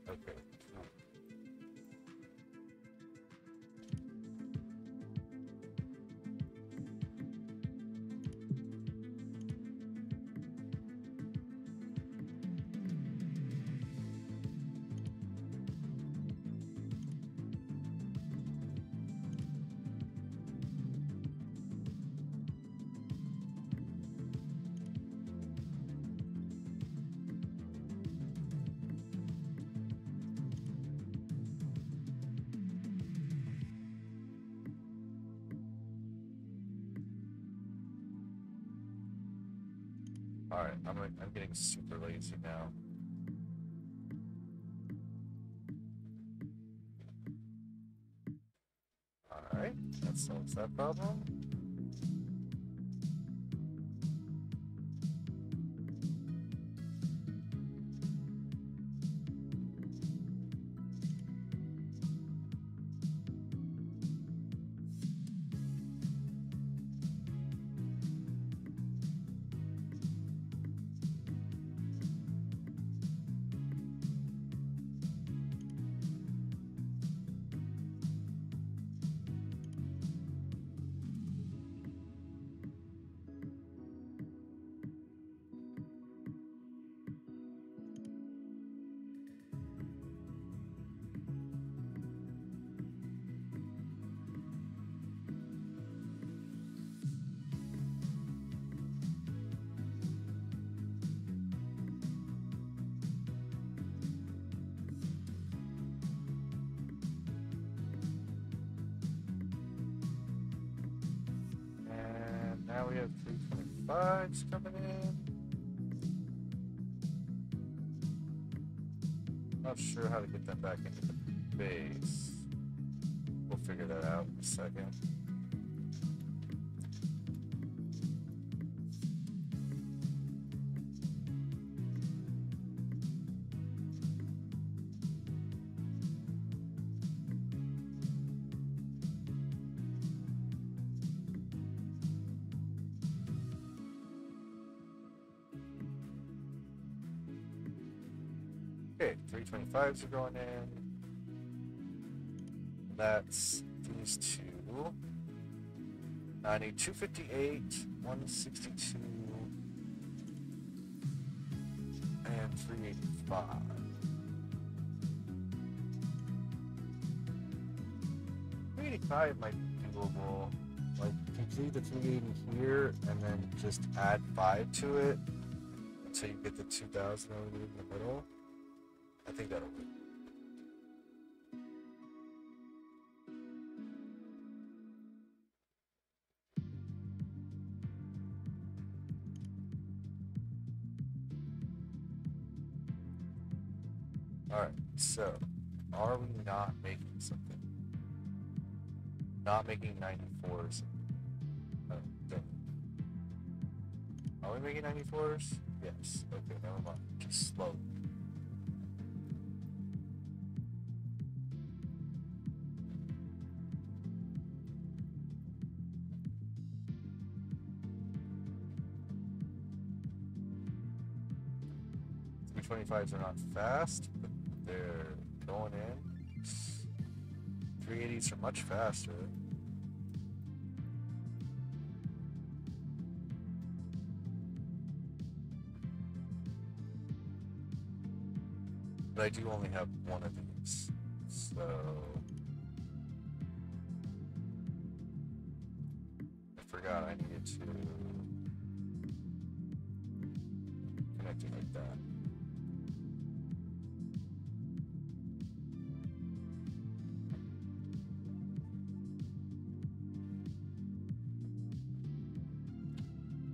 That problem. 325s coming in. Not sure how to get them back into the base. We'll figure that out in a second. 325s are going in. That's these two. I need 258, 162, and 385. Three eighty-five might be doable. Like, complete the 380 here, and then just add five to it until you get the 2,000 over in the middle. Making 94s. Oh, dang. Are we making 94s? Yes. Okay, never mind. Just slow. Three twenty fives are not fast, but they're going in. Three eighties are much faster. I do only have one of these. So I forgot I needed to connect it like that.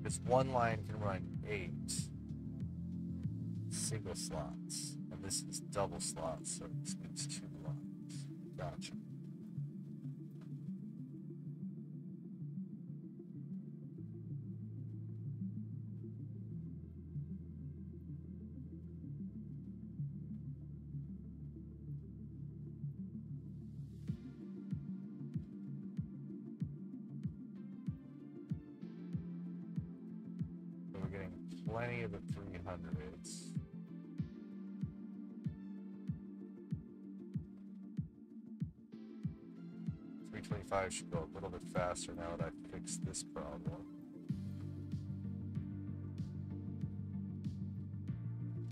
This one line can run eight single slots, double slots, so this means two bit faster now that I fixed this problem.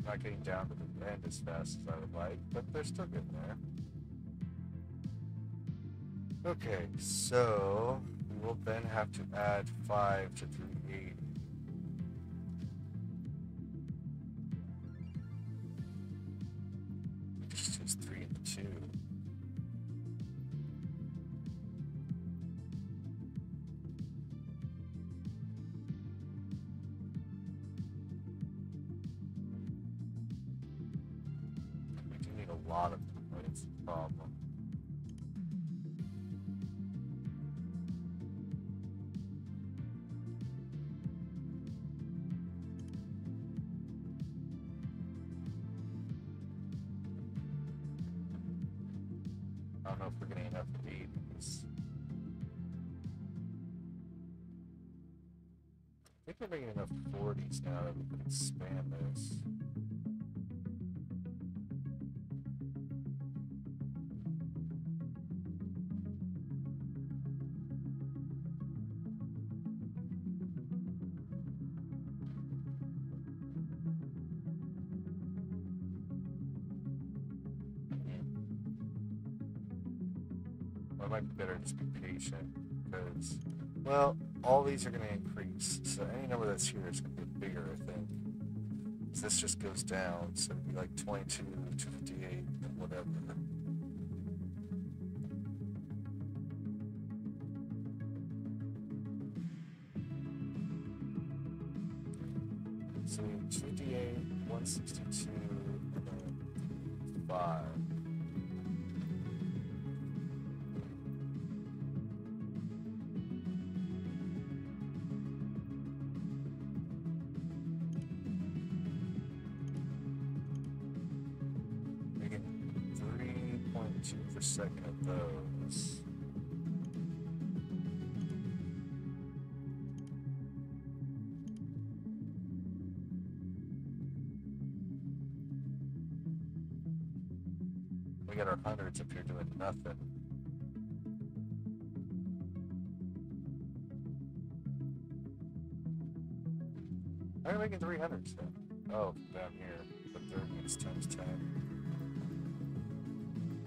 Not getting down to the end as fast as I would like, but they're still getting there. Okay, so we will then have to add 5 to 3 because, well, all these are going to increase. So any number that's here is going to get bigger, I think. this just goes down, so it'd be like 22, 258, and whatever.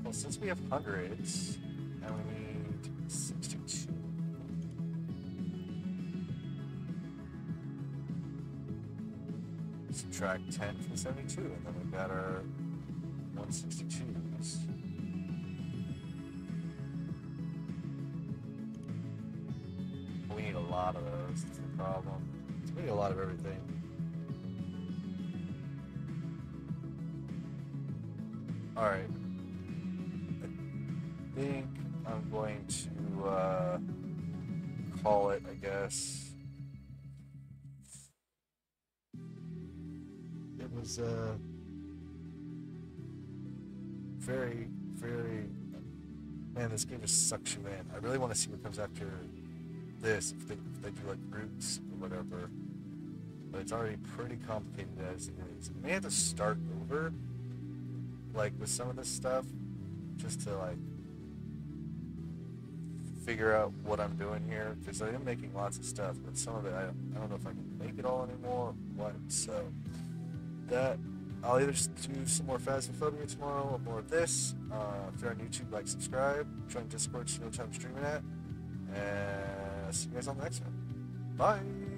Well, since we have hundreds, now we need 62. Subtract 10 from 72, and then we've got our 162s. Uh, very, very. Man, this game just sucks you in. I really want to see what comes after this, if they, if they do like roots or whatever. But it's already pretty complicated as it is. I may have to start over, like with some of this stuff, just to like figure out what I'm doing here because I am making lots of stuff, but some of it I don't, I don't know if I can make it all anymore what. So that I'll either do some more Phasmophobia tomorrow or more of this. Uh, if you're on YouTube, like, subscribe, join Discord, so know what I'm streaming at, and I'll see you guys on the next one. Bye.